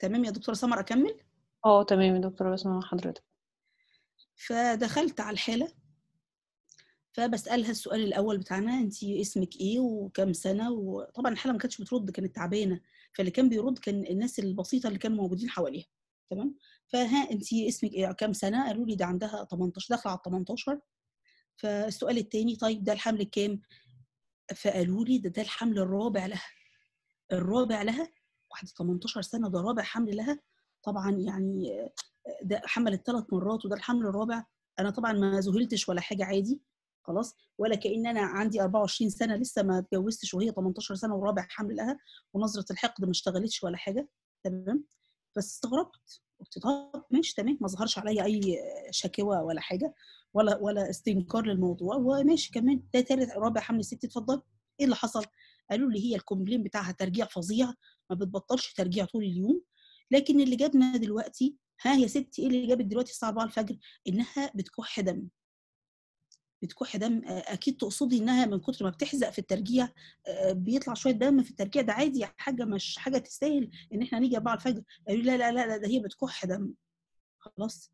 تمام يا دكتورة سمر أكمل؟ آه تمام يا دكتورة بسمع حضرتك. فدخلت على الحالة فبسألها السؤال الأول بتاعنا أنت اسمك إيه وكم سنة؟ وطبعا الحالة ما كانتش بترد كانت تعبانة. فاللي كان بيرد كان الناس البسيطة اللي كانوا موجودين حواليها تمام؟ فها أنت اسمك إيه؟ كم سنة؟ قالوا لي ده عندها 18 داخلة على 18 فالسؤال الثاني طيب ده الحمل الكام؟ فقالوا لي ده ده الحمل الرابع لها. الرابع لها واحدة 18 سنة ده رابع حمل لها. طبعا يعني ده حملت ثلاث مرات وده الحمل الرابع. أنا طبعا ما ذهلتش ولا حاجة عادي خلاص. ولا كأن أنا عندي 24 سنة لسه ما اتجوزتش وهي 18 سنة ورابع حمل لها ونظرة الحقد ما اشتغلتش ولا حاجة. تمام؟ بس استغربت. قلت طب ماشي تمام. ما ظهرش عليا أي شكوى ولا حاجة ولا ولا استنكار للموضوع. وماشي كمان ده ثالث رابع حمل. ست اتفضل. إيه اللي حصل؟ قالوا لي هي الكومبلين بتاعها ترجيع فظيع ما بتبطلش ترجيع طول اليوم. لكن اللي جابنا دلوقتي ها يا ستي إيه اللي جابك دلوقتي الساعة 4 الفجر؟ إنها بتكح دم. بتكح دم. أكيد تقصدي إنها من كتر ما بتحزق في الترجيع بيطلع شوية دم في الترجيع. ده عادي حاجة مش حاجة تستاهل إن إحنا نيجي 4 الفجر. قالوا لا لا لا ده هي بتكح دم. خلاص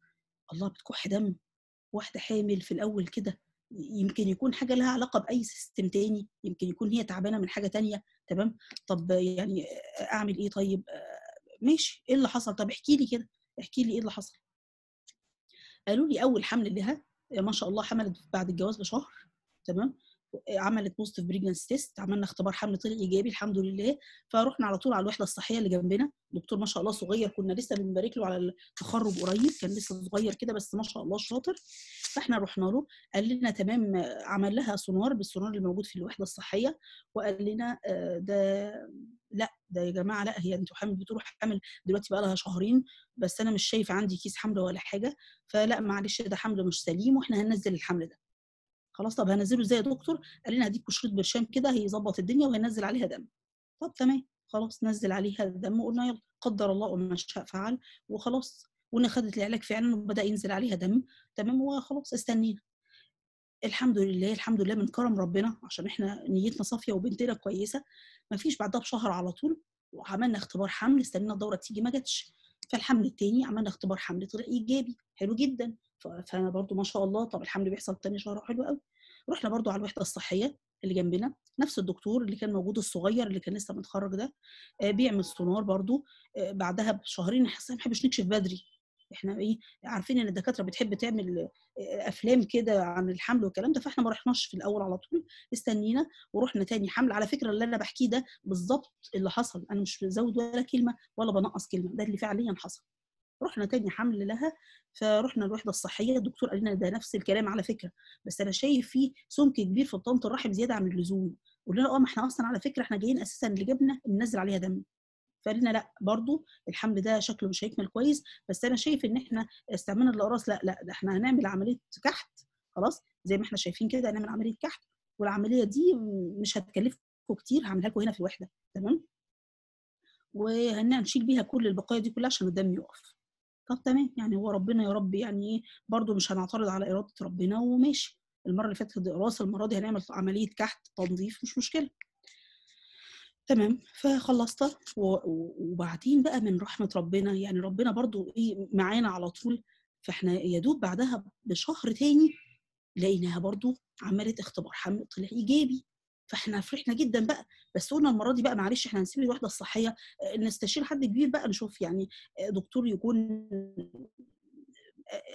الله بتكح دم. واحدة حامل في الأول كده. يمكن يكون حاجة لها علاقة بأي system تاني يمكن يكون هي تعبانة من حاجة تانية تمام؟ طب يعني أعمل إيه طيب؟ ماشي إيه اللي حصل؟ طب احكي لي كده احكي لي إيه اللي حصل. قالوا لي أول حمل لها ما شاء الله حملت بعد الجواز بشهر تمام؟ عملت positive pregnancy test عملنا اختبار حمل طلع إيجابي الحمد لله. فرحنا على طول على الوحدة الصحية اللي جنبنا. دكتور ما شاء الله صغير كنا لسه بنبارك له على التخرج قريب كان لسه صغير كده بس ما شاء الله شاطر. فإحنا رحنا له قال لنا تمام عمل لها سونار بالسونار اللي موجود في الوحدة الصحية وقال لنا ده لا ده يا جماعة لا هي أنتوا حامل بتقولوا حامل دلوقتي بقى لها شهرين بس أنا مش شايف عندي كيس حمل ولا حاجة. فلا معلش ده حمل مش سليم وإحنا هننزل الحمل ده. خلاص طب هنزله إزاي يا دكتور؟ قال لنا هديك شريط برشام كده هيظبط الدنيا وهينزل عليها دم. طب تمام خلاص نزل عليها الدم وقلنا يلا قدر الله وما شاء فعل وخلاص. وان خدت العلاج فعلا وبدأ ينزل عليها دم تمام وخلاص استنينا. الحمد لله الحمد لله من كرم ربنا عشان إحنا نيتنا صافية وبنتنا كويسة. ما فيش بعدها بشهر على طول وعملنا اختبار حمل استنينا الدورة تيجي ما جاتش. فالحمل التاني عملنا اختبار حمل طلع إيجابي حلو جدا. فأنا برضو ما شاء الله طب الحمل بيحصل تاني شهر حلو قوي رحنا برضو على الوحدة الصحية اللي جنبنا نفس الدكتور اللي كان موجود الصغير اللي كان لسه متخرج ده بيعمل سونار برضو بعدها بشهرين إحنا ما بنحبش نكشف بدري. إحنا إيه عارفين إن الدكاترة بتحب تعمل أفلام كده عن الحمل والكلام ده فإحنا ما رحناش في الأول على طول استنينا ورحنا تاني حمل. على فكرة اللي أنا بحكيه ده بالظبط اللي حصل أنا مش بزود ولا كلمة ولا بنقص كلمة ده اللي فعليا حصل. رحنا تاني حمل لها فرحنا الوحدة الصحية الدكتور قال لنا ده نفس الكلام على فكرة بس أنا شايف فيه سمك كبير في بطانه الرحم زياده عن اللزوم قلنا له آه ما إحنا أصلا على فكرة إحنا جايين أساسا اللي جبنا ننزل عليها دم. فقال لنا لا برضو الحمل ده شكله مش هيكمل كويس بس أنا شايف إن إحنا استعملنا الأقراص لا لا ده إحنا هنعمل عملية كحت خلاص زي ما إحنا شايفين كده هنعمل عملية كحت والعملية دي مش هتكلفكم كتير هعملها لكم هنا في الوحدة تمام؟ وهنشيل بيها كل البقايا دي كلها عشان الدم يقف. طب تمام يعني هو ربنا يا رب يعني إيه برضه مش هنعترض على إرادة ربنا وماشي. المرة اللي فاتت دراسه المرة دي هنعمل عملية كحت تنظيف مش مشكلة. تمام فخلصت. وبعدين بقى من رحمة ربنا يعني ربنا برضو إيه معانا على طول. فإحنا يا دوب بعدها بشهر تاني لقيناها برضو عملت اختبار حمل طلع إيجابي. فإحنا فرحنا جدا بقى. بس قلنا المرة دي بقى معلش إحنا هنسيب الوحدة الصحية نستشير حد كبير بقى نشوف يعني دكتور يكون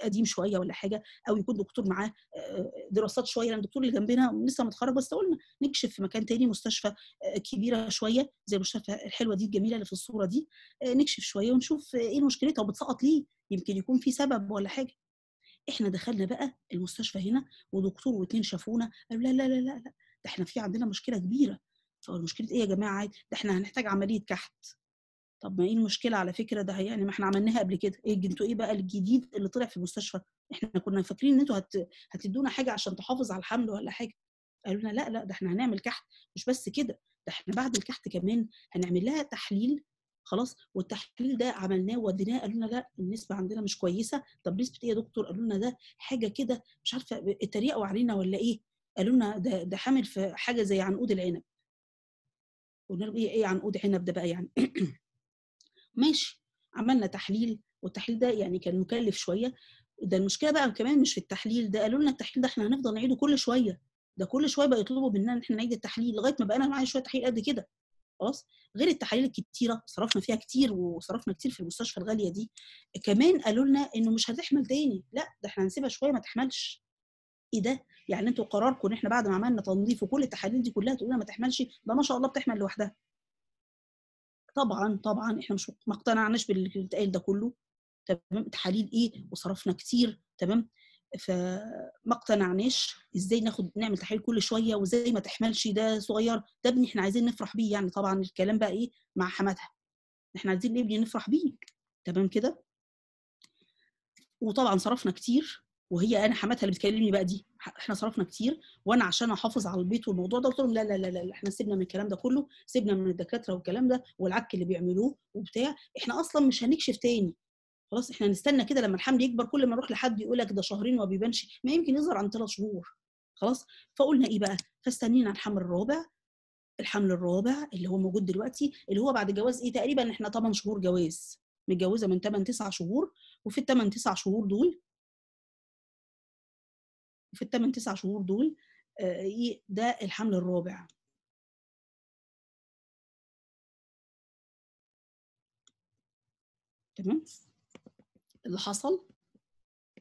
قديم شوية ولا حاجة أو يكون دكتور معاه دراسات شوية لأن الدكتور اللي جنبنا لسه متخرج بس قلنا نكشف في مكان تاني مستشفى كبيرة شوية زي المستشفى الحلوة دي الجميلة اللي في الصورة دي نكشف شوية ونشوف إيه مشكلتها وبتسقط ليه يمكن يكون في سبب ولا حاجة. إحنا دخلنا بقى المستشفى هنا ودكتور واثنين شافونا قالوا لا لا لا لا لا ده إحنا في عندنا مشكلة كبيرة. فالمشكلة إيه يا جماعة؟ عادي. ده إحنا هنحتاج عملية كحت. طب ما إيه المشكلة على فكرة؟ ده يعني ما إحنا عملناها قبل كده. إيه أنتوا إيه بقى الجديد اللي طلع في المستشفى؟ إحنا كنا فاكرين إن أنتوا هت... هتدونا حاجة عشان تحافظ على الحمل ولا حاجة. قالوا لنا لا لا ده إحنا هنعمل كحت. مش بس كده ده إحنا بعد الكحت كمان هنعمل لها تحليل. خلاص؟ والتحليل ده عملناه ووديناه. قالوا لنا لا النسبة عندنا مش كويسة. طب نسبة إيه يا دكتور؟ قالوا لنا ده حاجة كده مش عارفة اتريقوا علينا ولا إيه؟ قالوا لنا ده ده حامل في حاجة زي عنقود العنب. قلنا له إيه إيه عنقود عنب ده بقى يعني؟ ماشي عملنا تحليل والتحليل ده يعني كان مكلف شوية. ده المشكلة بقى كمان مش في التحليل ده قالوا لنا التحليل ده إحنا هنفضل نعيده كل شوية. ده كل شوية بقى يطلبوا مننا إن إحنا نعيد التحليل لغاية ما بقى معايا شوية تحليل قد كده. خلاص؟ غير التحاليل الكتيرة صرفنا فيها كتير وصرفنا كتير في المستشفى الغالية دي. كمان قالوا لنا إنه مش هتحمل تاني. لأ ده إحنا هنسيبها شوية ما تحملش. إيه ده؟ يعني أنتوا قراركم إن إحنا بعد ما عملنا تنظيف وكل التحاليل دي كلها تقولوا ما تحملش ده ما شاء الله بتحمل لوحدها. طبعا طبعا إحنا مش ما اقتنعناش باللي اتقال ده كله. تمام؟ تحاليل إيه؟ وصرفنا كتير. تمام؟ فما اقتنعناش. إزاي ناخد نعمل تحاليل كل شوية؟ وإزاي ما تحملش ده صغير؟ ده ابني إحنا عايزين نفرح بيه. يعني طبعا الكلام بقى إيه؟ مع حماتها. إحنا عايزين ابني نفرح بيه تمام كده؟ وطبعا صرفنا كتير. وهي أنا حماتها اللي بتكلمني بقى دي إحنا صرفنا كتير وأنا عشان أحافظ على البيت والموضوع ده قلت لهم لا لا لا لا إحنا سيبنا من الكلام ده كله سيبنا من الدكاترة والكلام ده والعك اللي بيعملوه وبتاع إحنا أصلا مش هنكشف تاني. خلاص إحنا نستنى كده لما الحمل يكبر كل ما نروح لحد يقول لك ده شهرين وما بيبانش ما يمكن يظهر عن ثلاث شهور. خلاص فقلنا إيه بقى؟ فاستنينا الحمل الرابع الحمل الرابع اللي هو موجود دلوقتي اللي هو بعد جواز إيه؟ تقريبا إحنا 8 شهور جواز متجوزة من 8 9 شهور وفي ال 8 9 شهور دول في الثمان تسع شهور دول إيه ده الحمل الرابع. تمام؟ اللي حصل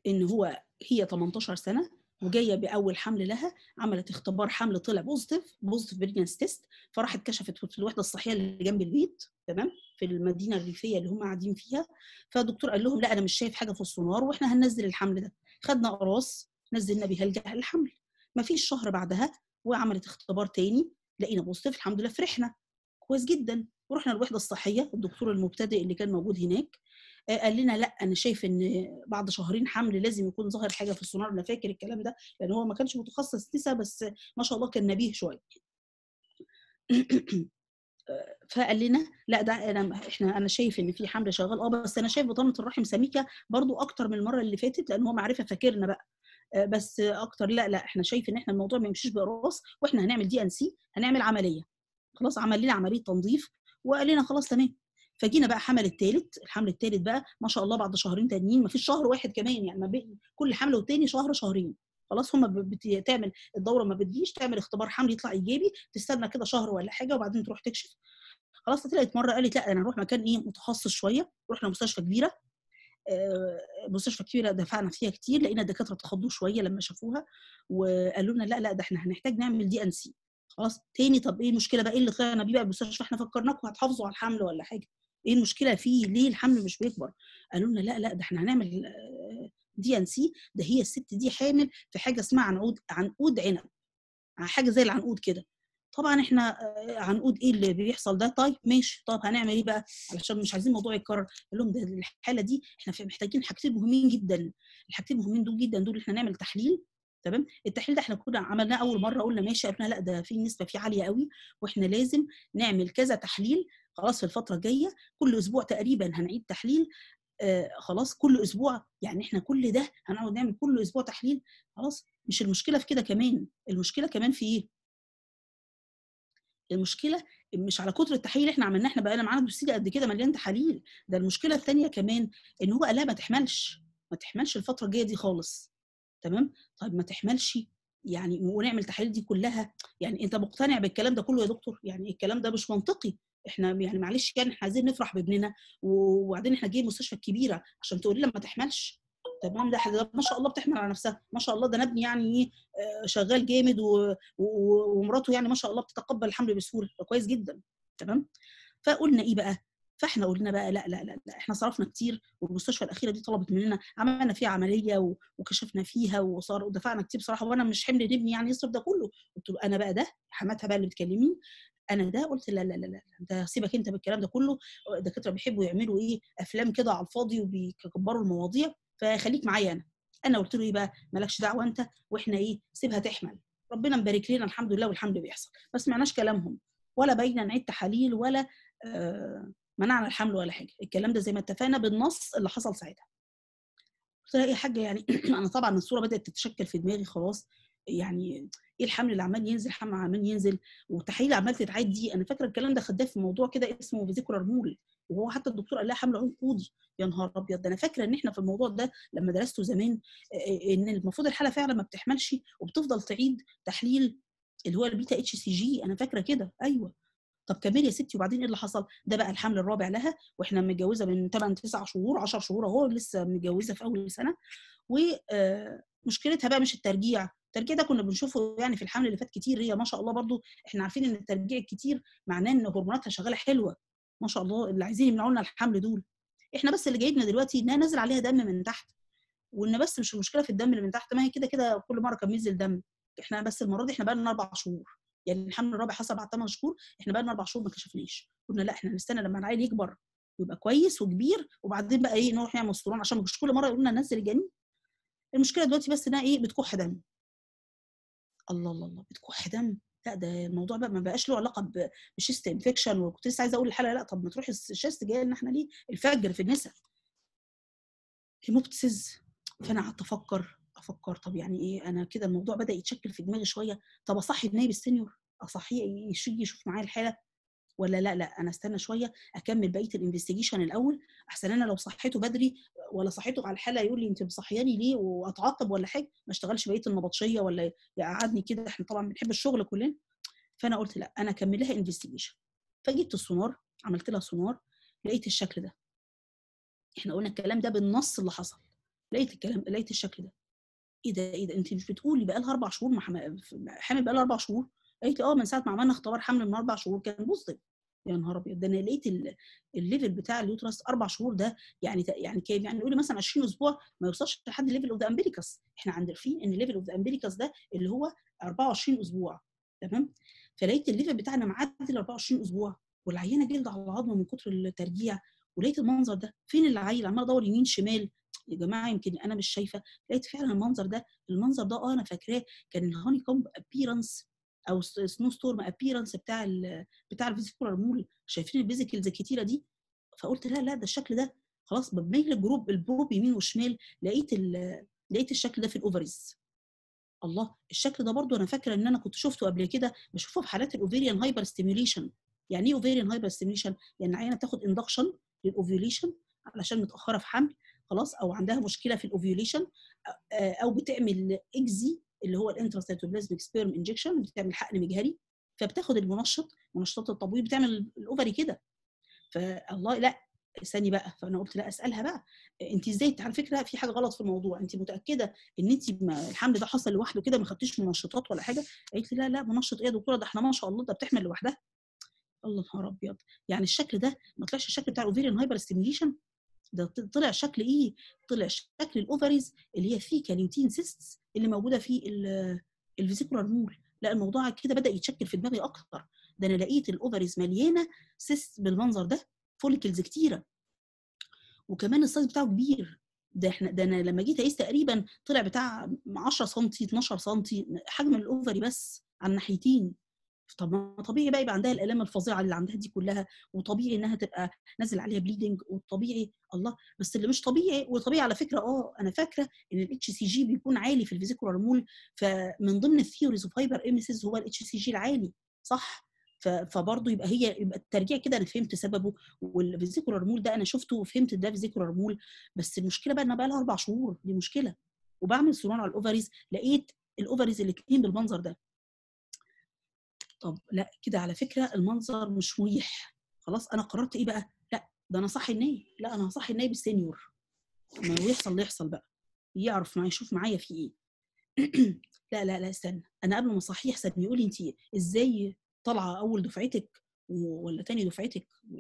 إن هو هي 18 سنة وجاية بأول حمل لها عملت اختبار حمل طلع positive positive pregnancy test فراحت كشفت في الوحدة الصحية اللي جنب البيت تمام؟ في المدينة الريفية اللي هم قاعدين فيها. فالدكتور قال لهم لا أنا مش شايف حاجة في السونار وإحنا هننزل الحمل ده. خدنا أقراص نزلنا بيها الحمل. ما فيش شهر بعدها وعملت اختبار تاني لقينا positive الحمد لله فرحنا. كويس جدا. ورحنا الوحدة الصحية الدكتور المبتدئ اللي كان موجود هناك قال لنا لا أنا شايف إن بعد شهرين حمل لازم يكون ظاهر حاجة في السونار أنا فاكر الكلام ده لأن هو ما كانش متخصص نسا بس ما شاء الله كان نبيه شوية. فقال لنا لا ده أنا إحنا أنا شايف إن في حمل شغال. آه بس أنا شايف بطانه الرحم سميكة برضو أكتر من المرة اللي فاتت لأن هو معرفة فاكرنا بقى. بس أكتر. لا لا إحنا شايف إن إحنا الموضوع ما يمشيش باقراص وإحنا هنعمل دي ان سي هنعمل عملية. خلاص عمل لنا عملية تنظيف وقال لنا خلاص تمام. فجينا بقى حمل الثالث الحمل الثالث بقى ما شاء الله بعد شهرين تانيين ما فيش شهر واحد كمان يعني ما بين كل حمل والتاني شهر شهرين. خلاص هم بتعمل الدورة ما بتجيش تعمل اختبار حمل يطلع إيجابي تستنى كده شهر ولا حاجة وبعدين تروح تكشف. خلاص طلعت مرة قالت لا أنا هروح مكان إيه متخصص شوية رحنا مستشفى كبيرة. مستشفى كبيرة دفعنا فيها كتير لقينا الدكاترة اتخضوا شوية لما شافوها وقالوا لنا لا لا ده إحنا هنحتاج نعمل D and C. خلاص تاني طب إيه المشكلة بقى؟ إيه اللي طلعنا بيه بقى المستشفى؟ إحنا فكرناكم هتحافظوا على الحمل ولا حاجة. إيه المشكلة فيه؟ ليه الحمل مش بيكبر؟ قالوا لنا لا لا ده إحنا هنعمل D and C. ده هي الست دي حامل في حاجة اسمها عنقود عنقود عنب. حاجة زي العنقود كده. طبعا إحنا عنقود إيه اللي بيحصل ده؟ طيب ماشي. طب هنعمل إيه بقى؟ علشان مش عايزين الموضوع يتكرر. قال لهم ده الحالة دي إحنا محتاجين حاجتين مهمين جدا. الحاجتين المهمين دول جدا دول إحنا نعمل تحليل تمام؟ التحليل ده إحنا كنا عملناه أول مرة قلنا ماشي قلنا لأ ده في نسبة فيه عالية قوي وإحنا لازم نعمل كذا تحليل. خلاص في الفترة الجاية كل أسبوع تقريبا هنعيد تحليل آه خلاص كل أسبوع يعني إحنا كل ده هنقعد نعمل كل أسبوع تحليل. خلاص مش المشكلة في كده كمان. المشكلة كمان في إيه؟ المشكلة مش على كتر التحاليل إحنا عملناه إحنا بقى معانا دوسيجه قد كده مليان تحاليل. ده المشكلة الثانية كمان إن هو قال لها ما تحملش. ما تحملش الفترة الجاية دي خالص. تمام؟ طيب ما تحملش يعني ونعمل تحاليل دي كلها. يعني أنت مقتنع بالكلام ده كله يا دكتور؟ يعني الكلام ده مش منطقي. إحنا يعني معلش يعني إحنا عايزين نفرح بابننا وبعدين إحنا جايين المستشفى الكبيره عشان تقولي لنا ما تحملش. تمام؟ ده ده ما شاء الله بتحمل على نفسها. ما شاء الله ده أنا ابني يعني إيه شغال جامد و... و... ومراته يعني ما شاء الله بتتقبل الحمل بسهولة. ده كويس جدا. تمام؟ فقلنا إيه بقى؟ فإحنا قلنا بقى لا لا لا, لا إحنا صرفنا كتير والمستشفى الأخيرة دي طلبت مننا عملنا فيها عملية و... وكشفنا فيها وصار ودفعنا كتير بصراحة. وأنا مش حمل ابني يعني يصرف ده كله. قلت له أنا بقى ده حماتها بقى اللي بتكلمني أنا ده. قلت لا لا لا لا انت سيبك أنت بالكلام ده كله. الدكاترة بيحبوا يعملوا إيه أفلام كده على الفاضي وبيكبروا المواضيع. فخليك معايا أنا. أنا قلت له إيه بقى؟ مالكش دعوة أنت وإحنا إيه؟ سيبها تحمل. ربنا مبارك لنا الحمد لله والحمل بيحصل. ما سمعناش كلامهم. ولا بينا نعيد تحاليل ولا آه منعنا الحمل ولا حاجة. الكلام ده زي ما اتفقنا بالنص اللي حصل ساعتها. قلت لها إيه يا حاجة يعني؟ أنا طبعا الصورة بدأت تتشكل في دماغي خلاص. يعني إيه الحمل اللي عمال ينزل؟ حمل عمال ينزل. والتحاليل عمال تتعاد دي أنا فاكرة الكلام ده خداه في موضوع كده اسمه فيزيكولار مول. وهو حتى الدكتور قال لها حمل عنقودي يا نهار أبيض! ده أنا فاكرة إن إحنا في الموضوع ده لما درسته زمان إن المفروض الحالة فعلا ما بتحملش وبتفضل تعيد تحليل اللي هو ال beta HCG. أنا فاكرة كده. أيوه. طب كملي يا ستي وبعدين إيه اللي حصل؟ ده بقى الحمل الرابع لها وإحنا متجوزة من 8 9 شهور 10 شهور أهو لسه متجوزة في أول سنة. ومشكلتها بقى مش الترجيع. الترجيع ده كنا بنشوفه يعني في الحمل اللي فات كتير هي ما شاء الله برضو إحنا عارفين إن الترجيع الكتير معناه إن هرموناتها شغالة حلوة. ما شاء الله اللي عايزين يمنعوا لنا الحمل دول. إحنا بس اللي جايبنا دلوقتي إنها نازل عليها دم من تحت وإن بس مش المشكلة في الدم اللي من تحت ما هي كده كده كل مرة كان بينزل دم. إحنا بس المرة دي إحنا بقى لنا أربع شهور. يعني الحمل الرابع حصل بعد 8 شهور إحنا بقى لنا أربع شهور ما كشفناش قلنا لأ إحنا نستنى لما العيل يكبر ويبقى كويس وكبير وبعدين بقى إيه نروح نعمل أسطوانة عشان مش كل مرة يقولوا لنا ننزل الجنين المشكلة دلوقتي بس إنها إيه بتكح دم. الله الله الله بتكح دم. لا ده الموضوع بقى ما بقاش له علاقة ب chest infection وكنت لسه عايزة أقول الحلقة لا طب ما تروحي ال chest جاية لنا إحنا ليه؟ الفجر في النساء. hemoptysis فأنا قعدت أفكر أفكر طب يعني إيه؟ أنا كده الموضوع بدأ يتشكل في دماغي شوية. طب أصحي النايب ال senior أصحيه يشوف معايا الحالة؟ ولا لأ لأ أنا أستنى شوية أكمل بقية ال investigation الأول أحسن أنا لو صحيته بدري ولا صحيته على الحالة يقول لي أنت مصحياني ليه وأتعاقب ولا حاجة ما اشتغلش بقية النبطشية ولا يقعدني كده إحنا طبعا بنحب الشغل كلنا. فأنا قلت لأ أنا أكمل لها investigation فجبت السونار عملت لها سونار لقيت الشكل ده. إحنا قلنا الكلام ده بالنص اللي حصل. لقيت الكلام لقيت الشكل ده. إيه ده؟ إيه ده؟ أنت مش بتقولي بقى لها أربع شهور؟ حامل بقى لها أربع شهور. قالت لي آه من ساعة ما عملنا اختبار حمل من أربع شهور كان positive يا نهار أبيض! ده أنا لقيت ال level بتاع ال uterus أربع شهور ده يعني يعني كام يعني نقول مثلا 20 أسبوع ما يوصلش لحد ال level of the umbilicus إحنا عارفين إن ال level of the umbilicus ده اللي هو 24 أسبوع تمام؟ فلقيت ال level بتاعنا معدي ال 24 أسبوع والعينة جلد على عظمه من كتر الترجيع ولقيت المنظر ده. فين العيل؟ عمال أدور يمين شمال. يا جماعة يمكن أنا مش شايفة. لقيت فعلا المنظر ده المنظر ده آه أنا فاكراه. كان ال honeycomb appearance أو snow storm appearance بتاع ال بتاع ال vesicular mole شايفين ال vesicles الكتيرة دي؟ فقلت لا لا ده الشكل ده خلاص بميل الجروب ال probe يمين وشمال لقيت لقيت الشكل ده في ال ovaries الله الشكل ده برضو أنا فاكرة إن أنا كنت شفته قبل كده بشوفه في حالات ال ovarian hyperstimulation يعني إيه ovarian hyperstimulation يعني العينه بتاخد induction لل ovulation علشان متأخرة في حمل خلاص أو عندها مشكلة في ال ovulation أو بتعمل ICSI اللي هو ال intracytoplasmic sperm injection بتعمل حقن مجهري فبتاخد المنشط منشطات التبويض بتعمل ال ovary كده. فالله لا استني بقى فأنا قلت لا أسألها بقى انت إزاي؟ على فكرة في حاجة غلط في الموضوع انت متأكدة إن انت الحمل ده حصل لوحده كده ما خدتيش منشطات ولا حاجة؟ قالت لي لا لا منشط إيه يا دكتورة؟ ده إحنا ما شاء الله ده بتحمل لوحدها. الله نهار أبيض. يعني الشكل ده ما طلعش الشكل بتاع ال ovarian hyperstimulation ده طلع شكل إيه؟ طلع شكل ال ovaries اللي هي theca lutein cysts اللي موجودة في ال vesicular mole لا الموضوع كده بدأ يتشكل في دماغي أكتر. ده أنا لقيت ال ovaries مليانة cyst بالمنظر ده follicles كتيرة. وكمان ال size بتاعه كبير. ده إحنا ده أنا لما جيت اقيس تقريبا طلع بتاع 10 سم 12 سم حجم ال ovary بس على الناحيتين. طب ما طبيعي بقى يبقى عندها الآلام الفظيعة اللي عندها دي كلها وطبيعي إنها تبقى نازل عليها bleeding وطبيعي الله بس اللي مش طبيعي وطبيعي على فكرة آه أنا فاكرة إن ال HCG بيكون عالي في ال vesicular فمن ضمن ال theories of hyperemesis هو ال HCG العالي صح؟ فبرضه يبقى هي يبقى الترجيع كده أنا فهمت سببه وال vesicular mole ده أنا شفته وفهمت ده vesicular mole بس المشكلة بقى انها بقى لها أربع شهور دي مشكلة وبعمل سونار على ال ovaries لقيت ال ovaries الاثنين بالمنظر ده طب لأ كده على فكرة المنظر مش مريح. خلاص أنا قررت إيه بقى؟ لأ ده أنا صحي النايب لأ أنا هصحي النايب ال senior ما يحصل اللي يحصل بقى. يعرف معايا يشوف معايا في إيه. لأ لأ لأ استنى. أنا قبل ما اصحيه احسن يقول لي أنت إزاي طالعة أول دفعتك ولا تاني دفعتك و...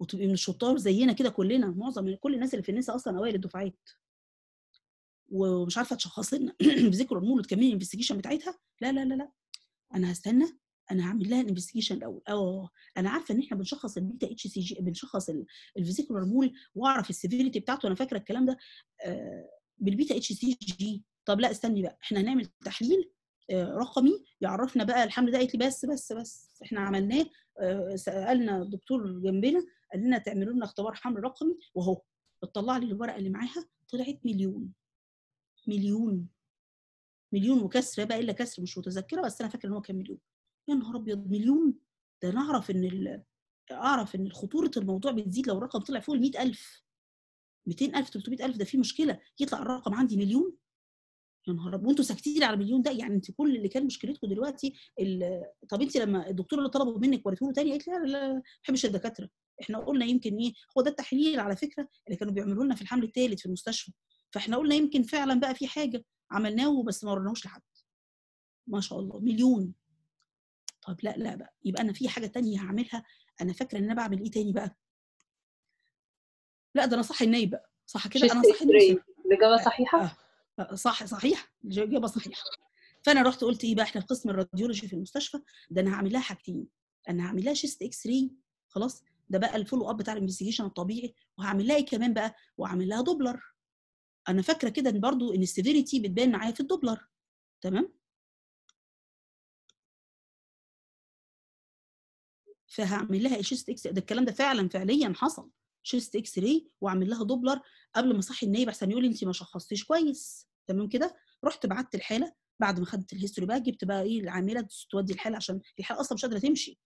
وتبقي من الشطار زينا كده كلنا؟ معظم كل الناس اللي في النساء أصلا أوائل الدفعات. ومش عارفة تشخص لنا بذكر المول وتكملي ال investigation بتاعتها؟ لا لا لا لا. أنا هستنى أنا هعمل لها ال investigation الأول. آه أنا عارفة إن إحنا بنشخص ال beta HCG بنشخص ال vesicular mole وأعرف ال severity بتاعته أنا فاكرة الكلام ده. بال beta HCG طب لأ استني بقى إحنا هنعمل تحليل آه رقمي يعرفنا بقى الحمل ده قالت لي بس بس بس إحنا عملناه. آه سألنا الدكتور جنبنا قال لنا تعملوا لنا اختبار حمل رقمي وهو بتطلع لي الورقة اللي معاها طلعت مليون مليون. مليون وكسر بقى إلا كسر مش متذكرة بس أنا فاكرة إن هو كان مليون. يا نهار أبيض مليون؟ ده نعرف إن أعرف إن خطورة الموضوع بتزيد لو الرقم طلع فوق ال 100000 200000 300000 ده فيه مشكلة. يطلع الرقم عندي مليون؟ يا نهار ابيض وأنتوا ساكتين على مليون ده؟ يعني انت كل اللي كان مشكلتكم دلوقتي طب انت لما الدكتور اللي طلبه منك وريته له تاني قالت لا لا ما بحبش الدكاترة. إحنا قلنا يمكن إيه هو ده التحليل على فكرة اللي كانوا بيعملوا لنا في الحمل الثالث في المستشفى. فإحنا قلنا يمكن فعلا بقى في حاجة. عملناه بس ما وريناهوش لحد. ما شاء الله مليون. طب لا لا بقى يبقى أنا في حاجة تانية هعملها. أنا فاكرة إن أنا بعمل إيه تاني بقى؟ لا ده أنا أصحي النايب بقى. صح كده؟ أنا أصحي النايب الإجابة صحيحة؟ آه. آه. صح صحيح الإجابة صحيحة. فأنا رحت قلت إيه بقى؟ إحنا في قسم ال radiology في المستشفى. ده أنا هعمل لها حاجتين. أنا هعمل لها chest X-ray خلاص؟ ده بقى ال follow up بتاع ال investigation الطبيعي. وهعمل لها إيه كمان بقى؟ واعمل لها دوبلر. أنا فاكرة كده إن برضو إن ال severity بتبان معايا في الدوبلر. تمام؟ فهعمل لها chest X ده الكلام ده فعلا فعليا حصل. chest X-ray وأعمل لها دوبلر قبل ما أصحي النايب عشان يقول لي انت ما شخصتيش كويس. تمام كده؟ رحت بعت الحالة. بعد ما خدت ال history بقى جبت بقى إيه العاملة تودي الحالة عشان الحالة أصلا مش قادرة تمشي.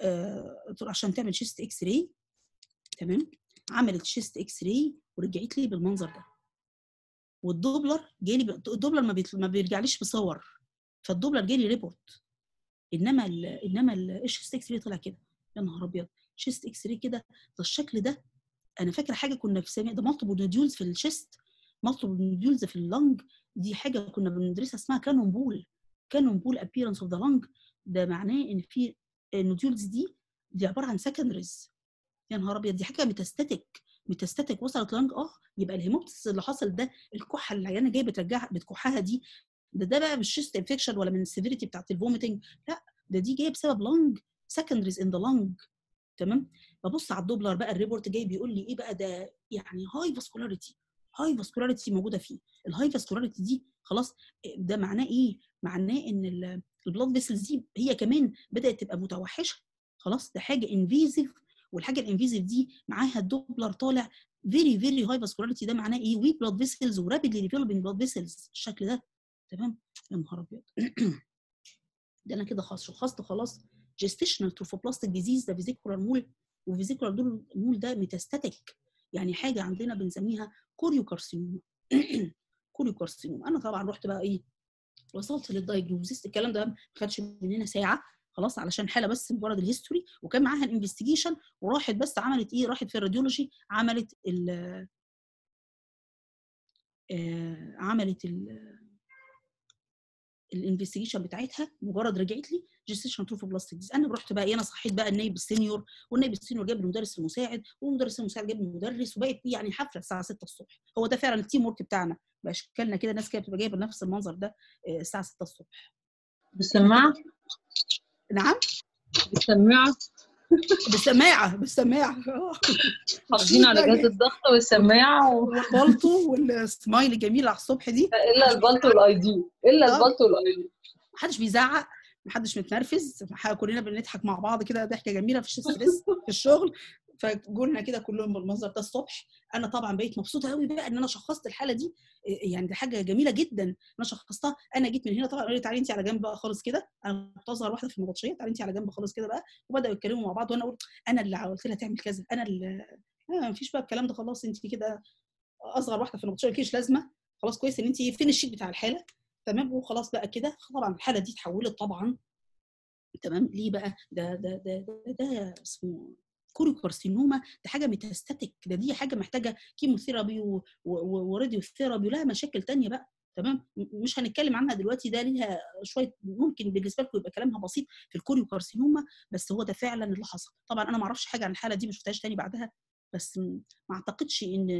آه عشان تعمل chest X-ray تمام؟ عملت chest X-ray ورجعت لي بالمنظر ده. والدوبلر جالي ب... الدوبلر ما. ما بيرجعليش بصور فالدوبلر جالي report إنما ال إنما ال chest X-ray طلع كده؟ يا نهار أبيض! chest X-ray كده ده الشكل ده أنا فاكره حاجة كنا في ده multiple nodules في ال chest multiple nodules في ال lung دي حاجة كنا بندرسها اسمها cannonball cannonball appearance of the lung ده معناه إن في ال nodules دي دي عبارة عن secondaries يا نهار أبيض! دي حاجة metastatic metastatic وصلت lung آه يبقى ال hemoptysis اللي حصل ده الكحة اللي العيانة جاية بترجعها بتكحها دي ده ده بقى مش chest infection ولا من ال severity بتاعت ال vomiting لا ده دي جاية بسبب lung secondaries in the lung تمام؟ ببص على الدوبلر بقى ال report جاي بيقول لي إيه بقى ده؟ يعني high vascularity high vascularity موجودة فيه ال high vascularity دي خلاص ده معناه إيه؟ معناه إن ال blood vessels دي هي كمان بدأت تبقى متوحشة خلاص ده حاجة invasive والحاجة ال invasive دي معاها الدوبلر طالع very very high vascularity ده معناه إيه؟ weak blood vessels و rapidly developing blood vessels الشكل ده. تمام؟ يا نهار أبيض. ده أنا كده خلاص شخصت خلاص gestational trophoblastic disease ده vesicular mole و vesicular mole ده metastatic يعني حاجة عندنا بنسميها choriocarcinoma choriocarcinoma أنا طبعا رحت بقى إيه؟ وصلت لل diagnosis الكلام ده ما خدش مننا ساعة. خلاص علشان حالة بس مجرد ال history وكان معاها ال investigation وراحت بس عملت إيه راحت في ال radiology عملت ال آه عملت ال ال investigation بتاعتها مجرد رجعت لي gestational trophoblastic disease أنا رحت بقى أنا صحيت بقى النايب ال senior والنايب ال senior جاب المدرس المساعد والمدرس المساعد جاب المدرس وبقت يعني حفلة الساعة 6 الصبح. هو ده فعلا ال teamwork بتاعنا. باشكالنا كده ناس كده بتبقى جايبة نفس المنظر ده الساعة 6 الصبح. بالسماعه نعم؟ بالسماعة. بالسماعة بالسماعة. حافظين على جهاز الضغط والسماعة. والبلطو والسمايل الجميلة على الصبح دي. إلا البلطو وال ID. إلا البلطو وال ID. محدش بيزعق محدش متنرفز. كلنا بنضحك مع بعض كده ضحكة جميلة في stress في الشغل. فقلنا كده كلهم بالمنظر ده الصبح. أنا طبعا بقيت مبسوطة قوي بقى إن أنا شخصت الحالة دي. يعني دي حاجة جميلة جدا أنا شخصتها. أنا جيت من هنا طبعا قالوا لي تعالي انت على جنب بقى خالص كده. أنا كنت أصغر واحدة في المبطشيه تعالي انت على جنب خالص كده بقى. وبدأوا يتكلموا مع بعض وأنا أقول أنا اللي قلت لها تعمل كذا. أنا اللي آه مفيش بقى الكلام ده خلاص. انت كده أصغر واحدة في المبطشيه مالكيش لازمة. خلاص كويس إن انت فين الشيت بتاع الحالة. تمام؟ وخلاص بقى كده. طبعا الحالة دي اتحولت طبعا. تمام؟ ليه بقى؟ ده ده ده ده, ده اسمه choriocarcinoma ده حاجة metastatic ده دي حاجة محتاجة chemotherapy و radiotherapy ولها مشاكل تانية بقى تمام؟ مش هنتكلم عنها دلوقتي ده ليها شوية ممكن بالنسبة لكم يبقى كلامها بسيط في ال choriocarcinoma بس هو ده فعلا اللي حصل. طبعا أنا ما أعرفش حاجة عن الحالة دي ما شفتهاش تاني بعدها بس ما أعتقدش إن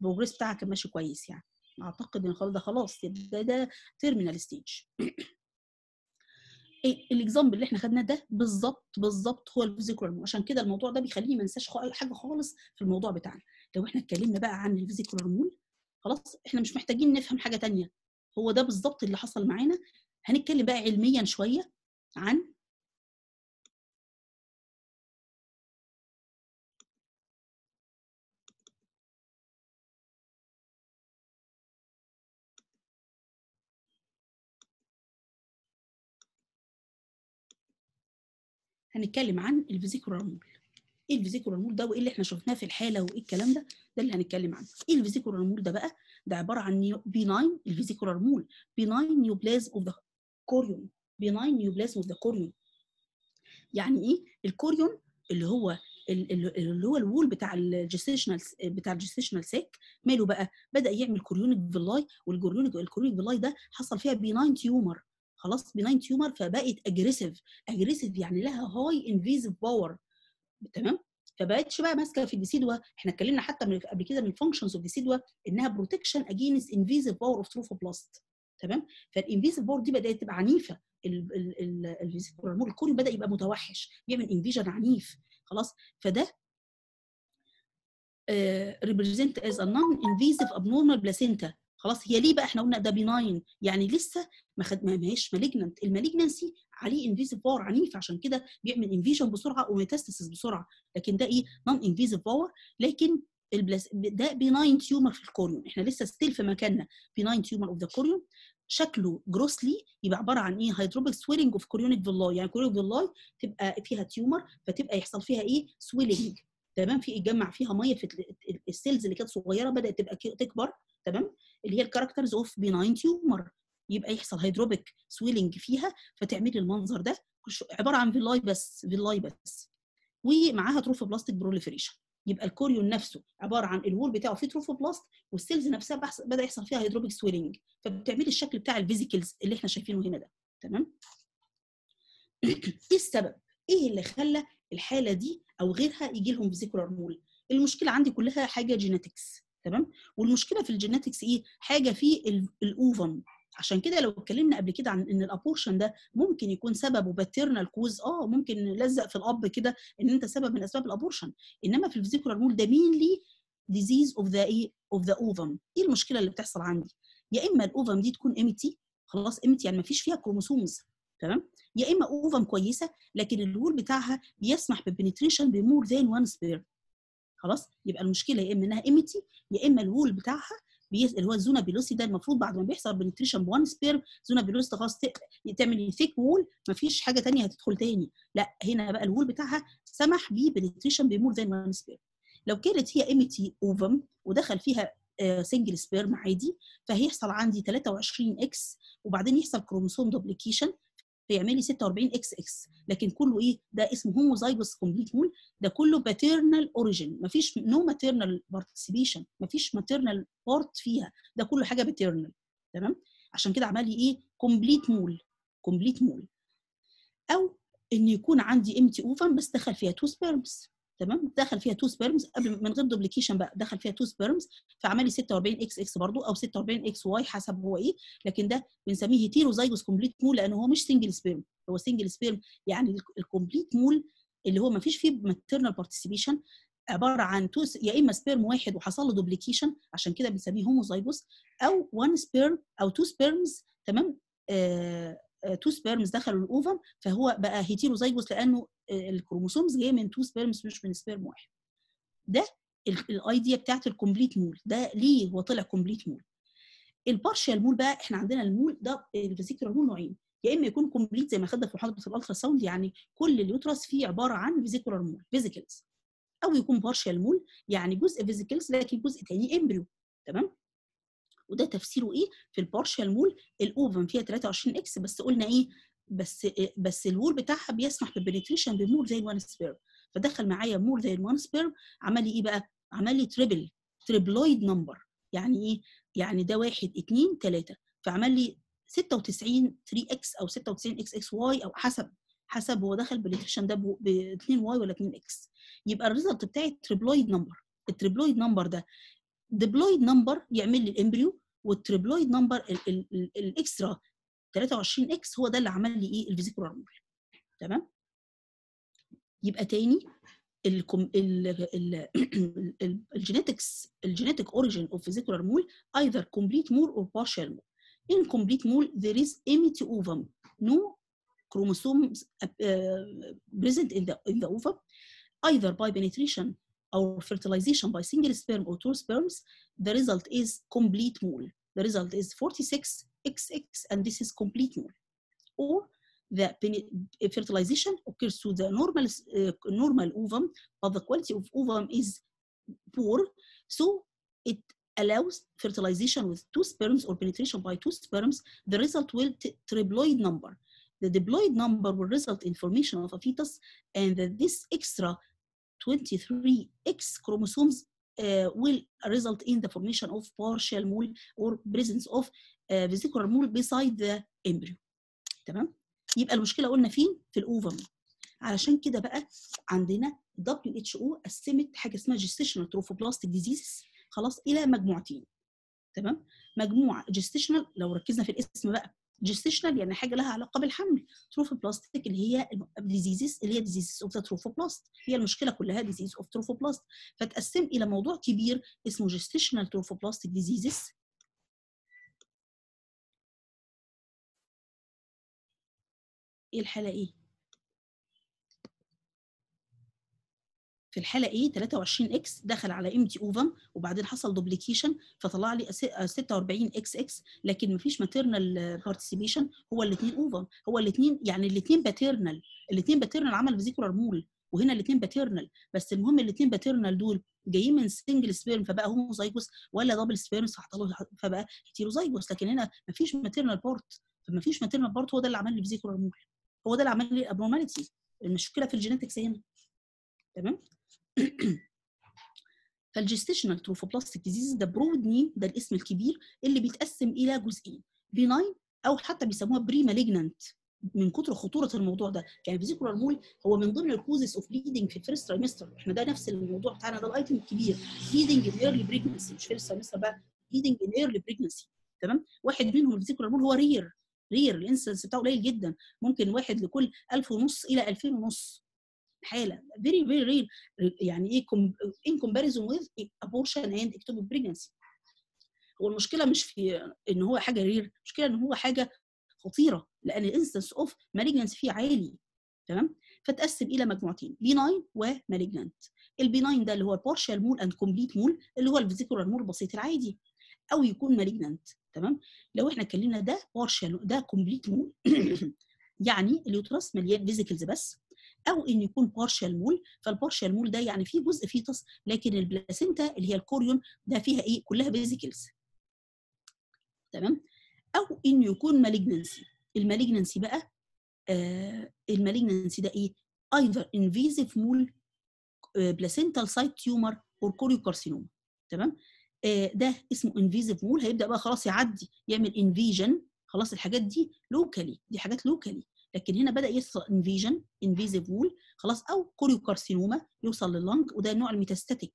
ال progress بتاعها كان ماشي كويس يعني. أعتقد إن خلاص خلاص ده ده terminal stage ال example اللي إحنا خدناه ده بالظبط بالظبط هو ال vesicular عشان كده الموضوع ده بيخليني ما انساش حاجة خالص في الموضوع بتاعنا. لو إحنا اتكلمنا بقى عن ال vesicular mole خلاص إحنا مش محتاجين نفهم حاجة تانية. هو ده بالظبط اللي حصل معانا. هنتكلم بقى علميا شوية عن هنتكلم عن ال vesicular mole. إيه ال vesicular mole ده وإيه اللي إحنا شفناه في الحالة وإيه الكلام ده؟ ده اللي هنتكلم عنه. إيه ال vesicular mole ده بقى؟ ده عبارة عن benign ال vesicular mole. benign neoplasm of the chorion. benign neoplasm of the chorion. يعني إيه؟ ال chorion اللي هو اللي هو ال wall بتاع ال gestational بتاع ال gestational sac ماله بقى؟ بدأ يعمل chorionic villi وال chorionic ال chorionic villi ده حصل فيها benign tumor خلاص benign tumor فبقت aggressive aggressive يعني لها high invasive power تمام؟ فبقتش بقى ماسكة في ال decidua إحنا اتكلمنا حتى من قبل كده من ال functions of ال decidua إنها protection against invasive power of trophoblast تمام؟ فال invasive power دي بدأت تبقى عنيفة. الكوري بدأ يبقى متوحش بيعمل invasion عنيف. خلاص؟ فده represent as a non invasive abnormal placenta خلاص هي ليه بقى إحنا قلنا ده benign يعني لسه ما خد ما هيش malignant ال malignancy عليه invasive power عنيف عشان كده بيعمل invasion بسرعة و metastasis بسرعة. لكن ده إيه؟ non invasive power لكن ال plus ده benign tumor في ال chorion إحنا لسه still في مكاننا benign tumor of the chorion شكله grossly يبقى عبارة عن إيه؟ hydropic swelling of chorionic villi يعني chorionic villi تبقى فيها tumor فتبقى يحصل فيها إيه؟ swelling تمام في يتجمع فيها مية في ال cells اللي كانت صغيرة بدأت تبقى تكبر تمام؟ اللي هي ال characters of benign tumor يبقى يحصل hydropic swelling فيها فتعمل المنظر ده. عبارة عن villi بس villi بس. ومعاها trophoblastic proliferation يبقى ال chorion نفسه عبارة عن ال wall بتاعه فيه trophoblast وال cells نفسها بدأ يحصل فيها hydropic swelling فبتعملي الشكل بتاع ال vesicles اللي إحنا شايفينه هنا ده. تمام؟ إيه السبب؟ إيه اللي خلى الحالة دي أو غيرها يجي لهم vesicular mole المشكلة عندي كلها حاجة genetics تمام؟ والمشكلة في ال genetics إيه؟ حاجة في ال ovum. عشان كده لو اتكلمنا قبل كده عن إن ال abortion ده ممكن يكون سببه paternal cause آه ممكن نلزق في الأب كده إن أنت سبب من أسباب ال abortion إنما في ال vesicular mole ده mainly disease of the إيه؟ of the ovum إيه المشكلة اللي بتحصل عندي؟ يا إما ال ovum دي تكون empty خلاص empty يعني ما فيش فيها chromosomes تمام؟ يا إما ovum كويسة لكن ال wall بتاعها بيسمح بال penetration ب more than one sperm خلاص؟ يبقى المشكلة يا إما إنها empty يا إما ال wall بتاعها بيس... اللي هو ال zona pellucida ده المفروض بعد ما بيحصل penetration ب one sperm zona pellucida خلاص. تعمل thick wall مفيش حاجة ثانية هتدخل تاني. لا هنا بقى ال wall بتاعها سمح بيه penetration ب more than one sperm لو كانت هي empty ovum ودخل فيها single sperm عادي فهيحصل عندي 23 X وبعدين يحصل chromosome duplication فيعمل لي 46 X X. لكن كله إيه؟ ده اسمه homozygous complete mole ده كله paternal origin مفيش no maternal participation مفيش maternal part فيها. ده كله حاجة paternal تمام؟ عشان كده عمل لي إيه؟ complete mole complete mole أو إن يكون عندي empty ovum بس دخل فيها two sperms تمام؟ دخل فيها two sperms قبل من غير duplication بقى دخل فيها two sperms فعمل لي 46 X X برضه أو 46 X Y حسب هو إيه لكن ده بنسميه heterozygous complete mole لأنه هو مش single sperm هو single sperm يعني ال complete mole اللي هو ما فيش فيه maternal participation عبارة عن two يا إما sperm واحد وحصل له duplication عشان كده بنسميه homozygous أو one sperm أو two sperms تمام؟ آه two sperms دخلوا ال ovum فهو بقى heterozygous لأنه ال chromosomes جاية من two sperms مش من sperm واحد. ده ال idea بتاعت ال complete mole ده ليه هو طلع complete mole ال partial mole بقى إحنا عندنا المول ده ال vesicular mole نوعين. يا إما يكون complete زي ما خدنا في محاضرة ال ultrasound يعني كل ال uterus فيه عبارة عن vesicular mole vesicles أو يكون partial mole يعني جزء vesicles لكن جزء تاني embryo تمام؟ وده تفسيره إيه؟ في ال partial mole ال ovum فيها 23 X بس قلنا إيه؟ بس بس ال wall بتاعها بيسمح بال penetration ب more than one sperm فدخل معايا more than one sperm عمل لي إيه بقى؟ عمل لي triple triploid number يعني إيه؟ يعني ده واحد اتنين تلاتة. فعمل لي 96 3 X أو 96 X X Y أو حسب حسب هو دخل بال penetration ده ب 2 Y ولا 2 X. يبقى ال result بتاعي triploid number ال triploid number ده diploid number يعمل لي ال embryo وال triploid number ال extra 23 X هو ده اللي عمل لي إيه؟ ال vesicular mole تمام؟ يبقى تاني الجينيتكس الجينيتك اوريجين اوف فيزيكولار مول either complete mole or partial mole in complete mole there is empty ovum. No chromosomes uh, present in the in the ovum. Either by penetration or fertilization by single sperm or two sperms the result is complete mole. The result is 46 XX and this is complete mole. Or the fertilization occurs to the normal uh, normal ovum but the quality of ovum is poor. So it allows fertilization with two sperms or penetration by two sperms. The result will triploid number. The diploid number will result in formation of a fetus and this extra 23x chromosomes uh, will result in the formation of partial mole or presence of uh, vesicular mole beside the embryo تمام يبقى المشكلة قلنا فين في ال ovum علشان كده بقى عندنا WHO قسمت حاجة اسمها gestational trophoblastic diseases خلاص إلى مجموعتين تمام مجموعه gestational لو ركزنا في الاسم بقى gestational يعني حاجة لها علاقة بالحمل. trophoblastic اللي هي diseases اللي هي disease of trophoblast هي المشكلة كلها disease of trophoblast فتقسم إلى موضوع كبير اسمه gestational trophoblastic diseases الحالة إيه؟ في الحالة إيه 23 X دخل على empty ovum وبعدين حصل duplication فطلع لي 46 X X لكن مفيش maternal participation هو الاثنين ovum هو الاثنين يعني الاثنين paternal الاثنين paternal عمل vesicular mole وهنا الاثنين paternal بس المهم الاثنين paternal دول جايين من single sperm فبقى homozygous ولا double sperm فبقى heterozygous لكن هنا مفيش maternal part فمفيش maternal part هو ده اللي عمل لي vesicular mole هو ده اللي عمل لي ال abnormality المشكلة في ال genetics هنا. تمام؟ فال gestational trophoblastic disease ده broad name ده الاسم الكبير اللي بيتقسم إلى جزئين benign أو حتى بيسموها premalignant من كتر خطورة الموضوع ده. يعني vesicular mole هو من ضمن ال causes of bleeding في ال first trimester إحنا ده نفس الموضوع بتاعنا ده ال item الكبير bleeding in early pregnancy مش first trimester بقى. bleeding in early pregnancy تمام؟ واحد منهم ال vesicular mole هو rare rare ال incidence بتاعه قليل جدا. ممكن واحد لكل 1000 ونص إلى 2000 ونص. حالة. Very very rare. يعني إيه in comparison with abortion and ectopic pregnancy. هو المشكلة مش في إن هو حاجة rare المشكلة إن هو حاجة خطيرة لأن ال incidence of malignancy فيه عالي. تمام؟ فتقسم إلى مجموعتين benign و malignant ال benign ده اللي هو partial mole and complete mole اللي هو ال vesicular mole البسيط العادي أو يكون malignant تمام؟ لو إحنا اتكلمنا ده partial ده complete mole يعني ال uterus مليان vesicles بس. أو إن يكون partial mole فال partial mole ده يعني فيه جزء fetus لكن ال placenta اللي هي ال chorion ده فيها إيه؟ كلها vesicles تمام؟ أو إن يكون malignancy ال malignancy بقى آه ال malignancy ده إيه؟ either invasive mole placental site tumor or choriocarcinoma تمام؟ آه ده اسمه invasive mole هيبدأ بقى خلاص يعدي يعمل invasion خلاص الحاجات دي locally دي حاجات locally لكن هنا بدأ يحصل invasion invasive mole خلاص أو choriocarcinoma يوصل لل lung وده النوع ال metastatic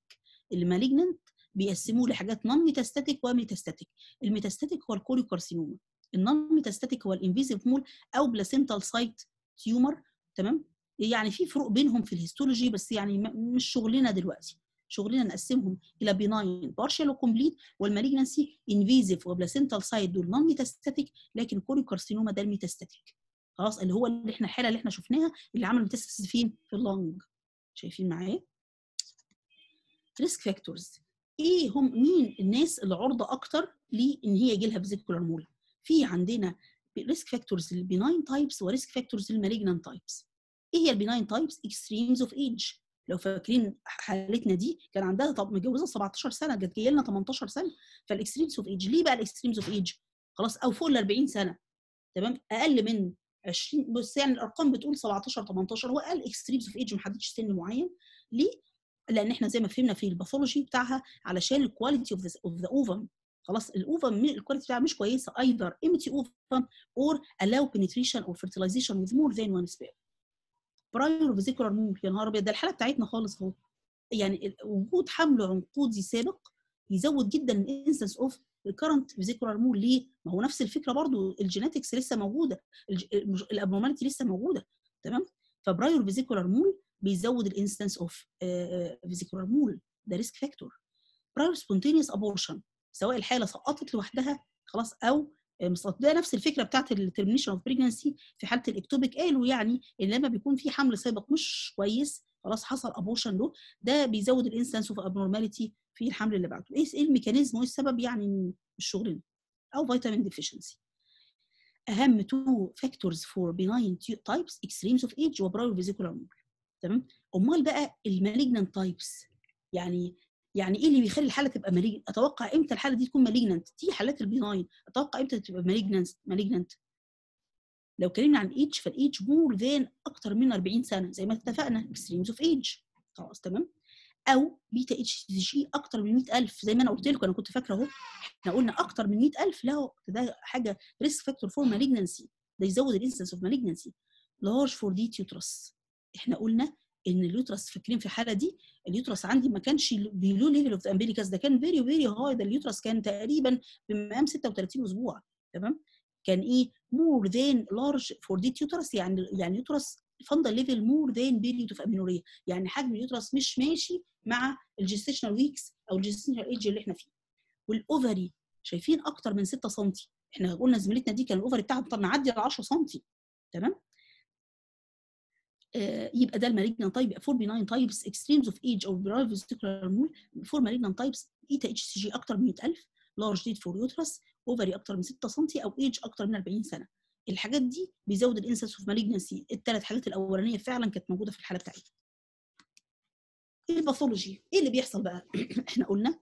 ال malignant بيقسموه لحاجات non metastatic و metastatic ال metastatic هو ال choriocarcinoma ال non metastatic هو ال invasive mole أو placental site tumor تمام؟ يعني في فروق بينهم في ال histology بس يعني مش شغلنا دلوقتي. شغلنا نقسمهم إلى benign partial و complete وال malignancy invasive و placental site دول non metastatic لكن choriocarcinoma ده ال metastatic خلاص اللي هو اللي إحنا الحالة اللي إحنا شفناها اللي عمل metastasis فين في ال lung. شايفين معايا؟ risk factors إيه هم مين الناس اللي عرضه أكتر لأن هي يجي لها vesicular mole في عندنا risk factors لل benign types و risk factors لل malignant types إيه هي ال benign types extremes of age لو فاكرين حالتنا دي كان عندها طب متجوزة 17 سنة جت جاية لنا 18 سنة. فال extremes of age ليه بقى ال extremes of age خلاص أو فوق ال 40 سنة. تمام؟ أقل من 20 بس يعني الأرقام بتقول 17 18 هو قال extremes of age ما حددش سن معين. ليه؟ لأن إحنا زي ما فهمنا في ال pathology بتاعها علشان ال quality of the of the ovum خلاص ال ovum ال quality بتاعها مش كويسة either empty ovum or allow penetration or fertilization with more than one sperm. prior vesicular mole يا نهار أبيض ده الحالة بتاعتنا خالص أهو. يعني وجود حمل عنقودي سابق يزود جدا ال incidence of ال current vesicular mole ليه؟ ما هو نفس الفكرة برضو ال genetics لسه موجودة ال abnormality لسه موجودة تمام؟ ف prior vesicular mole بيزود ال incidence of vesicular mole ده risk factor prior spontaneous abortion سواء الحالة سقطت لوحدها خلاص أو ده نفس الفكرة بتاعت ال termination of pregnancy في حالة ال ectopic قالوا يعني إن لما بيكون في حمل سابق مش كويس خلاص حصل abortion له ده بيزود ال incidence of abnormality في الحمل اللي بعده. إيه ال mechanism وإيه السبب يعني شغلنا أو vitamin deficiency أهم two factors for benign types extremes of age و prior vesicular mole تمام؟ أمال بقى ال malignant types يعني يعني إيه اللي بيخلي الحالة تبقى malignant أتوقع إمتى الحالة دي تكون malignant دي حالات ال benign أتوقع إمتى تبقى malignant malignant لو اتكلمنا عن age فال age more than أكتر من 40 سنة زي ما اتفقنا extremes of age خلاص تمام؟ أو beta HCG أكتر من 100000 زي ما أنا قلت لكم أنا كنت فاكرة أهو. إحنا قلنا أكتر من 100000 لا ده حاجة risk factor for malignancy ده يزود ال incidence of malignancy large for date uterus إحنا قلنا إن ال uterus فاكرين في الحالة دي ال uterus عندي ما كانش below level of umbilicus ده كان very very high ده ال uterus كان تقريبا بمقام 36 أسبوع. تمام؟ كان إيه؟ more than large for date uterus يعني يعني uterus fundal level more than period of amenorrhea. يعني حجم ال uterus مش ماشي مع ال gestational weeks أو ال gestational age اللي إحنا فيه. وال ovary شايفين أكتر من 6 سم إحنا قلنا زميلتنا دي كان ال ovary بتاعها معدي ال 10 سم تمام؟ آه يبقى ده ال malignant type يبقى for benign types extremes of age أو prior vesicular mole. for malignant types beta HCG أكتر من 100000 large date for uterus. ovary أكتر من 6 سم أو ايج أكتر من 40 سنة. الحاجات دي بيزود ال incidence of malignancy. الثلاث حاجات الأولانية فعلا كانت موجودة في الحالة بتاعتنا ال pathology إيه اللي بيحصل بقى؟ إحنا قلنا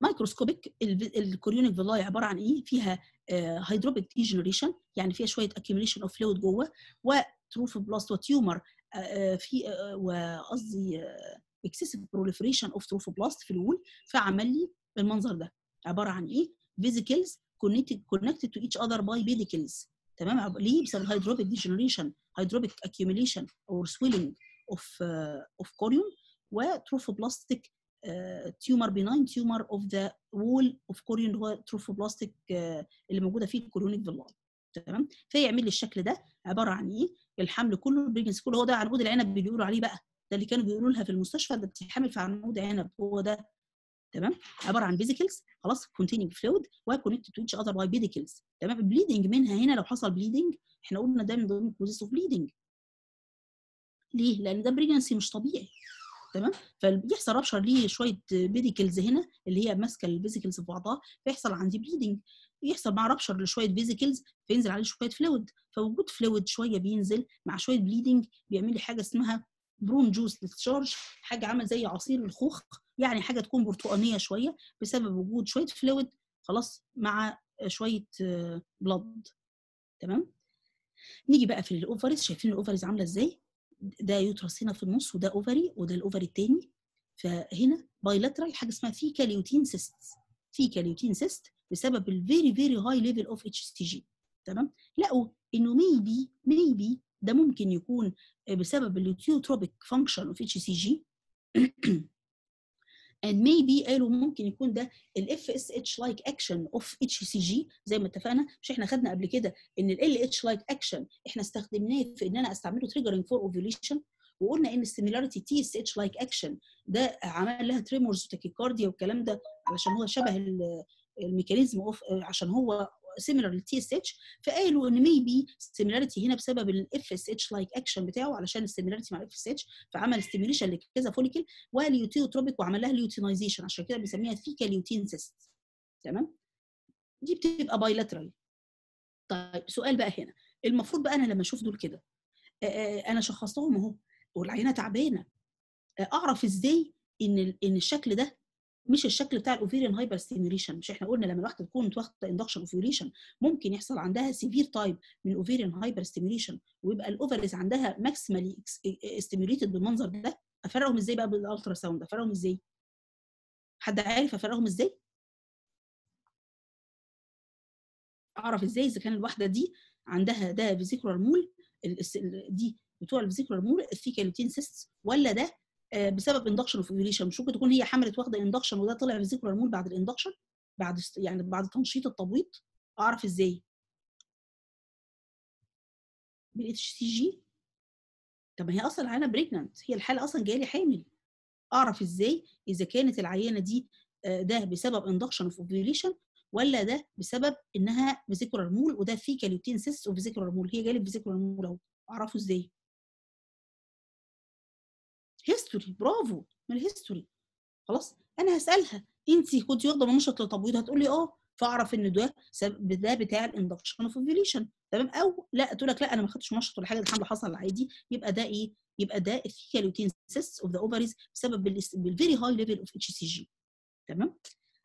microscopic ال chorionic villi عبارة عن إيه؟ فيها hydropic degeneration يعني فيها شوية accumulation of fluid جوه و trophoblast و tumor في وقصدي excessive proliferation of trophoblast في ال wall فعمل لي المنظر ده. عبارة عن إيه؟ vesicles connected connected to each other by pedicles تمام؟ ليه؟ بسبب hydropic degeneration hydropic accumulation or swelling of uh, of chorion و trophoblastic tumor benign tumor of the wall of chorion اللي هو trophoblastic uh, اللي موجودة فيه ال chorionic villi تمام؟ فيعمل لي الشكل ده عبارة عن إيه؟ الحمل كله ال pregnancy كله هو ده عنقود العنب اللي بيقولوا عليه بقى. ده اللي كانوا بيقولوا لها في المستشفى ده بتحمل في عنقود عنب هو ده تمام؟ عبارة عن vesicles خلاص containing fluid و connected to each other by pedicles تمام؟ ال bleeding منها هنا لو حصل bleeding إحنا قلنا ده من ضمن ال causes of bleeding ليه؟ لأن ده pregnancy مش طبيعي. تمام؟ فبيحصل rupture ليه شوية pedicles هنا اللي هي ماسكة ال vesicles في بعضها فيحصل عندي bleeding يحصل مع rupture لشوية vesicles فينزل عليه شوية fluid فوجود fluid شوية بينزل مع شوية bleeding بيعمل لي حاجة اسمها prune juice discharge حاجة عاملة زي عصير الخوخ يعني حاجة تكون برتقانية شوية بسبب وجود شوية fluid خلاص مع شوية blood تمام؟ نيجي بقى في ال ovaries شايفين ال ovaries عاملة إزاي؟ ده uterus هنا في النص وده ovary وده ال ovary الثاني فهنا bilateral حاجة اسمها theca lutein cyst theca lutein cyst بسبب ال very very high level of HCG تمام لقوا إنه maybe maybe ده ممكن يكون بسبب ال luteotropic function of HCG and maybe قالوا ممكن يكون ده ال FSH like action of HCG زي ما اتفقنا. مش إحنا خدنا قبل كده إن ال LH like action إحنا استخدمناه في إن أنا أستعمله triggering for ovulation وقلنا إن ال similarity TSH like action ده عمل لها tremors و tachycardia والكلام ده علشان هو شبه ال mechanism of عشان هو similar لل TSH فقالوا إن maybe similarity هنا بسبب ال FSH like action بتاعه علشان ال similarity مع ال FSH فعمل stimulation لكذا follicle وال luteotropic وعمل لها luteinization عشان كده بنسميها theca lutein cyst تمام؟ دي بتبقى bilateral طيب سؤال بقى هنا. المفروض بقى أنا لما أشوف دول كده أنا شخصتهم أهو والعيانة تعبانة أعرف إزاي إن إن الشكل ده مش الشكل بتاع ال ovarian hyperstimulation مش إحنا قلنا لما الواحدة تكون واخده induction ovulation ممكن يحصل عندها severe type من ال ovarian hyperstimulation ويبقى ال ovaries عندها maximally stimulated بالمنظر ده. أفرقهم إزاي بقى بال ultrasound أفرقهم إزاي؟ حد عارف أفرقهم إزاي؟ أعرف إزاي إذا كان الواحدة دي عندها ده vesicular mole دي بتوع ال vesicular mole ال theca lutein cyst ولا ده بسبب induction of ovulation مش ممكن تكون هي حملت واخدة induction وده طلع vesicular mole بعد ال induction بعد يعني بعد تنشيط التبويض؟ أعرف إزاي؟ بال HCG طب هي أصلا العيانة pregnant هي الحالة أصلا جاية لي حامل. أعرف إزاي إذا كانت العيانة دي ده بسبب induction of ovulation ولا ده بسبب إنها vesicular mole وده theca lutein cyst و vesicular mole هي جالي vesicular mole أهو. أعرفه إزاي؟ history برافو من ال history. خلاص أنا هسألها أنت كنت واخدة منشط للتبويض هتقول لي آه فأعرف إن ده ده بتاع ال induction of ovulation تمام؟ أو لا تقول لك لا أنا ما خدتش منشط ولا حاجة الحمل حصل عادي يبقى ده إيه؟ يبقى ده ال theca lutein cyst of the ovaries بسبب بال very high level of HCG تمام؟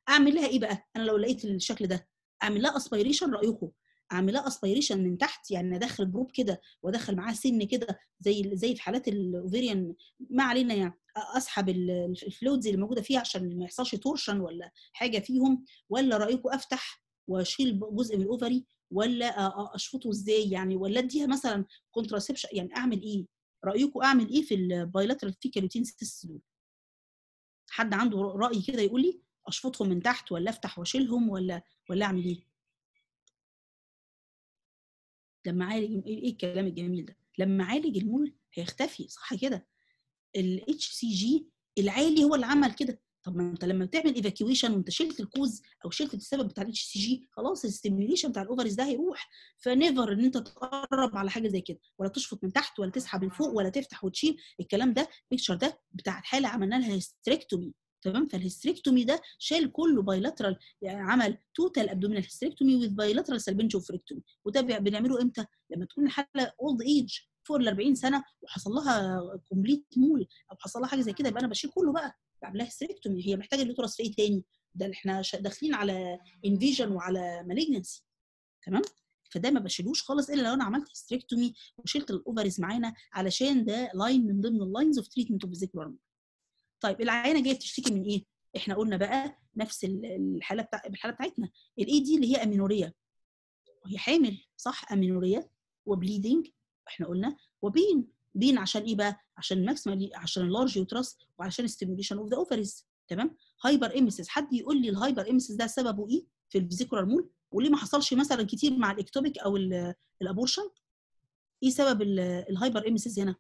أعمل لها إيه بقى؟ أنا لو لقيت الشكل ده أعمل لها aspiration رأيكم. اعمل لها aspiration من تحت يعني ادخل probe كده وادخل معاه سن كده زي زي في حالات ال ovarian ما علينا يعني أسحب ال fluids اللي موجودة فيها عشان ما يحصلش torsion ولا حاجة فيهم ولا رأيكم أفتح وأشيل جزء من ال ovary ولا أشفطه إزاي يعني؟ ولا أديها مثلا contraception يعني أعمل إيه؟ رأيكم أعمل إيه في ال bilateral theca lutein cysts دول؟ حد عنده رأي كده يقول لي أشفطهم من تحت ولا أفتح وأشيلهم ولا ولا أعمل إيه؟ لما اعالج إيه الكلام الجميل ده؟ لما اعالج المول هيختفي صح كده؟ ال HCG العالي هو اللي عمل كده. طب ما انت لما بتعمل evacuation وانت شلت ال cause أو شلت السبب بتاع ال HCG خلاص ال stimulation بتاع ال ovaries ده هيروح. ف never إن انت تقرب على حاجة زي كده. ولا تشفط من تحت ولا تسحب من فوق ولا تفتح وتشيل. الكلام ده ال picture ده بتاع الحالة عملنا لها hysterectomy تمام فال hysterectomy ده شال كله bilateral يعني عمل total abdominal hysterectomy with bilateral salpingo-oophorectomy وده بنعمله إمتى؟ لما تكون الحالة old age فوق ال 40 سنة وحصل لها complete mole أو حصل لها حاجة زي كده يبقى أنا بشيل كله بقى بعمل لها hysterectomy هي محتاجة ال uterus في إيه تاني؟ ده إحنا داخلين على invasion وعلى malignancy تمام؟ فده ما بشيلوش خالص إلا لو أنا عملت hysterectomy وشلت ال ovaries معانا علشان ده line من ضمن ال lines of treatment of vesicular طيب العيانة جاية بتشتكي من إيه؟ إحنا قلنا بقى نفس الحالة بتاع الحالة بتاعتنا الاي دي اللي هي amenorrhea وهي حامل صح amenorrhea و bleeding إحنا قلنا و pain pain عشان إيه بقى؟ عشان maximal عشان ال large uterus وعشان stimulation of the ovaries تمام؟ hyperemesis حد يقول لي ال hyperemesis ده سببه إيه في ال vesicular mole؟ وليه ما حصلش مثلا كتير مع ال ectopic أو ال abortion؟ إيه سبب ال hyperemesis هنا؟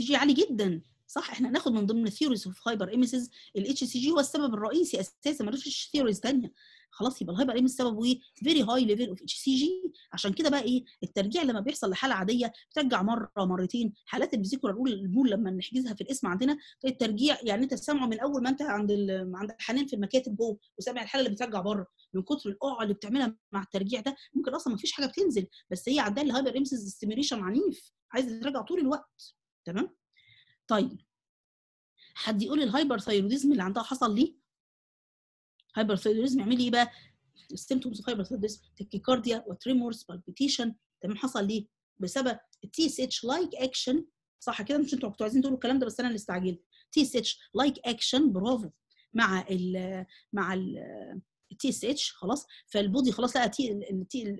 CG عالي جدا. صح إحنا هناخد من ضمن ال theories of hyperemesis ال HCG هو السبب الرئيسي أساسا فيش theories ثانية خلاص يبقى ال hyperemesis سببه إيه؟ very high level of HCG عشان كده بقى إيه؟ الترجيع لما بيحصل لحالة عادية بترجع مرة مرتين. حالات ال vesicular رول المول لما نحجزها في القسم عندنا الترجيع يعني أنت سامعه من أول ما أنت عند عند الحنان في المكاتب جوه وسامع الحالة اللي بترجع بره. من كتر القعه اللي بتعملها مع الترجيع ده ممكن أصلا ما فيش حاجة بتنزل. بس هي عندها ال hyperemesis stimulation عنيف عايز ترجع طول الوقت. تمام؟ طيب. حد يقول ال hyperthyroidism اللي عندها حصل ليه؟ hyperthyroidism يعمل إيه بقى؟ ال symptoms of hyperthyroidism tachycardia و tremors palpitation تمام؟ حصل ليه؟ بسبب ال TSH like action صح كده؟ مش أنتوا كنتوا عايزين تقولوا الكلام ده بس أنا اللي استعجلت. TSH like action برافو. مع ال مع ال ال TSH خلاص فال body خلاص لقى ال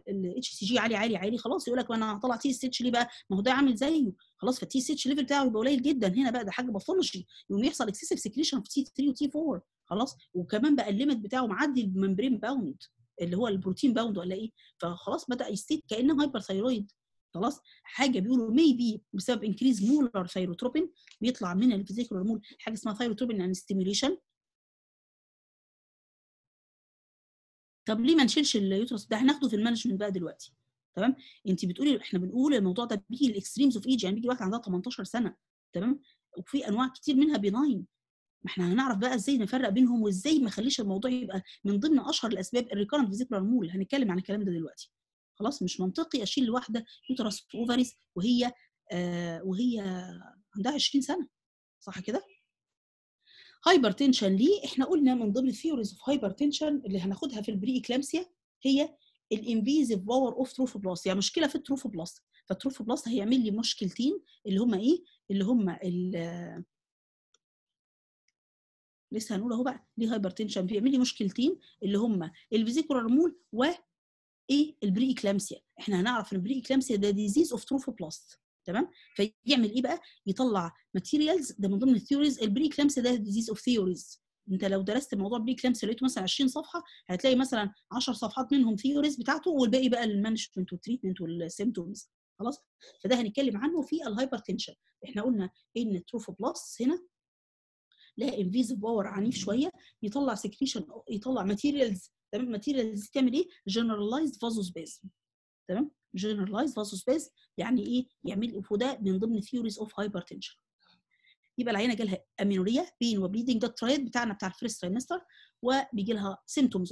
HCG عالي عالي عالي خلاص يقول لك أنا هطلع TSH ليه بقى؟ ما هو ده عامل زيه. خلاص فال TSH level بتاعه يبقى قليل جدا. هنا بقى ده حاجة pathology يقوم يحصل excessive secretion في T 3 و T 4 خلاص وكمان بقى ال limit بتاعه معدي ال membrane bound اللي هو البروتين bound ولا إيه؟ فخلاص بدأ state كأنه hyperthyroid خلاص حاجة بيقولوا maybe بسبب increase molar thyrotropin بيطلع من ال vesicular mole حاجة اسمها thyrotropin يعني stimulation طب ليه ما نشيلش ال uterus ده هناخده في ال management بقى دلوقتي. تمام؟ انت بتقولي إحنا بنقول الموضوع ده بيجي ال extremes of age يعني بيجي واحد عندها 18 سنة. تمام؟ وفي أنواع كتير منها benign. ما إحنا هنعرف بقى إزاي نفرق بينهم وازاي ما نخليش الموضوع يبقى من ضمن أشهر الأسباب ال recurrent vesicular mole هنتكلم عن الكلام ده دلوقتي. خلاص؟ مش منطقي أشيل لواحده uterus ovaries وهي آه وهي عندها 20 سنة. صح كده؟ hypertension ليه؟ إحنا قلنا من ضمن ال theories of hypertension اللي هناخدها في ال pre-eclampsia هي ال invasive power of trophoblast يعني مشكلة في ال trophoblast فال trophoblast هيعمل لي مشكلتين اللي هما إيه؟ اللي هما لسه هنقول أهو بقى ليه hypertension بيعمل لي مشكلتين اللي هما ال vesicular mole و إيه؟ ال pre-eclampsia إحنا هنعرف إن ال pre-eclampsia ده disease of trophoblast تمام؟ فيعمل إيه بقى؟ يطلع materials ده من ضمن ال theories ال pre-eclampsia ده disease of theories أنت لو درست موضوع pre-eclampsia لقيته مثلا 20 صفحة هتلاقي مثلا 10 صفحات منهم theories بتاعته والباقي بقى ال management وال treatment وال symptoms خلاص؟ فده هنتكلم عنه في ال hypertension إحنا قلنا إن ال trophoblast هنا لها invasive power عنيف شوية يطلع secretion يطلع materials تمام؟ materials تعمل إيه؟ generalized vasospasm تمام؟ generalized vasospasm يعني إيه؟ يعمل وده من ضمن theories of hypertension يبقى العيانة جالها amenorrhea pain و bleeding ده ال triad بتاعنا بتاع ال first trimester وبيجي لها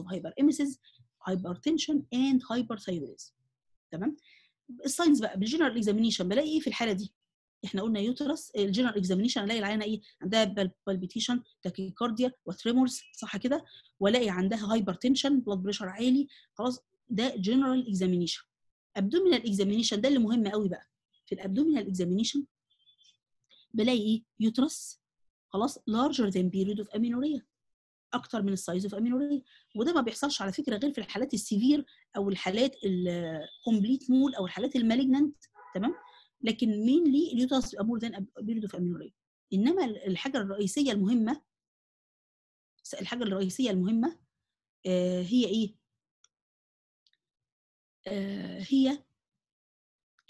of hyperemesis hypertension and hyperthyroidism تمام؟ ال signs بقى بال general examination بلاقي إيه في الحالة دي؟ إحنا قلنا uterus ال general examination ألاقي العيانة إيه؟ عندها palpitation tachycardia و tremors صح كده؟ وألاقي عندها hypertension blood pressure عالي خلاص ده general examination abdominal examination ده اللي مهم قوي بقى. في ال abdominal examination بلاقي إيه؟ uterus خلاص larger than period of amenorrhea. أكتر من ال size of amenorrhea وده ما بيحصلش على فكرة غير في الحالات ال severe أو الحالات ال complete mole أو الحالات ال malignant. تمام؟ لكن mainly ال uterus بيبقى more than period of amenorrhea إنما الحاجة الرئيسية المهمة الحاجة الرئيسية المهمة آه هي إيه؟ هي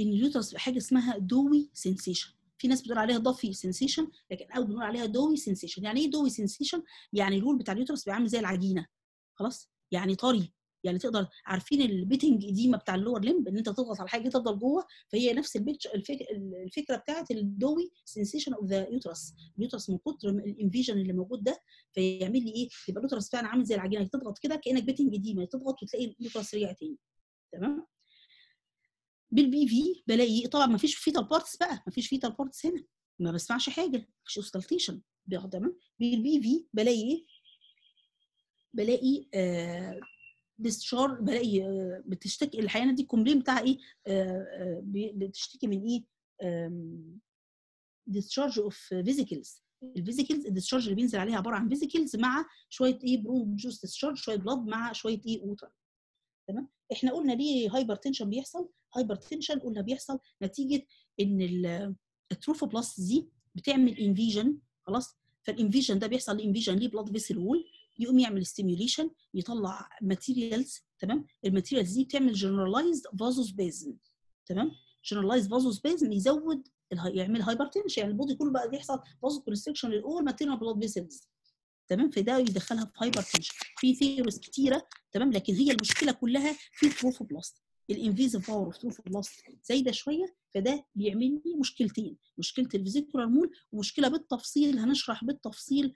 إن ال uterus حاجة اسمها دوي سensation في ناس بتقول عليها doughy sensation لكن أو بنقول عليها doughy sensation يعني إيه doughy sensation؟ يعني ال wall بتاع ال uterus بيبقى عامل زي العجينة. خلاص؟ يعني طري. يعني تقدر عارفين ال pitting edema بتاع ال lower limb إن أنت تضغط على حاجة تفضل جوه فهي نفس الفكرة بتاعت ال doughy sensation of the uterus ال uterus من كتر ال invasion اللي موجود ده فيعمل لي إيه؟ يبقى ال uterus فعلا عامل زي العجينة تضغط كده كأنك pitting edema تضغط وتلاقي ال uterus رجع تاني. تمام؟ بال PV بلاقي طبعا ما فيش fetal parts بقى ما فيش fetal parts هنا ما بسمعش حاجة ما فيش auscultation تمام؟ بال PV بلاقي إيه؟ بلاقي آه discharge بلاقي آه بتشتكي العيانات دي ال complaint بتاعها إيه؟ آه بتشتكي من إيه؟ discharge of vesicles ال vesicles ال discharge اللي بينزل عليها عبارة عن vesicles مع شوية إيه؟ prune juice discharge شوية blood مع شوية إيه؟ water تمام؟ إحنا قلنا ليه hypertension بيحصل؟ hypertension قلنا بيحصل نتيجة إن ال trophoblast دي بتعمل invasion خلاص؟ فال invasion ده بيحصل invasion ليه blood vessel wall يقوم يعمل stimulation يطلع materials تمام؟ ال materials دي بتعمل generalized vasospasm تمام؟ generalized vasospasm يزود يعمل hypertension يعني ال body كله بقى بيحصل vasoconstriction لل all arterial blood vessels تمام؟ فده يدخلها في hypertension في theories كتيرة تمام؟ لكن هي المشكلة كلها في trophoblast ال invasive power of trophoblast زايدة شوية فده بيعمل لي مشكلتين. مشكلة ال vesicular mole ومشكلة بالتفصيل هنشرح بالتفصيل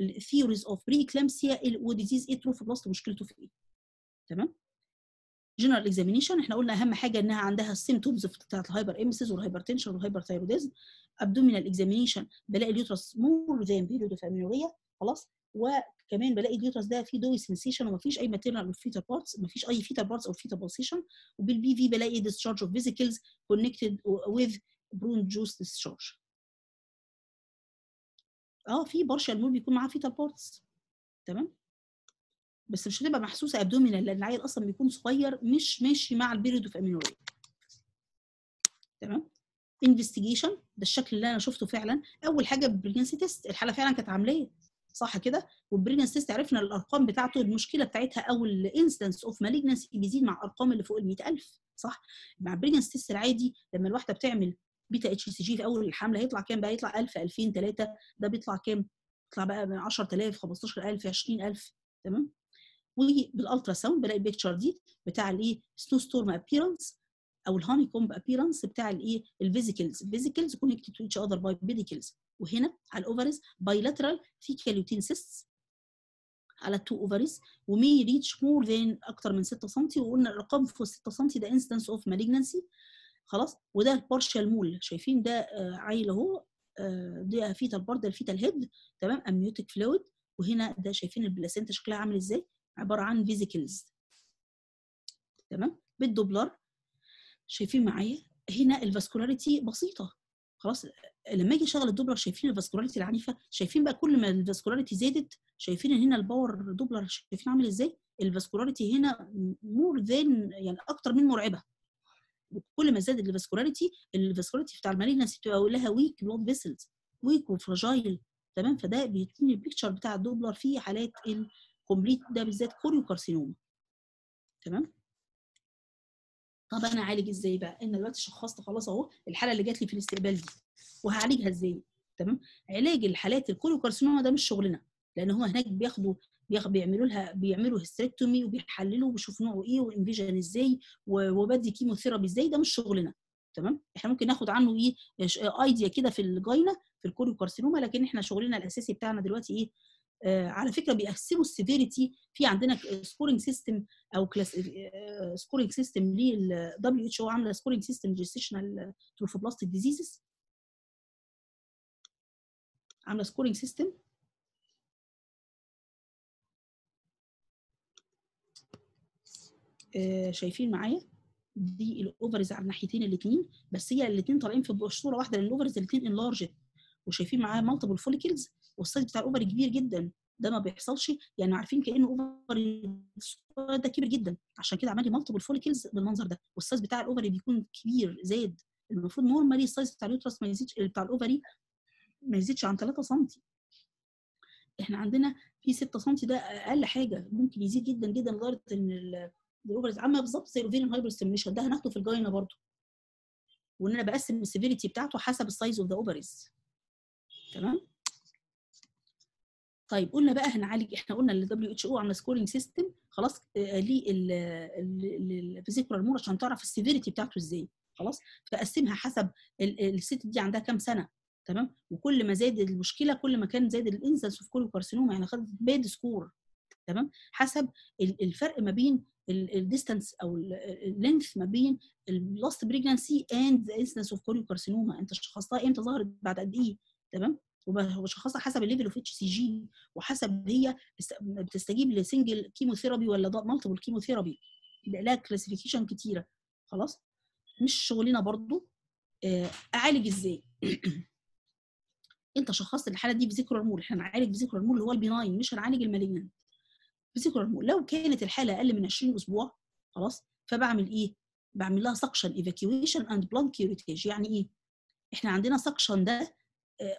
ال theories of pre-eclampsia و disease إيه trophoblast ومشكلته في إيه. تمام؟ general examination إحنا قلنا أهم حاجة إنها عندها ال symptoms بتاعت ال hyperemesis وال hypertension وال hyperthyroidism abdominal examination بلاقي ال uterus more than period of amenorrhea خلاص. وكمان بلاقي ال uterus ده فيه doughy sensation ومفيش أي material أو fetal parts مفيش أي fetal parts أو fetal position وبال PV بلاقي discharge of vesicles connected with prune juice discharge. آه في partial mole بيكون معاه fetal parts تمام؟ بس مش هتبقى محسوسة abdominal لأن العيل أصلا بيكون صغير مش ماشي مع ال period of amenorrhea تمام؟ investigation ده الشكل اللي أنا شفته فعلا. أول حاجة بال pregnancy test الحالة فعلا كانت عامليه صح كده؟ وال pregnancy test عرفنا الأرقام بتاعته المشكلة بتاعتها أو ال incidence of malignancy بيزيد مع الارقام اللي فوق ال 100000 صح؟ مع ال pregnancy test العادي لما الواحدة بتعمل beta HCG في أول الحمل هيطلع كام بقى؟ يطلع 1000 2000 3 ده بيطلع كام؟ يطلع بقى من 10000 15000 20000 تمام؟ وبال ultrasound بلاقي ال picture دي بتاع الايه snowstorm appearance أو ال honeycomb appearance بتاع الايه ال vesicles ال vesicles connected to each other by pedicles وهنا على ال ovaries bilateral theca lutein cysts على ال two ovaries و may reach more than أكتر من 6 سم وقلنا الارقام فوق 6 سم ده incidence of malignancy خلاص؟ وده ال partial mole شايفين ده آه عيل أهو. آه ده fetal برضه ال fetal head تمام؟ amniotic fluid وهنا ده شايفين ال placenta شكلها عامل إزاي؟ عبارة عن vesicles تمام؟ بالدوبلر. شايفين معايا؟ هنا ال vascularity بسيطة. خلاص لما أجي اشغل الدوبلر شايفين ال vascularity العنيفة شايفين بقى كل ما ال vascularity زادت شايفين هنا ال power Doppler شايفين عامل إزاي؟ ال vascularity هنا more than يعني أكتر من مرعبة. وكل ما زاد ال vascularity ال vascularity بتاع ال malignancy بتبقى لها weak blood vessels weak و fragile تمام؟ فده بيديني ال picture بتاع الدوبلر في حالات ال complete ده بالذات choriocarcinoma تمام؟ طب أنا أعالج إزاي بقى؟ أنا دلوقتي شخصت خلاص أهو الحالة اللي جات لي في الاستقبال دي وهعالجها إزاي؟ تمام؟ علاج الحالات ال choriocarcinoma ده مش شغلنا لأن هم هناك بياخدوا بياخد بيعملوا لها بيعملوا hysterectomy وبيحللوا وبيشوفوا نوعه إيه و invasion إزاي وبدي chemotherapy إزاي ده مش شغلنا تمام؟ إحنا ممكن ناخد عنه إيه idea كده في ال gyna في ال choriocarcinoma لكن إحنا شغلنا الأساسي بتاعنا دلوقتي إيه؟ آه على فكرة بيقسموا ال severity في عندنا scoring system أو class scoring system لل WHO عاملة scoring system gestational trophoblastic diseases عاملة scoring system آه شايفين معايا؟ دي ال ovaries على الناحيتين الاثنين بس هي الاثنين طالعين في صوره واحدة لأن ال ovaries الاثنين enlarged وشايفين معاها multiple follicles وال size بتاع ال ovary كبير جدا. ده ما بيحصلش يعني عارفين كأنه ovary ده كبير جدا. عشان كده عمل لي multiple follicles بالمنظر ده. وال size بتاع ال ovary بيكون كبير زاد المفروض normally ال size بتاع ال uterus ما يزيدش بتاع ال ovary ما يزيدش عن 3 سم إحنا عندنا في 6 سم ده أقل حاجة ممكن يزيد جدا جدا لدرجة إن ال ovaries عامله بالظبط زي ال ovarian hyperstimulation ده هناخده في ال gyna برضه. وإن أنا بقسم ال severity بتاعته حسب ال size of the ovaries تمام؟ طيب قلنا بقى هنعالج إحنا قلنا ال WHO عامله scoring system خلاص لل vesicular mole عشان تعرف ال severity بتاعته إزاي خلاص؟ فقسمها حسب الست دي عندها كام سنة تمام؟ وكل ما زاد المشكلة كل ما كان زاد ال incidence of choriocarcinoma يعني خدت bad score تمام؟ حسب الفرق ما بين ال distance أو ال length ما بين ال last pregnancy and incidence of choriocarcinoma أنت شخصتها إمتى ظهرت بعد قد إيه تمام؟ وبشخصها حسب ال level of HCG وحسب هي بتستجيب ل single chemotherapy ولا multiple chemotherapy لها classification كتيرة. خلاص؟ مش شغلنا برضو. أعالج إزاي؟ أنت شخصت الحالة دي vesicular mole إحنا هنعالج vesicular mole اللي هو ال benign مش هنعالج ال malignant vesicular mole لو كانت الحالة أقل من 20 أسبوع خلاص؟ فبعمل إيه؟ بعمل لها suction evacuation and blunt curettage يعني إيه؟ إحنا عندنا suction ده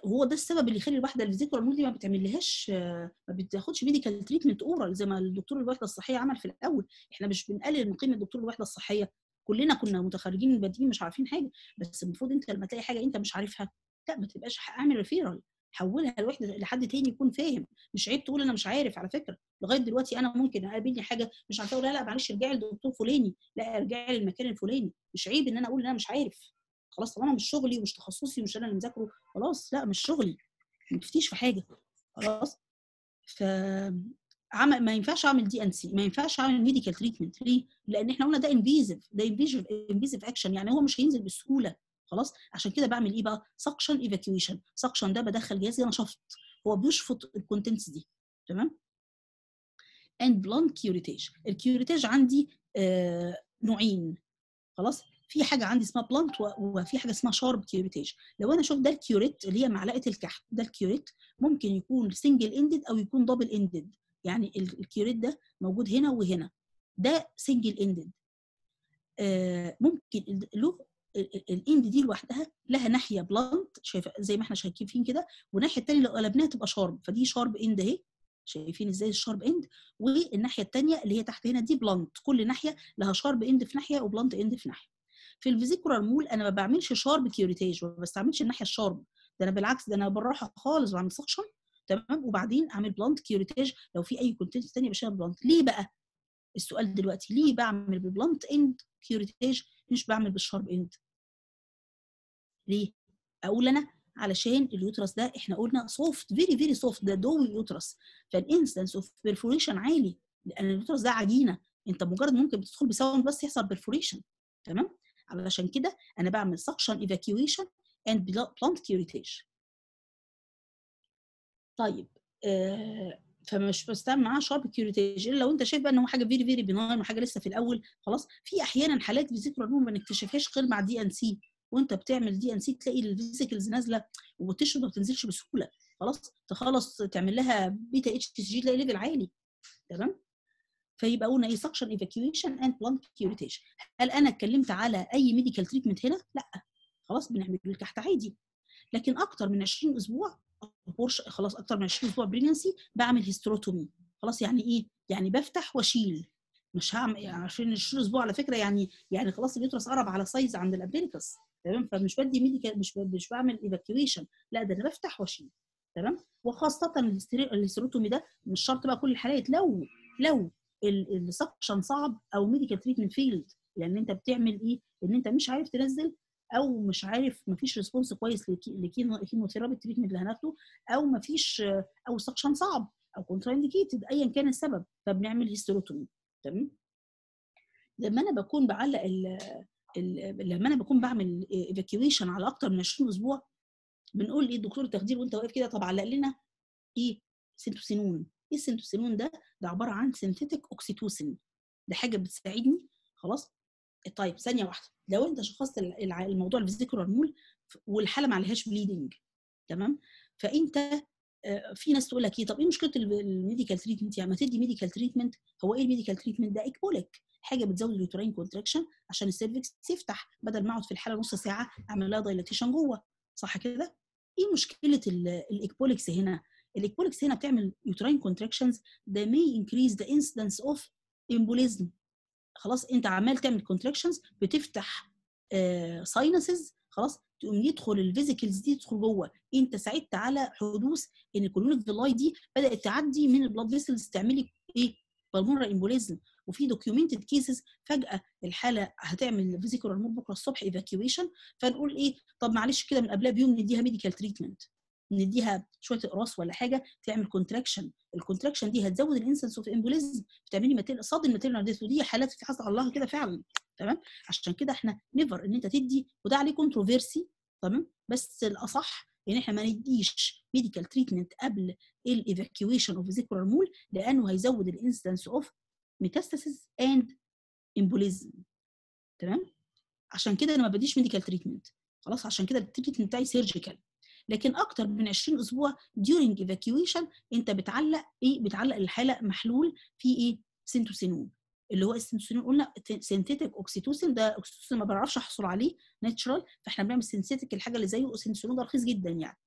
هو ده السبب اللي يخلي الواحدة ال vesicular mole دي ما بتعملهاش ما بتاخدش medical treatment oral زي ما الدكتور الوحدة الصحية عمل في الأول. إحنا مش بنقلل من قيمة دكتور الوحدة الصحية. كلنا كنا متخرجين بادئين مش عارفين حاجة بس المفروض أنت لما تلاقي حاجة أنت مش عارفها لا ما تبقاش اعمل referral حولها الوحده لحد تاني يكون فاهم. مش عيب تقول أنا مش عارف على فكرة. لغاية دلوقتي أنا ممكن أقابلني حاجة مش عارفة أقول لا لا معلش ارجعي للدكتور فلاني. لا ارجعي للمكان الفلاني. مش عيب إن أنا أقول إن أنا مش عارف. خلاص طالما مش شغلي ومش تخصصي ومش أنا اللي مذاكره خلاص لا مش شغلي ما تفتيش في حاجة خلاص ف ما ينفعش أعمل دي ان سي ما ينفعش أعمل medical treatment ليه؟ لأن إحنا قلنا ده invasive ده invasive invasive action يعني هو مش هينزل بسهولة خلاص عشان كده بعمل إيه بقى؟ suction evacuation suction ده بدخل جهاز أنا شفط هو بيشفط ال contents دي تمام؟ and blunt curettage ال curettage عندي آه نوعين خلاص في حاجة عندي اسمها blunt وفي حاجة اسمها sharp curettage لو أنا شفت ده ال curette اللي هي معلقة الكحك ده ال curette ممكن يكون single ended أو يكون double ended يعني ال curette ده موجود هنا وهنا. ده single ended آه ممكن له ال end دي لوحدها لها ناحية blunt شايفة زي ما إحنا شايفين كده والناحية الثانية لو قلبناها تبقى sharp فدي sharp end اهي. شايفين إزاي ال sharp end والناحية الثانية اللي هي تحت هنا دي blunt كل ناحية لها sharp end في ناحية و blunt end في ناحية. في ال vesicular mole أنا ما بعملش sharp curettage ما بستعملش الناحية ال sharp. ده أنا بالعكس ده أنا بالراحة خالص بعمل suction تمام؟ وبعدين أعمل blunt curettage. لو في أي content ثانية بشتغل blunt ليه بقى؟ السؤال دلوقتي ليه بعمل بال blunt end curettage مش بعمل بال sharp end ليه؟ أقول أنا علشان ال uterus ده إحنا قلنا soft very very soft ده doughy uterus فال incidence of perforation عالي لأن ال uterus ده عجينة. أنت مجرد ممكن بتدخل ب sound بس يحصل perforation تمام؟ علشان كده أنا بعمل suction evacuation and blunt curettage طيب آه فمش بستعمل معاه sharp curettage إلا لو أنت شايف بقى إن هو حاجة very very benign وحاجة لسه في الأول خلاص. في أحيانا حالات vesicular mole ما نكتشفهاش غير مع D and C وأنت بتعمل D and C تلاقي ال vesicles نازلة وتشرب ما بتنزلش بسهولة خلاص. تخلص تعمل لها beta hCG تلاقي level عالي تمام؟ فيبقى قلنا إيه؟ suction evacuation and blunt curettage هل أنا اتكلمت على أي medical treatment هنا؟ لأ. خلاص بنعمل الكحت عادي. لكن أكتر من 20 أسبوع خلاص أكتر من 20 أسبوع pregnancy بعمل hysterotomy خلاص يعني إيه؟ يعني بفتح وأشيل. مش هعمل يعني 20 20 أسبوع على فكرة يعني يعني خلاص ال uterus قرب على size عند ال umbilicus تمام؟ فمش بدي medical مش مش بعمل evacuation لأ ده أنا بفتح وأشيل. تمام؟ وخاصة ال hysterotomy ده مش شرط بقى كل الحالات. لو لو ال suction صعب أو medical treatment failed يعني أنت بتعمل إيه؟ إن أنت مش عارف تنزل أو مش عارف مفيش response كويس لل chemotherapy ال treatment اللي هناخده أو مفيش أو suction صعب أو contraindicated ايا كان السبب فبنعمل hysterotomy تمام؟ لما أنا بكون بعلق ال لما أنا بكون بعمل evacuation على أكتر من 20 أسبوع بنقول إيه الدكتور التخدير وأنت واقف كده طب علق لنا إيه؟ Syntocinon إيه ال Syntocinon ده ده عبارة عن synthetic oxytocin ده حاجة بتساعدني خلاص؟ طيب ثانية واحدة. لو أنت شخصت الموضوع ال vesicular mole والحالة ما عليهاش bleeding تمام؟ فأنت في ناس تقول لك إيه؟ طب إيه مشكلة ال medical treatment يعني ما تدي medical treatment هو إيه ال medical treatment ده ecbolic حاجة بتزود ال uterine contraction عشان ال cervix يفتح بدل ما أقعد في الحالة نص ساعة أعمل لها dilatation جوه. صح كده؟ إيه مشكلة ال ecbolics هنا؟ ال ecbolics هنا بتعمل uterine contractions ده may increase the incidence of embolism. خلاص انت عمال تعمل contractions بتفتح sinuses آه خلاص تقوم يدخل ال vesicles دي تدخل جوه. انت ساعدت على حدوث إن ال chorionic villi دي بدأت تعدي من ال blood vessels تعملي إيه؟ pulmonary embolism وفي documented cases فجأة الحالة هتعمل vesicular mole بكره الصبح evacuation فنقول إيه؟ طب معلش كده من قبلها بيوم نديها medical treatment نديها شوية إقراص ولا حاجة تعمل contraction ال contraction دي هتزود ال incidence of embolism بتعملي maternal sudden maternal death ودي حالات في حصل الله كده فعلا تمام؟ عشان كده إحنا never إن أنت تدي وده عليه controversy تمام؟ بس الأصح إن إحنا ما نديش medical treatment قبل ال evacuation of vesicular mole لأنه هيزود ال incidence of metastasis and embolism تمام؟ عشان كده أنا ما بديش medical treatment خلاص؟ عشان كده ال treatment بتاعي surgical لكن أكتر من 20 أسبوع during evacuation أنت بتعلق إيه؟ بتعلق الحالة محلول في إيه؟ Syntocinon اللي هو ال Syntocinon قلنا synthetic oxytocin ده oxytocin ما بعرفش أحصل عليه natural فإحنا بنعمل synthetic الحاجة اللي زيه ال Syntocinon ده رخيص جدا يعني.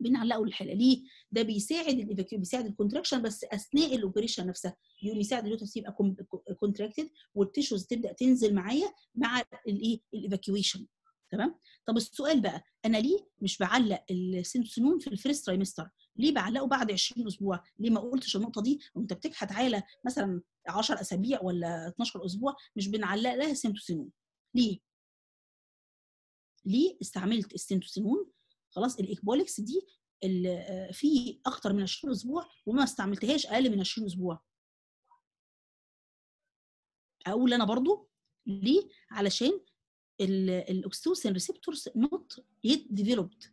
بنعلقه للحاله ليه؟ ده بيساعد ال evacu بيساعد ال contraction بس أثناء ال operation نفسها. يقوم يساعد ال uterus يبقى contracted وال tissues تبدأ تنزل معايا مع الايه؟ ال evacuation تمام؟ طب السؤال بقى أنا ليه مش بعلق ال Syntocinon في ال first trimester ليه بعلقه بعد 20 أسبوع؟ ليه ما قلتش النقطة دي وأنت بتكحت حالة مثلا 10 أسابيع ولا 12 أسبوع مش بنعلق لها Syntocinon ليه؟ ليه استعملت ال Syntocinon خلاص ال ecbolics دي في أكتر من 20 أسبوع وما استعملتهاش أقل من 20 أسبوع. أقول أنا برضو ليه؟ علشان ال oxytocin receptors not yet developed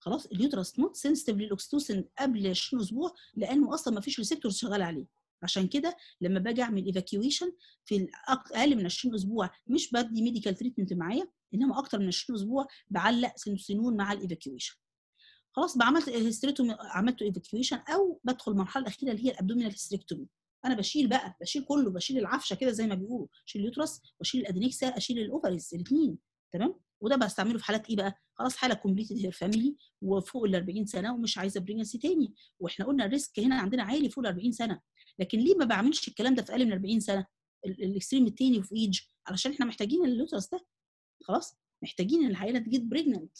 خلاص ال uterus not sensitive لل oxytocin قبل 20 أسبوع لأنه أصلا ما فيش receptors شغاله عليه. عشان كده لما باجي أعمل evacuation في أقل من 20 أسبوع مش بدي medical treatment معايا إنما أكتر من 20 أسبوع بعلق Syntocinon مع ال evacuation خلاص بعملت hysterotomy عملته evacuation أو بدخل المرحلة الأخيرة اللي هي ال abdominal hysterectomy أنا بشيل بقى بشيل كله بشيل العفشة كده زي ما بيقولوا أشيل ال uterus وأشيل ال adnexa أشيل ال ovaries الاثنين تمام؟ وده بستعمله في حالات إيه بقى؟ خلاص حالة completed her family وفوق ال 40 سنة ومش عايزة pregnancy تاني وإحنا قلنا ال risk هنا عندنا عالي فوق ال 40 سنة لكن ليه ما بعملش الكلام ده في أقل من 40 سنة؟ ال extreme التاني في ايج علشان إحنا محتاجين ال uterus ده خلاص؟ محتاجين ان العيانة ت get pregnant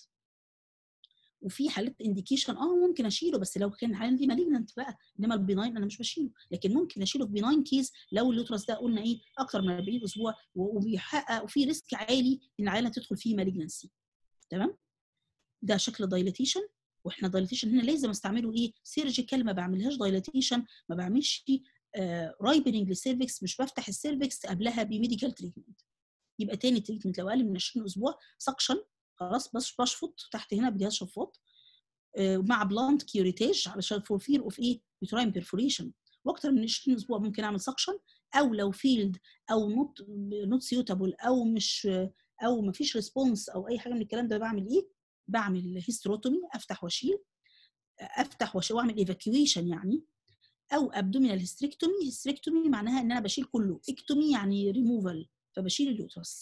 وفي حالات indication آه ممكن أشيله بس لو كان الحاله دي malignant بقى انما ال benign أنا مش بشيله. لكن ممكن أشيله في benign case لو ال uterus ده قلنا إيه أكتر من 40 أسبوع وبيحقق وفي risk عالي إن العيانة تدخل فيه malignancy تمام؟ ده شكل dilatation وإحنا dilatation هنا لازم أستعمله إيه؟ surgical ما بعملهاش dilatation ما بعملش آه ripening لل cervix مش بفتح ال cervix قبلها ب medical treatment يبقى تاني treatment لو أقل من 20 أسبوع suction خلاص بس بشفط تحت هنا بجهاز شفاط مع blunt curettage علشان for fear of إيه؟ uterine perforation وأكتر من 20 أسبوع ممكن أعمل suction أو لو failed أو not not suitable أو مش أو ما فيش response أو أي حاجة من الكلام ده بعمل إيه؟ بعمل hysterotomy أفتح واشيل أفتح واشيل وأعمل evacuation يعني أو abdominal hysterectomy hysterectomy معناها إن أنا بشيل كله. ectomy يعني ريموفال فبشيل ال uterus.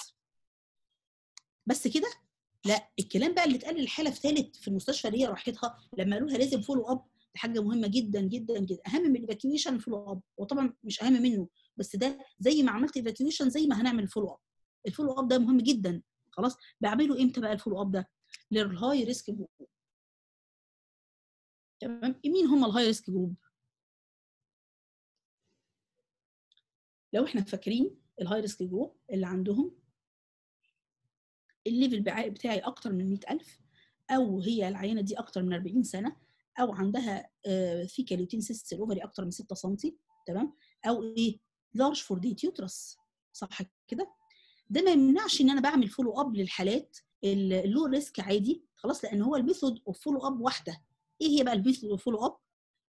بس كده؟ لا الكلام بقى اللي اتقال للحاله في ثالث في المستشفى اللي هي راحتها لما قالوا لها لازم follow up دي حاجة مهمة جدا جدا جدا. أهم من ال evacuation ال follow up وطبعا مش أهم منه بس ده زي ما عملت evacuation زي ما هنعمل ال follow up ال follow up ده مهم جدا. خلاص؟ بعمله إمتى بقى ال follow up ده؟ لل high risk group تمام؟ مين هم ال high risk group لو إحنا فاكرين ال high risk group اللي عندهم ال level بتاعي أكتر من 100000 أو هي العيانة دي أكتر من 40 سنة أو عندها theca lutein cyst ال ovary أكتر من 6 سم تمام؟ أو إيه large for date uterus صح كده؟ ده ما يمنعش إن أنا بعمل follow up للحالات ال low risk عادي خلاص لأن هو ال method of follow up واحدة. إيه هي بقى ال method of follow up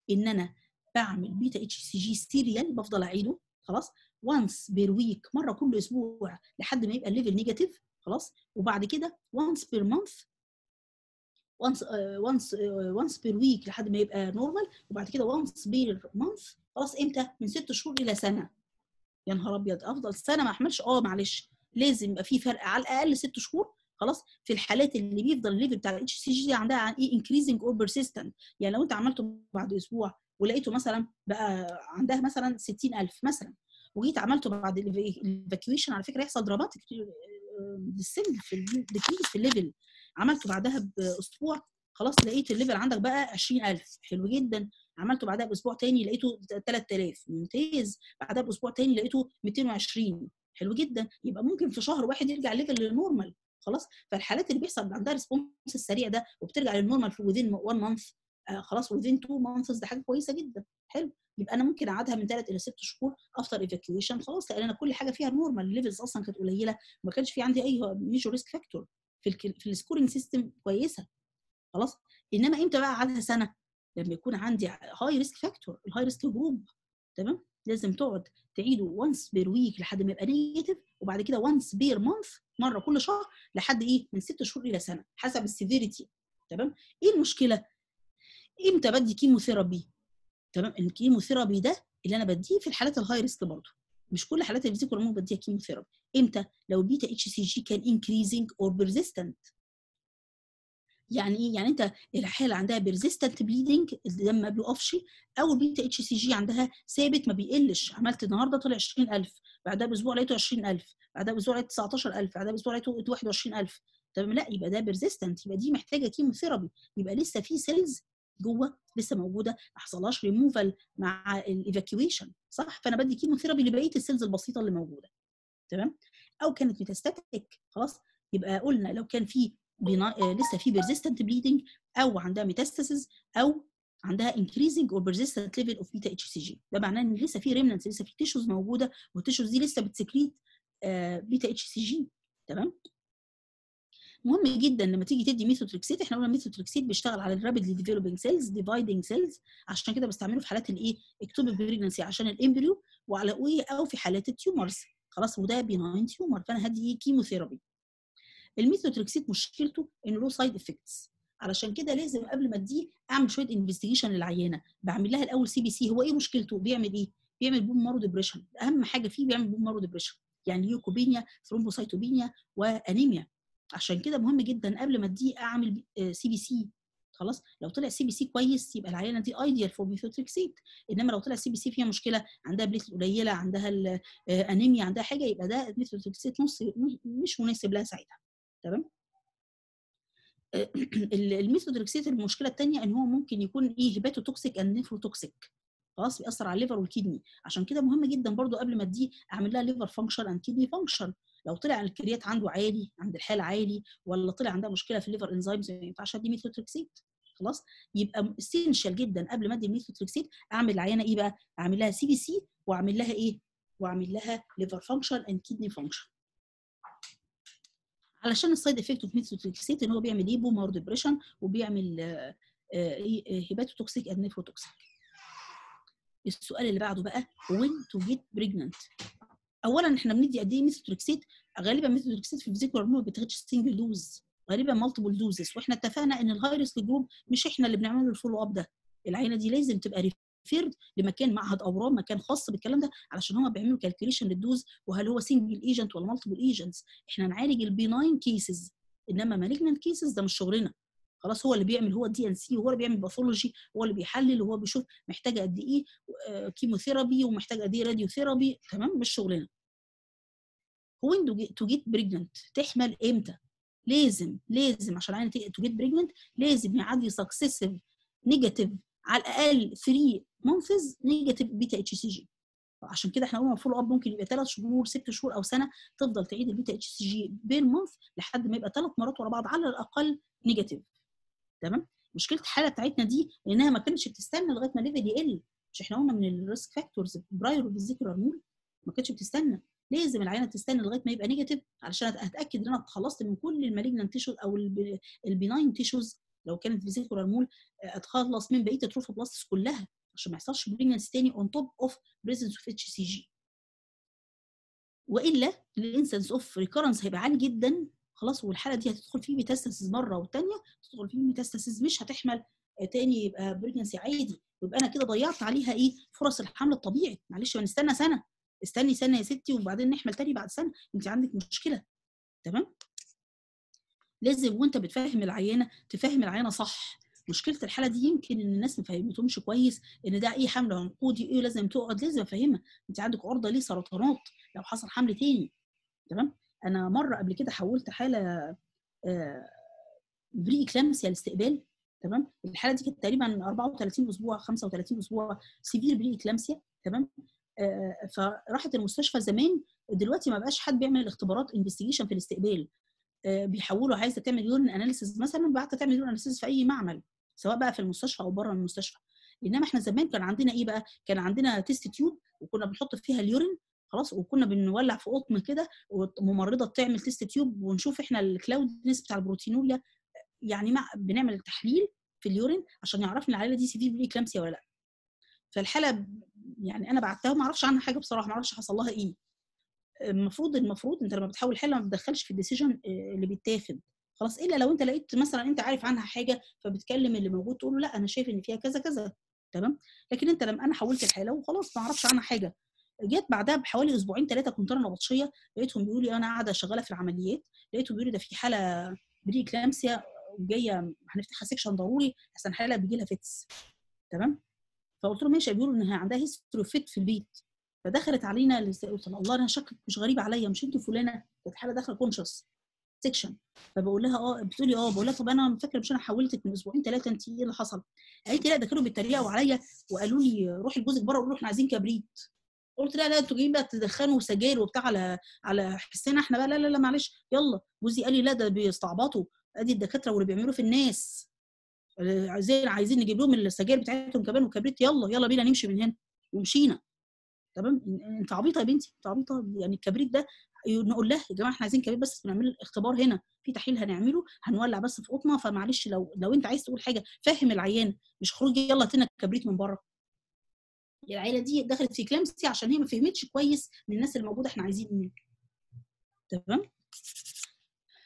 إن أنا بعمل beta HCG serial بفضل أعيده خلاص once per week مرة كل أسبوع لحد ما يبقى ال level negative خلاص. وبعد كده once per month once once once per week لحد ما يبقى normal وبعد كده once per month خلاص إمتى؟ من ست شهور إلى سنة. يا نهار أبيض أفضل سنة ما أحملش؟ آه معلش. لازم يبقى في فرق. على الأقل ست شهور خلاص في الحالات اللي بيفضل ال level بتاع ال HCG عندها عن إيه؟ increasing or persistent يعني لو أنت عملته بعد أسبوع ولقيته مثلا بقى عندها مثلا 60000 مثلا وجيت عملته بعد ال evacuation على فكرة يحصل dramatic lessen في ال decrease في ال level. عملته بعدها بأسبوع خلاص لقيت ال level عندك بقى 20000 حلو جدا. عملته بعدها بأسبوع تاني لقيته 3000 ممتاز. بعدها بأسبوع تاني لقيته 220 حلو جدا. يبقى ممكن في شهر واحد يرجع ال level لل normal. خلاص؟ فالحالات اللي بيحصل عندها response السريع ده وبترجع لل normal في within 1 month خلاص within 2 months ده حاجة كويسة جدا. حلو يبقى أنا ممكن أقعدها من 3 إلى 6 شهور after evacuation خلاص لأن أنا كل حاجة فيها normal ال levels أصلا كانت قليلة وما كانش في عندي أي major risk factor في في ال scoring system كويسة خلاص؟ إنما إمتى بقى قعدها سنة؟ لما يكون عندي high risk factor ال high risk group تمام؟ لازم تقعد تعيده once per week لحد ما يبقى negative وبعد كده once per month مرة كل شهر لحد إيه؟ من ست شهور إلى سنة حسب ال severity تمام؟ إيه المشكلة؟ إمتى بدي chemotherapy تمام ال chemotherapy ده اللي أنا بديه في الحالات ال high risk برضه. مش كل حالات ال vesicular mole بديها chemotherapy. إمتى؟ لو ال beta HCG كان increasing or persistent يعني إيه؟ يعني أنت الحالة عندها persistent bleeding الدم ما بيقفش أو ال beta HCG عندها ثابت ما بيقلش. عملت النهارده طلع 20000 بعدها بأسبوع لقيته 20000 بعدها بأسبوع لقيته 19000 بعدها بأسبوع لقيته 21000 تمام لا يبقى ده persistent يبقى دي محتاجة chemotherapy يبقى لسه في cells جوه لسه موجودة ما حصلهاش ريموفال مع ال evacuation صح؟ فأنا بدي chemotherapy لبقية ال cells البسيطة اللي موجودة. تمام؟ أو كانت metastatic خلاص؟ يبقى قلنا لو كان في بنا... لسه في persistent bleeding أو عندها metastasis أو عندها increasing or persistent level of beta HCG ده معناه إن لسه في remnants لسه في tissues موجودة وال tissues دي لسه بت secrete beta HCG تمام؟ مهم جدا لما تيجي تدي ميثوتريكسيت إحنا قلنا ميثوتريكسيت بيشتغل على ال rapidly developing cells dividing cells عشان كده بستعمله في حالات الإيه؟ ectopic pregnancy عشان ال embryo وعلى أو في حالات ال tumors خلاص وده benign tumor فأنا هدي chemotherapy ال methotrexate مشكلته انه له side effects علشان كده لازم قبل ما أديه أعمل شوية investigation للعيانة. بعمل لها الأول CBC هو إيه مشكلته؟ بيعمل إيه؟ بيعمل bone marrow depression أهم حاجة فيه بيعمل bone marrow depression يعني leukopenia thrombocytopenia و anemia عشان كده مهم جدا قبل ما أديه أعمل CBC خلاص؟ لو طلع CBC كويس يبقى العيانه دي ideal for methotrexate إنما لو طلع CBC فيها مشكلة عندها platelet قليلة عندها الانيميا عندها حاجة يبقى ده ميثوتريكسيت نص مش مناسب لها ساعتها. تمام؟ الميثودريكسيت المشكلة الثانية إن هو ممكن يكون إيه؟ hepatotoxic and خلاص بيأثر على ال liver وال kidney. عشان كده مهم جدا برضو قبل ما اديه أعمل لها liver function and kidney function لو طلع ال creat عنده عالي عند الحالة عالي ولا طلع عندها مشكلة في ال liver enzymes ما ينفعش أدي ميثوتريكسيت خلاص؟ يبقى essential جدا قبل ما أدي الميثوتريكسيت أعمل العيانه إيه بقى؟ أعمل لها CBC وأعمل لها إيه؟ وأعمل لها liver function and kidney function علشان ال side effect of methotrexate إن هو بيعمل إيه؟ bone marrow depression وبيعمل hepatotoxic and nephrotoxic السؤال اللي بعده بقى when to get pregnant. اولا إحنا بندي قد إيه ميثوتريكسيت غالبا ميثوتريكسيت في ال vesicular mole ما بتاخدش single dose غالبا multiple doses وإحنا اتفقنا إن ال high risk group مش إحنا اللي بنعمل له ال follow up ده. العيانة دي لازم تبقى referred لمكان معهد أورام مكان خاص بالكلام ده علشان هم بيعملوا calculation لل dose وهل هو single agent ولا multiple agents إحنا نعالج ال benign cases إنما malignant cases ده مش شغلنا. خلاص هو اللي بيعمل هو ال D and C وهو اللي بيعمل pathology هو اللي بيحلل وهو بيشوف محتاجه قد إيه chemotherapy ومحتاجه قد إيه radiotherapy تمام؟ مش شغلنا. When to get pregnant تحمل إمتى؟ لازم لازم عشان عيانة to get pregnant لازم يعدي successive negative على الأقل 3 months negative beta HCG عشان كده إحنا قلنا ال follow up ممكن يبقى ثلاث شهور ست شهور أو سنة تفضل تعيد ال beta HCG per month لحد ما يبقى ثلاث مرات ورا بعض على الأقل negative تمام؟ مشكلة الحالة بتاعتنا دي إنها ما كانتش بتستنى لغاية ما ال level يقل. مش إحنا قلنا من ال risk factors prior vesicular mole ما كانتش بتستنى. لازم العيانة تستنى لغاية ما يبقى negative علشان أتأكد إن أنا اتخلصت من كل ال malignant tissues أو ال benign tissues لو كانت vesicular mole أتخلص من بقية ال trophoblasts كلها عشان ما يحصلش pregnancy تاني on top of presence of HCG وإلا ال incidence of recurrence هيبقى عالي جدا خلاص والحالة دي هتدخل في metastasis مرة والثانيه تدخل في metastasis مش هتحمل تاني يبقى pregnancy عادي. يبقى أنا كده ضيعت عليها إيه؟ فرص الحمل الطبيعي. معلش ما نستنى سنة. استني سنة يا ستي وبعدين نحمل تاني بعد سنة. أنت عندك مشكلة. تمام؟ لازم وأنت بتفهم العيانة تفهم العيانة صح. مشكلة الحالة دي يمكن إن الناس ما فهمتهمش كويس إن ده إيه حمل عنقودي إيه لازم تقعد لازم أفهمها. أنت عندك عرضة ليه سرطانات لو حصل حمل تاني. تمام؟ أنا مرة قبل كده حولت حالة آه pre-eclampsia الاستقبال تمام؟ الحالة دي كانت تقريبا 34 أسبوع 35 أسبوع severe pre-eclampsia تمام؟ آه فراحت المستشفى زمان دلوقتي ما بقاش حد بيعمل اختبارات investigation في الاستقبال. آه بيحولوا عايزة تعمل urine analysis مثلا بعت تعمل urine analysis في أي معمل سواء بقى في المستشفى أو بره المستشفى. إنما إحنا زمان كان عندنا إيه بقى؟ كان عندنا test tube وكنا بنحط فيها ال urine خلاص وكنا بنولع في قطن كده وممرضة تعمل test tube ونشوف إحنا ال cloudiness بتاع ال proteinuria يعني مع بنعمل تحليل في ال urine عشان يعرفنا العيانة دي severe pre-eclampsia ولا لأ. فالحالة يعني أنا بعتها ما أعرفش عنها حاجة بصراحة ما أعرفش حصل لها إيه. المفروض المفروض أنت لما بتحول حاله ما بتدخلش في ال decision اللي بيتاخد. خلاص إلا لو أنت لقيت مثلا أنت عارف عنها حاجة فبتكلم اللي موجود تقول له لأ أنا شايف إن فيها كذا كذا. تمام؟ لكن أنت لما أنا حولت الحالة وخلاص ما أعرفش عنها حاجة. جيت بعدها بحوالي أسبوعين ثلاثة كنت أنا نبطشيه لقيتهم بيقولوا لي أنا قاعدة شغالة في العمليات لقيتهم بيقولوا ده في حالة pre-eclampsia وجاية هنفتحها section ضروري أحسن حالة بيجي لها fits تمام؟ فقلت لهم ماشي بيقولوا انها عندها history fit في البيت. فدخلت علينا قلت الله أنا شكلك مش غريب عليا مش انت فلانة؟ كانت حالة داخلة conscious section فبقول لها آه بتقولي آه بقول لها طب أنا فاكرة مش أنا حولتك من أسبوعين ثلاثة أنت إيه اللي حصل؟ قالت لي لا ده كانوا بيتريقوا عليا وقالوا لي روحي لجوزك بره وقولوا إحنا عايزين كبريت. قلت لا لا أنتوا جايين بقى تدخنوا سجاير وبتاع على على حسنا إحنا بقى لا لا لا معلش يلا. جوزي قال لي لا ده بيستعبطوا. ادي الدكاترة واللي بيعملوا في الناس. عايزين عايزين نجيب لهم السجاير بتاعتهم كمان وكبريت يلا يلا بينا نمشي من هنا. ومشينا. تمام؟ انت عبيطة يا بنتي انت عبيطة. يعني الكبريت ده نقول لها يا جماعة إحنا عايزين كبريت بس بنعمل اختبار هنا. في تحليل هنعمله هنولع بس في قطنه فمعلش لو لو انت عايز تقول حاجة فهم العيان. مش خروجي يلا هاتنا كبريت من بره. العيلة دي دخلت في كلامسي عشان هي ما فهمتش كويس من الناس اللي موجودة إحنا عايزين إيه تمام؟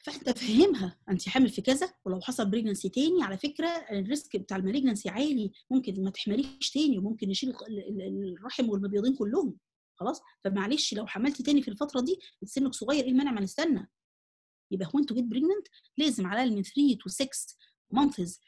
فانت فهمها انت حامل في كذا ولو حصل pregnancy تاني على فكرة ال risk بتاع ال malignancy عالي. ممكن ما تحمليش تاني وممكن يشيل الرحم والمبيضين كلهم. خلاص؟ فمعلش لو حملتي تاني في الفترة دي سنك صغير إيه المانع ما نستنى؟ يبقى when to get pregnant لازم على من 3 to 6 months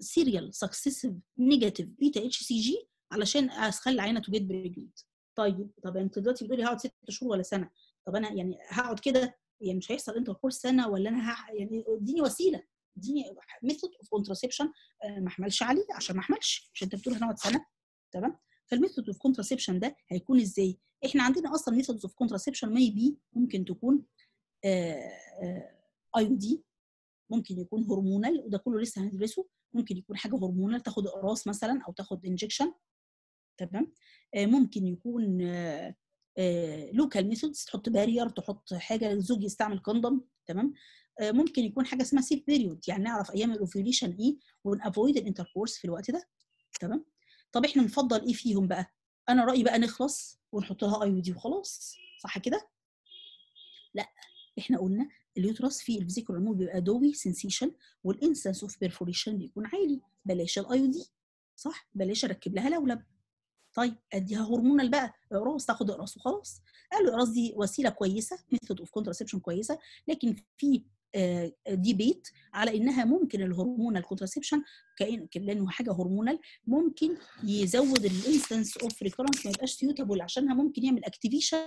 serial successive negative beta HCG علشان اخلي العيانة to get pregnant طيب طب أنت دلوقتي بتقولي هقعد ست شهور ولا سنة؟ طب أنا يعني هقعد كده؟ يعني مش هيحصل intercourse سنة ولا أنا. يعني اديني وسيلة. اديني method of contraception ما أحملش عليه عشان ما أحملش مش أنت بتقول هنقعد سنة. تمام؟ فال method of contraception ده هيكون إزاي؟ إحنا عندنا أصلا methods of contraception may be ممكن تكون IUD ممكن يكون hormonal وده كله لسه هندرسه. ممكن يكون حاجة hormonal تاخد إقراص مثلا أو تاخد injection تمام؟ آه ممكن يكون local methods تحط barrier تحط حاجة الزوج يستعمل condom تمام؟ آه ممكن يكون حاجة اسمها safe period يعني نعرف أيام ال ovulation إيه ون avoid ال intercourse في الوقت ده تمام؟ طب إحنا نفضل إيه فيهم بقى؟ أنا رأيي بقى نخلص ونحط لها IUD وخلاص صح كده؟ لا إحنا قلنا ال uterus فيه ال vesicular mole بيبقى doughy sensation وال incidence of perforation بيكون عالي بلاش ال IUD صح؟ بلاش أركب لها لولب. طيب اديها hormonal بقى اقراص تاخد اقراص وخلاص. قالوا الاقراص دي وسيلة كويسة method of contraception كويسة لكن في debate على إنها ممكن ال hormonal contraception لأنه حاجة hormonal ممكن يزود ال incidence of recurrence ما يبقاش suitable عشانها ممكن يعمل activation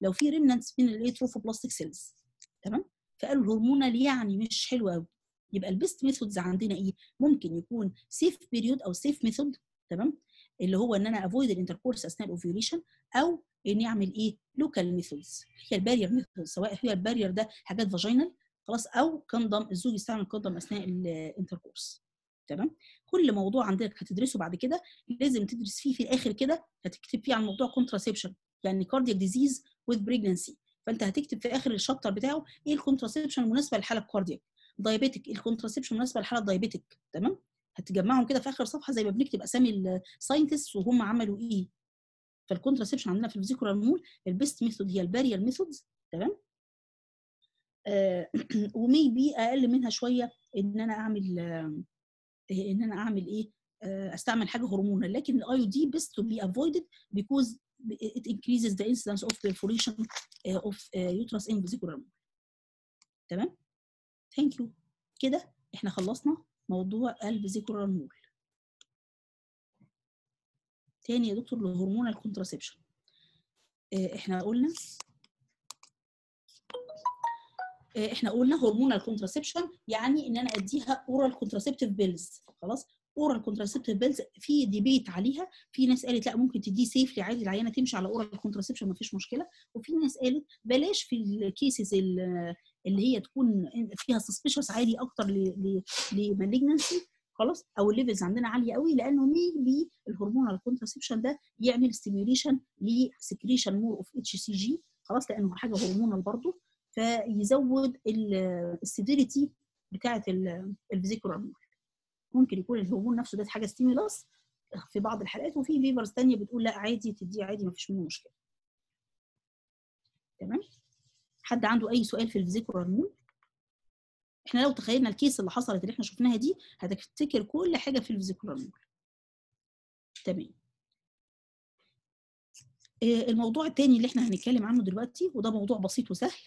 لو في remnants من ال trophoblastic cells تمام؟ فقالوا ال hormonal يعني مش حلو قوي يبقى ال best methods عندنا إيه؟ ممكن يكون safe period أو safe method تمام؟ اللي هو إن أنا avoid ال intercourse اثناء ال ovulation أو اني اعمل إيه؟ local methods هي ال barrier method سواء هي ال barrier ده حاجات vaginal خلاص أو condom الزوج يستعمل condom أثناء ال intercourse تمام؟ كل موضوع عندك هتدرسه بعد كده لازم تدرس فيه في الآخر كده هتكتب فيه عن موضوع contraception يعني cardiac disease with pregnancy فأنت هتكتب في آخر ال chapter بتاعه إيه ال contraception المناسبه للحاله ال cardiac diabetic ال contraception المناسبه للحاله ال diabetic تمام؟ هتجمعهم كده في آخر صفحة زي ما بنكتب أسامي ال scientist وهم عملوا إيه. فالكونتراسيبشن عندنا في الفيزيكولار مول البيست ميثود هي البارير ميثودز تمام؟ آه و maybe أقل منها شوية إن أنا أعمل آه إن أنا أعمل إيه؟ آه أستعمل حاجة hormonal لكن ال IUD best to be avoided because it increases the incidence of perforation uh, of uh, uterus in تمام؟ thank you كده إحنا خلصنا. موضوع مول تاني يا دكتور ال hormonal contraception إحنا قلنا إحنا قلنا hormonal contraception يعني إن أنا أديها oral contraceptive pills خلاص؟ oral contraceptive pills في debate عليها. في ناس قالت لا ممكن تديه safely عادي العيانة تمشي على oral contraception ما فيش مشكلة. وفي ناس قالت بلاش في ال cases اللي هي تكون فيها suspicious عالي أكتر ل malignancy خلاص أو ال levels عندنا عالية قوي لأنه maybe ال hormonal contraception ده يعمل stimulation ل secretion more of HCG خلاص لأنه حاجة hormonal برضه فيزود ال severity بتاعة ال vesicular mole ممكن يكون الهرمون نفسه ده حاجة stimulus في بعض الحالات وفي فيفرز ثانية بتقول لا عادي تديه عادي ما فيش منه مشكلة. تمام؟ حد عنده أي سؤال في ال vesicular mole إحنا لو تخيلنا ال case اللي حصلت اللي إحنا شفناها دي هتفتكر كل حاجة في ال vesicular mole تمام. الموضوع الثاني اللي إحنا هنتكلم عنه دلوقتي وده موضوع بسيط وسهل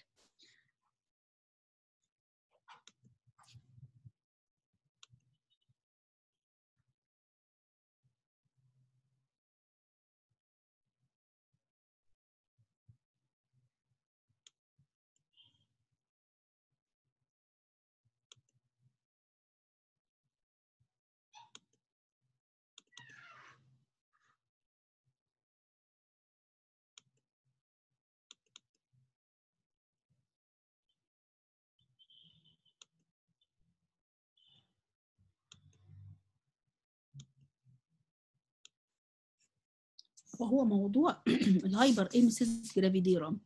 وهو موضوع ال hyperemesis gravidarum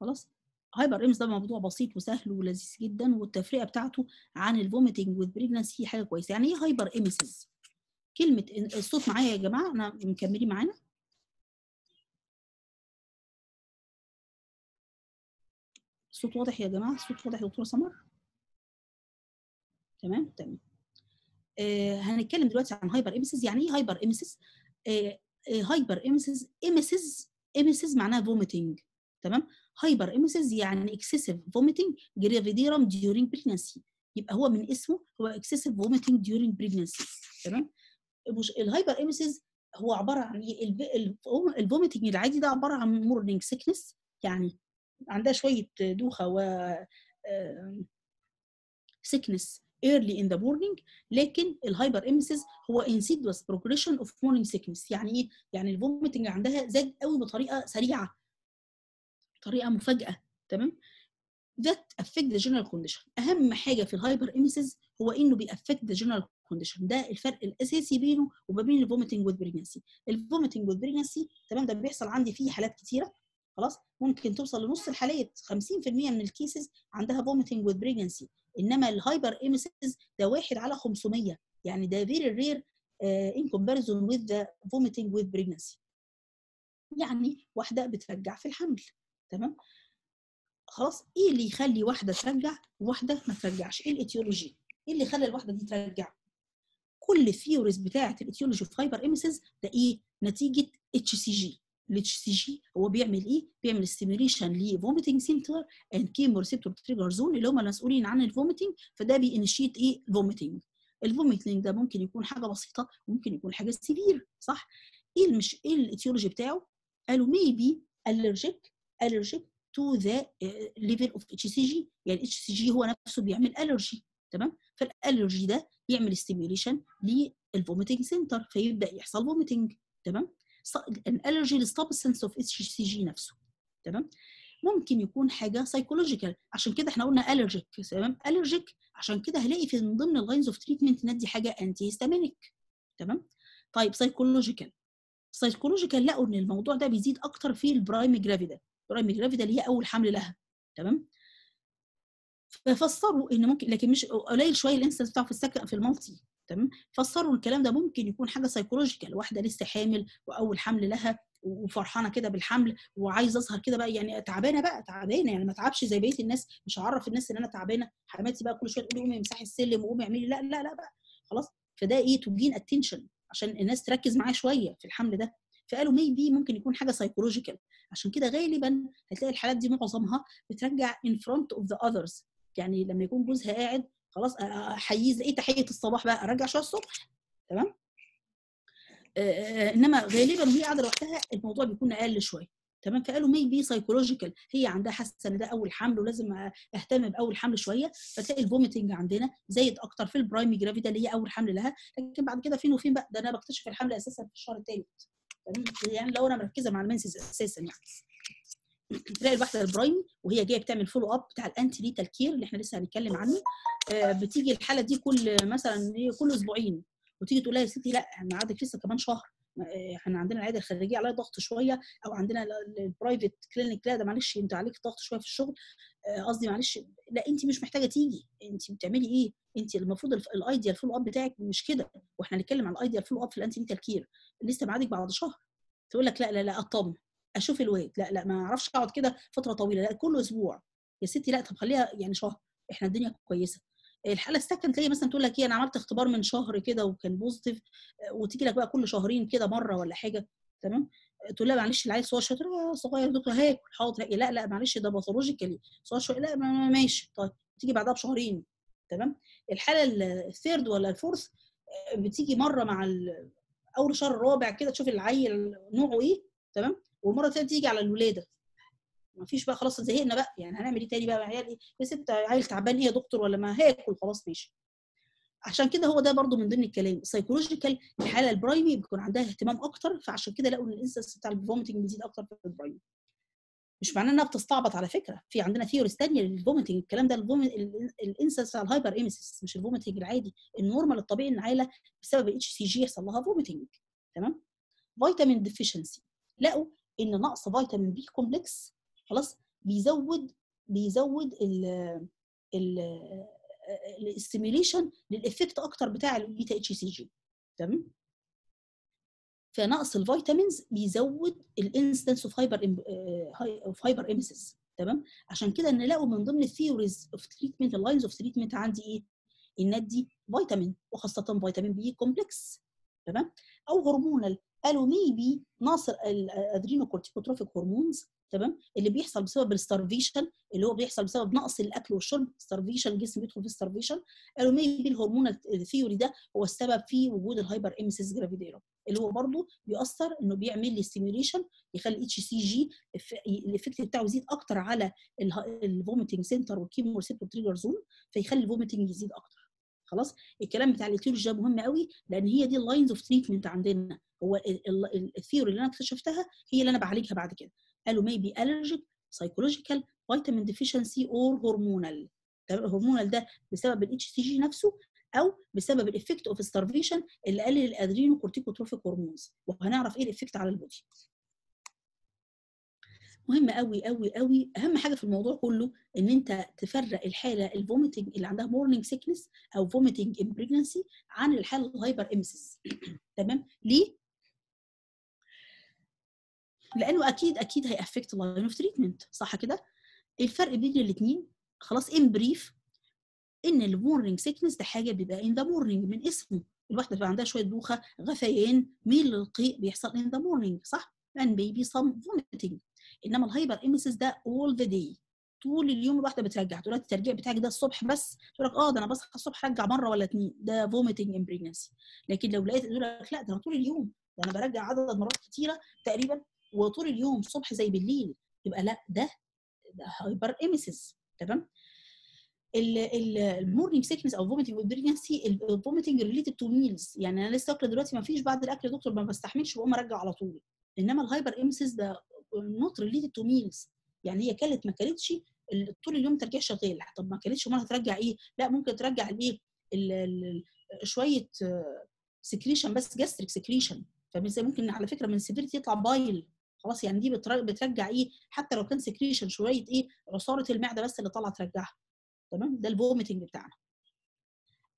خلاص؟ hyperemesis ده موضوع بسيط وسهل ولذيذ جدا والتفرقه بتاعته عن ال vomiting with pregnancy حاجة كويسة. يعني إيه hyperemesis كلمة الصوت معايا يا جماعة؟ أنا مكملين معانا؟ الصوت واضح يا جماعة؟ الصوت واضح يا دكتورة سمر؟ تمام؟ تمام. آه هنتكلم دلوقتي عن hyperemesis يعني إيه hyperemesis آه hyperemesis emesis emesis معناها vomiting تمام؟ hyperemesis يعني excessive vomiting gravidarum during pregnancy يبقى هو من اسمه هو excessive vomiting during pregnancy تمام؟ ال hyperemesis هو عبارة عن ال vomiting العادي ده عبارة عن morning sickness يعني عندها شوية دوخة و sickness early in the morning لكن ال hyperemesis هو insidious progression of morning sickness. يعني إيه؟ يعني ال vomiting عندها زاد قوي بطريقة سريعة بطريقة مفاجأة تمام؟ that affect the general condition. أهم حاجة في ال hyperemesis هو إنه بي affect the general condition. ده الفرق الأساسي بينه وما بين ال vomiting pregnancy. ال vomiting pregnancy تمام؟ ده بيحصل عندي فيه حالات كتيرة. خلاص ممكن توصل لنص الحالات 50% من ال cases عندها vomiting with pregnancy إنما ال hyperemesis ده واحد على 500 يعني ده very rare in comparison with the vomiting with pregnancy يعني واحدة بترجع في الحمل تمام؟ خلاص إيه اللي يخلي واحدة ترجع وواحدة ما ترجعش؟ إيه ال etiology إيه اللي خلى الواحدة دي ترجع؟ كل ال theories بتاعة ال etiology في hyperemesis ده إيه؟ نتيجة اتش سي جي الاتش سي جي هو بيعمل إيه؟ بيعمل stimulation ل vomiting center and chemoreceptor trigger zone اللي هم المسؤولين عن ال vomiting فده ب initiate إيه؟ vomiting ال vomiting ده ممكن يكون حاجة بسيطة ممكن يكون حاجة severe صح؟ إيه مش إيه ال etiology بتاعه؟ قالوا maybe allergic allergic to the level of HCG يعني ال HCG هو نفسه بيعمل allergy تمام؟ فال allergy ده يعمل stimulation لل vomiting center فيبدأ يحصل vomiting تمام؟ ان allergy لل substance of HCG نفسه تمام؟ ممكن يكون حاجة psychological عشان كده إحنا قلنا allergic تمام؟ allergic عشان كده هلاقي في من ضمن ال lines of treatment ندي حاجة antihistaminic تمام؟ طيب psychological psychological لقوا إن الموضوع ده بيزيد أكتر في ال primigravida ال primigravida اللي هي أول حمل لها تمام؟ ففسروا إن ممكن لكن مش قليل شوية ال incidence بتاعه في ال second في ال multi. تمام فسروا الكلام ده ممكن يكون حاجة psychological واحدة لسه حامل وأول حمل لها وفرحانة كده بالحمل وعايزة أظهر كده بقى يعني تعبانة بقى تعبانة يعني ما تعبش زي بقية الناس مش هعرف الناس إن أنا تعبانة حماتي بقى كل شوية تقول قومي امسحي السلم وقومي اعملي لا لا لا بقى خلاص. فده إيه؟ to gain attention عشان الناس تركز معاه شوية في الحمل ده. فقالوا maybe ممكن يكون حاجة psychological عشان كده غالبا هتلاقي الحالات دي معظمها بترجع in front of the others. يعني لما يكون جوزها قاعد خلاص أحييه إيه تحية الصباح بقى؟ أرجع شوية الصبح. تمام؟ إنما غالبا وهي قاعدة لوحدها الموضوع بيكون أقل شوية. تمام؟ فقالوا maybe psychological هي عندها حاسة إن ده أول حمل ولازم أهتم بأول حمل شوية فتلاقي ال vomiting عندنا زايد أكتر في ال primigravida اللي هي أول حمل لها. لكن بعد كده فين وفين بقى؟ ده أنا بكتشف الحمل أساسا في الشهر الثالث يعني لو أنا مركزة مع ال menses أساسا يعني. تلاقي الواحدة ال primi وهي جاية بتعمل follow up بتاع ال antenatal care اللي إحنا لسه هنتكلم عنه. آه بتيجي الحالة دي كل مثلا كل أسبوعين وتيجي تقول لها يا ستي لا عندك لسه كمان شهر. إحنا عندنا العيادة الخارجية عليها ضغط شوية أو عندنا ال private clinic لا ده معلش أنت عليك ضغط شوية في الشغل. قصدي معلش لا أنت مش محتاجة تيجي. أنت بتعملي إيه؟ أنت المفروض ال ideal follow up بتاعك مش كده. وإحنا هنتكلم على ال ideal follow up في ال antenatal care لسه معادك بعد شهر. تقول لك لا لا لا أطمن. أشوف الواد لا لا ما أعرفش أقعد كده فترة طويلة. لا كل أسبوع. يا ستي لا طب خليها يعني شهر. إحنا الدنيا كويسة. الحالة ال second تلاقي مثلا تقول لك إيه أنا عملت اختبار من شهر كده وكان positive وتيجي لك بقى كل شهرين كده مرة ولا حاجة. تمام؟ تقول لها معلش العيل صغير شوية. صغير دكتور هاكل حاضر. لا لا معلش ده pathologically صغير لا ماشي. طيب تيجي بعدها بشهرين. تمام؟ الحالة ال third ولا ال fourth بتيجي مرة مع أول شهر الرابع كده تشوف العيل نوعه إيه. تمام؟ والمرة الثانية تيجي على الولادة. ما فيش بقى خلاص زهقنا بقى. يعني هنعمل إيه تاني بقى عيال؟ إيه؟ يا ست عيل تعبان إيه يا دكتور ولا ما؟ هاكل خلاص ماشي. عشان كده هو ده برضو من ضمن الكلام. ال psychological الحاله ال primi بيكون عندها اهتمام أكتر فعشان كده لقوا إن ال incidence بتاع ال vomiting بيزيد أكتر في ال primi. مش معناه إنها بتستعبط على فكرة. في عندنا theories ثانية لل vomiting الكلام ده ال incidence بتاع ال hyperemesis مش ال vomiting العادي. ال normal الطبيعي إن عيلة بسبب ال HCG يحصل لها vomiting تمام؟ vitamin deficiency لقوا إن نقص vitamin B complex خلاص بيزود بيزود ال ال ال stimulation لل effect أكتر بتاع ال beta HCG. تمام؟ فنقص ال vitamins بيزود ال incidence of hyper of hyperemesis تمام؟ عشان كده ان لقوا من ضمن ال theories of treatment ال lines of treatment عندي إيه؟ إن أدي فيتامين وخاصة vitamin B complex. تمام؟ أو hormonal قالوا maybe ناقص ال adrenocorticotrophic hormones تمام؟ اللي بيحصل بسبب ال starvation اللي هو بيحصل بسبب نقص الأكل والشرب starvation الجسم بيدخل في starvation قالوا maybe الهرمون ال theory ده هو السبب في وجود ال hyperemesis gravidarum اللي هو برضه بيأثر إنه بيعمل لي stimulation يخلي HCG ال effect بتاعه يزيد أكتر على ال vomiting center وال chemoreceptor trigger zone فيخلي ال vomiting يزيد أكتر. خلاص؟ الكلام بتاع ال etiology ده مهم قوي لأن هي دي ال lines of treatment عندنا. هو ال theory اللي أنا اكتشفتها هي اللي أنا بعالجها بعد كده. قالوا maybe allergic psychological vitamin deficiency or hormonal. ال hormonal ده بسبب ال HCG نفسه أو بسبب ال effect of starvation اللي قلل ال adrenocorticotrophic hormones وهنعرف إيه ال effect على ال body. مهم قوي قوي قوي أهم حاجة في الموضوع كله إن أنت تفرق الحالة ال vomiting اللي عندها morning sickness أو vomiting in pregnancy عن الحالة ال hyperemesis تمام؟ ليه؟ لأنه أكيد أكيد هي affect line of treatment صح كده؟ الفرق بين الاثنين خلاص in brief إن ال morning sickness ده حاجة بيبقى in the morning من اسمه. الواحدة بيبقى عندها شوية دوخة غثيان ميل للقيء بيحصل in the morning صح؟ and maybe some vomiting. إنما ال hyperemesis ده all the day. طول اليوم الواحدة بترجع. تقول لك الترجيع بتاعك ده الصبح بس. تقول لك آه ده أنا بصحى الصبح أرجع مرة ولا اتنين. ده in pregnancy. لكن لو لقيت تقول لك لا ده أنا طول اليوم. ده أنا برجع عدد مرات كتيرة تقريبا وطول اليوم صبح زي بالليل. يبقى لا ده ده hyperemesis. تمام؟ ال morning sickness أو vomiting pregnancy ال vomiting related to meals يعني أنا لسه واكلة دلوقتي ما فيش بعد الأكل يا دكتور ما بستحملش بقوم أرجع على طول. إنما ال hyperemesis ده not related to meals يعني هي كلت ما كلتش طول اليوم ترجيع شغال طب ما كلتش امال هترجع إيه؟ لا ممكن ترجع الإيه؟ ال- ال- شوية secretion بس gastric secretion فزي ممكن على فكرة من ال severity يطلع bile خلاص يعني دي بتر- بترجع إيه؟ حتى لو كان secretion شوية إيه؟ عصارة المعدة بس اللي طالعة ترجعها. تمام؟ ده ال vomiting بتاعنا.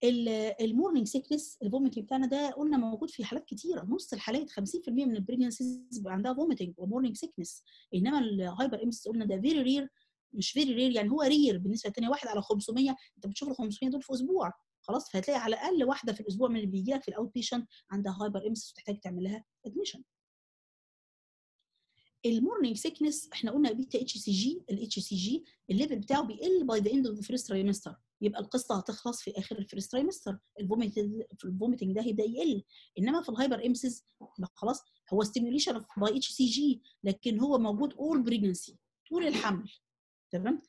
ال morning sickness ال vomiting بتاعنا ده قلنا موجود في حالات كتيرة نص الحالات 50% من ال pregnancies بيبقى عندها vomiting و morning sickness إنما ال hyperemesis قلنا ده very rare مش very rare يعني هو rare بالنسبة للثانيه واحد على 500 أنت بتشوف ال 500 دول في أسبوع. خلاص فهتلاقي على الأقل واحدة في الأسبوع من اللي بيجي لك في ال outpatient عندها hyperemesis وتحتاج تعمل لها admission ال morning sickness إحنا قلنا beta HCG ال HCG ال level بتاعه بيقل by the end of the first trimester يبقى القصة هتخلص في آخر ال first trimester ال vomiting ده هيبدأ يقل. إنما في ال hyperemesis خلاص هو stimulation by HCG لكن هو موجود all pregnancy طول الحمل. تمام؟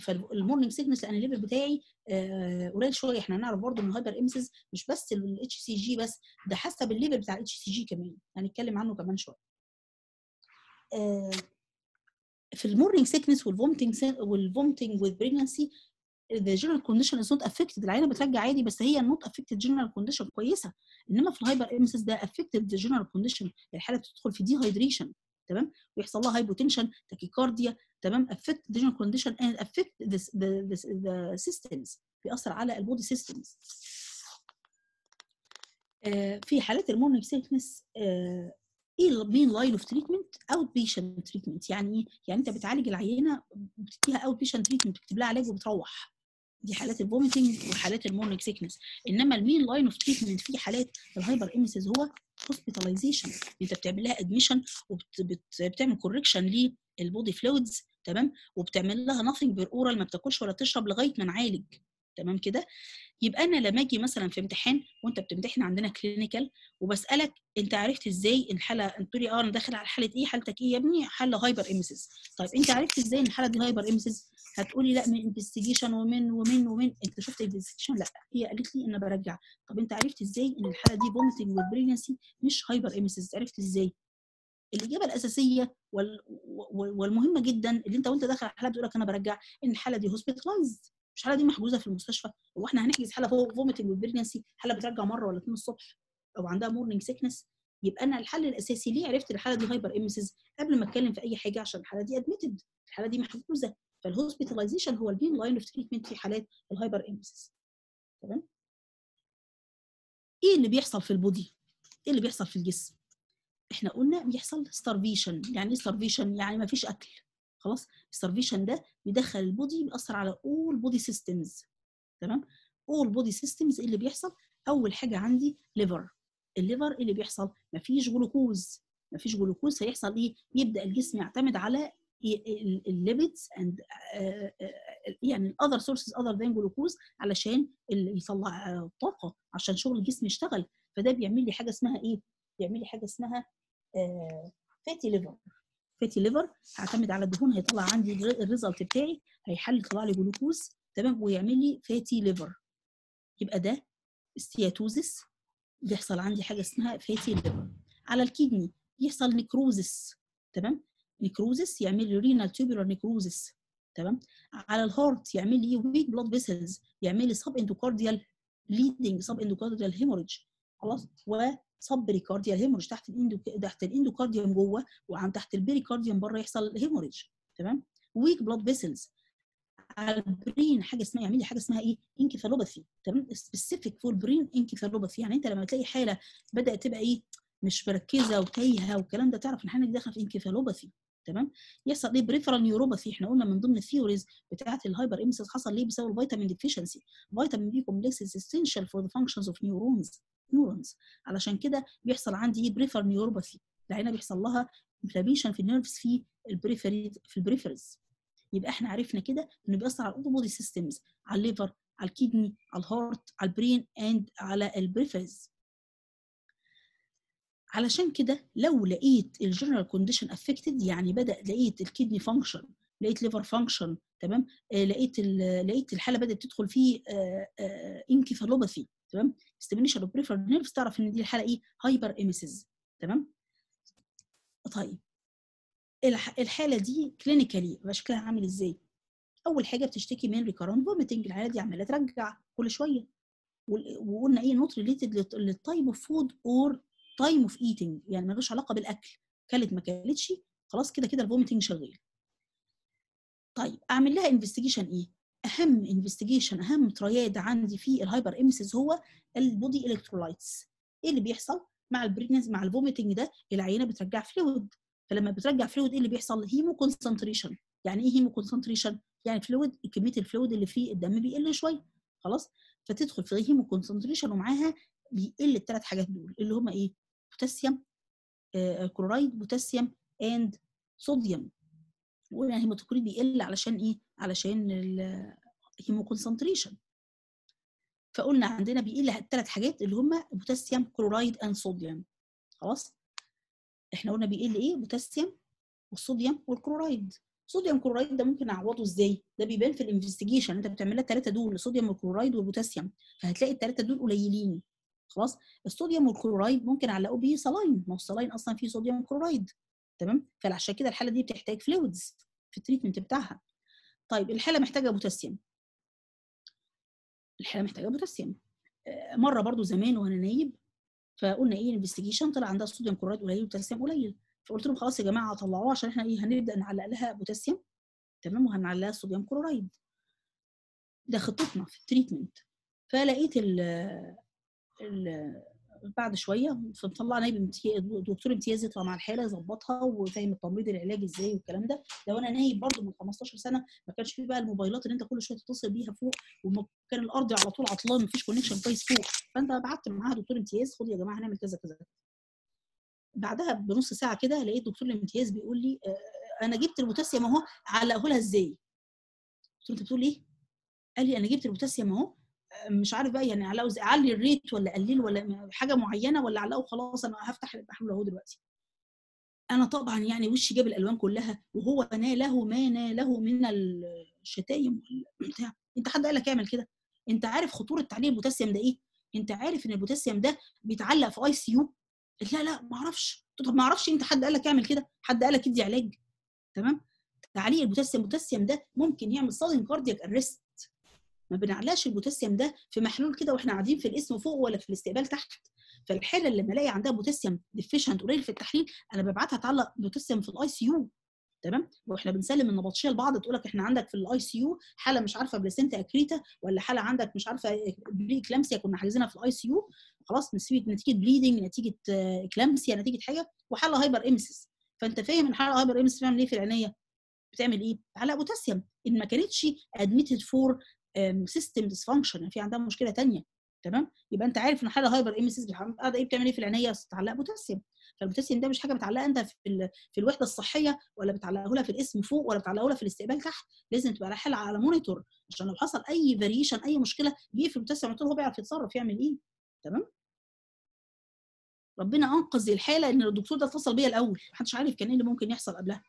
فال morning sickness لأن ال level بتاعي آه قليل شوية. إحنا هنعرف برضه إن ال hyperemesis مش بس ال HCG بس ده حسب ال level بتاع ال HCG كمان. هنتكلم عنه كمان شوية. آه في ال morning sickness وال vomiting وال vomiting with pregnancy the general condition is not affected. العيانة بترجع عادي بس هي not affected general condition كويسة. إنما في ال hyperemesis ده affected the general condition الحالة بتدخل في dehydration تمام؟ ويحصل لها hypotension tachycardia تمام؟ affect the general condition and affect the, systems بيأثر على ال body systems. آه في حالات ال morning sickness آه إيه ال main line of treatment outpatient treatment يعني إيه؟ يعني أنت بتعالج العيانه وبتديها outpatient treatment بتكتب لها علاج وبتروح. دي حالات ال vomiting وحالات ال morning sickness إنما ال main line of treatment في حالات ال hyperemesis هو hospitalization أنت بتعمل لها admission وبتعمل correction لل body fluids تمام؟ وبتعمل لها nothing per oral ما بتاكلش ولا تشرب لغاية ما نعالج تمام كده؟ يبقى أنا لما أجي مثلا في امتحان وأنت بتمتحن عندنا clinical وبسألك أنت عرفت إزاي الحالة انت لي آه أنا داخل على حالة إيه؟ حالتك إيه يا ابني؟ حالة hyperemesis طيب أنت عرفت إزاي إن الحالة دي hyperemesis هتقولي لأ من investigation ومن ومن ومن. أنت شفت investigation لأ. هي قالت لي أنا برجع. طب أنت عرفت إزاي إن الحالة دي vomiting with pregnancy مش hyperemesis عرفت إزاي؟ الإجابة الأساسية وال... والمهمة جدا اللي أنت وأنت داخل على الحالة بتقول لك أنا برجع إن الحالة دي hospitalized مش الحاله دي محجوزة في المستشفى هو إحنا هنحجز حالة vomiting with pregnancy حالة بترجع مرة ولا اتنين الصبح أو عندها morning sickness يبقى أنا الحل الأساسي ليه عرفت الحالة دي hyperemesis قبل ما أتكلم في أي حاجة؟ عشان الحالة دي admitted الحالة دي محجوزة فال hospitalization هو ال main line of treatment في حالات ال hyperemesis تمام؟ إيه اللي بيحصل في ال body إيه اللي بيحصل في الجسم؟ إحنا قلنا بيحصل starvation يعني إيه starvation يعني ما فيش أكل. خلاص؟ ال starvation ده بيدخل ال body بيأثر على all body systems تمام؟ all body systems اللي بيحصل؟ أول حاجة عندي liver ال liver اللي بيحصل؟ ما فيش جلوكوز ما فيش جلوكوز هيحصل إيه؟ يبدأ الجسم يعتمد على ال lipids and يعني ال other sources other than glucose علشان يطلع طاقة عشان شغل الجسم يشتغل. فده بيعمل لي حاجة اسمها إيه؟ بيعمل لي حاجة اسمها fatty liver fatty liver هعتمد على الدهون هيطلع عندي ال result بتاعي هيحل يطلع لي جلوكوز تمام؟ ويعمل لي fatty liver يبقى ده steatosis بيحصل عندي حاجة اسمها fatty liver على ال kidney بيحصل necrosis تمام؟ necrosis يعمل لي renal tubular necrosis تمام؟ على ال heart يعمل لي weak blood vessels يعمل لي subendocardial bleeding subendocardial hemorrhage خلاص pericardial hemorrhage تحت ال endo تحت ال endocardium جوه وعن تحت ال pericardium بره يحصل hemorrhage تمام؟ weak blood vessels على ال brain حاجة اسمها يعمل لي حاجة اسمها إيه؟ encephalopathy تمام؟ specific for brain encephalopathy يعني أنت لما تلاقي حالة بدأت تبقى إيه؟ مش مركزة وتايهة والكلام ده تعرف إن دي داخلة في encephalopathy تمام؟ يحصل إيه؟ peripheral neuropathy إحنا قلنا من ضمن ال theories بتاعة ال hyperemesis حصل ليه؟ بسبب ال vitamin deficiency vitamin B complex is essential for the functions of neurons. Neurons. علشان كده بيحصل عندي peripheral neuropathy العيانة بيحصل لها inflammation في ال nerves في ال periphery في ال peripheries يبقى إحنا عرفنا كده إنه بيأثر على ال all body systems على ال liver على ال kidney على ال heart على ال brain and على ال peripheries علشان كده لو لقيت ال general condition affected يعني بدأ لقيت ال kidney function لقيت liver function تمام؟ آه لقيت لقيت الحالة بدأت تدخل في encephalopathy. تمام؟ stimulation of nerves تعرف إن دي الحالة إيه؟ hyperemesis تمام؟ طيب. الح- الحالة دي clinically شكلها عامل إزاي؟ أول حاجة بتشتكي من recurrent vomiting الحالة دي عمالة ترجع كل شوية. وقلنا إيه؟ not related لل type of food or time of eating يعني ملوش علاقة بالأكل. كلت ما كلتش خلاص كده كده ال vomiting شغال. طيب أعمل لها investigation إيه؟ أهم investigation أهم triad عندي في ال hyperemesis هو ال body electrolytes إيه اللي بيحصل؟ مع ال pregnancy مع ال vomiting ده العيانة بترجع fluid فلما بترجع fluid إيه اللي بيحصل؟ hemoconcentration يعني إيه hemoconcentration يعني fluid كمية ال fluid اللي في الدم بيقل شوية. خلاص؟ فتدخل في hemoconcentration ومعاها بيقل الثلاث حاجات دول اللي هم إيه؟ بوتاسيوم آه chloride potassium and sodium وقلنا ال hematocrit بيقل علشان إيه؟ علشان ال hemoconcentration فقلنا عندنا بيقل الثلاث حاجات اللي هم potassium chloride and sodium خلاص؟ إحنا قلنا بيقل إيه؟ potassium وال sodium وال chloride sodium chloride ده ممكن اعوضه إزاي؟ ده بيبان في ال investigation أنت بتعمل لها الثلاثه دول ال sodium وال chloride وال potassium فهتلاقي الثلاثه دول قليلين. خلاص؟ ال sodium وال chloride ممكن اعلقه بيه saline ما هو ال saline أصلا فيه sodium chloride تمام؟ فعشان كده الحالة دي بتحتاج fluids في ال treatment بتاعها. طيب الحاله محتاجة بوتاسيوم. الحاله محتاجة بوتاسيوم. آه، مرة برضو زمان وأنا نايب فقلنا إيه investigation طلع عندها sodium chloride قليل وبوتاسيوم قليل. فقلت لهم خلاص يا جماعة طلعوه عشان إحنا إيه هنبدأ نعلق لها بوتاسيوم. تمام؟ وهنعلق لها sodium chloride ده خطتنا في ال treatment. فلقيت ال ال بعد شوية فمطلع نايب دكتور امتياز يطلع مع الحالة يظبطها وفاهم التمريض العلاج إزاي والكلام ده لو أنا نايب برضو من 15 سنة ما كانش فيه بقى الموبايلات اللي أنت كل شوية تتصل بيها فوق وكان الأرض على طول عطلان مفيش connection كويس فوق فأنت بعت معاها دكتور امتياز خد يا جماعة هنعمل كذا كذا بعدها بنص ساعة كده لقيت دكتور الامتياز بيقول لي آه، أنا جبت البوتاسيوم اهو علقه لها إزاي؟ قلت له أنت بتقول إيه؟ قال لي أنا جبت البوتاسيوم اهو مش عارف بقى يعني اعلقه اعلي ال rate ولا اقلله ولا حاجة معينة ولا اعلقه خلاص أنا هفتح البحر أهو دلوقتي. أنا طبعا يعني وشي جاب الألوان كلها وهو ناله ما ناله من الشتايم بتاع. أنت حد قال لك اعمل كده؟ أنت عارف خطورة تعليق البوتاسيوم ده إيه؟ أنت عارف إن البوتاسيوم ده بيتعلق في ICU؟ لا لا ما أعرفش. طب ما أعرفش أنت حد قال لك اعمل كده؟ حد قال لك ادي علاج؟ تمام؟ تعليق البوتاسيوم البوتاسيوم ده ممكن يعمل sudden cardiac arrest ما بنعلقش البوتاسيوم ده في محلول كده وإحنا قاعدين في القسم فوق ولا في الاستقبال تحت. فالحالة اللي لما الاقي عندها بوتاسيوم deficient قليل في التحليل أنا ببعتها تعلق بوتاسيوم في ال ICU تمام؟ وإحنا بنسلم النبطشية لبعض تقول لك إحنا عندك في ال ICU حالة مش عارفة placenta accreta ولا حالة عندك مش عارفة pre-eclampsia كنا حاجزينها في ال ICU خلاص نتيجه نتيجة bleeding نتيجة eclampsia نتيجة حاجة وحالة hyperemesis فأنت فاهم إن حالة hyperemesis بتعمل إيه في العنايه بتعمل إيه؟ تعلق بوتاسيوم. إن ما كانتش admitted for system dysfunction في عندها مشكلة ثانية تمام؟ يبقى أنت عارف إن حالة hyperemesis قاعدة إيه بتعمل إيه في العنايه تعلق بوتاسيوم. فالبوتاسيوم ده مش حاجة بتعلقها أنت في ال... في الوحدة الصحية ولا بتعلقه لها في القسم فوق ولا بتعلقه لها في الاستقبال تحت. لازم تبقى حاله على monitor عشان لو حصل أي variation أي مشكلة بيقفل البوتاسيوم طول هو بيعرف يتصرف يعمل إيه؟ تمام؟ ربنا أنقذ الحالة إن الدكتور ده اتصل بيا الأول. محدش عارف كان إيه اللي ممكن يحصل قبلها.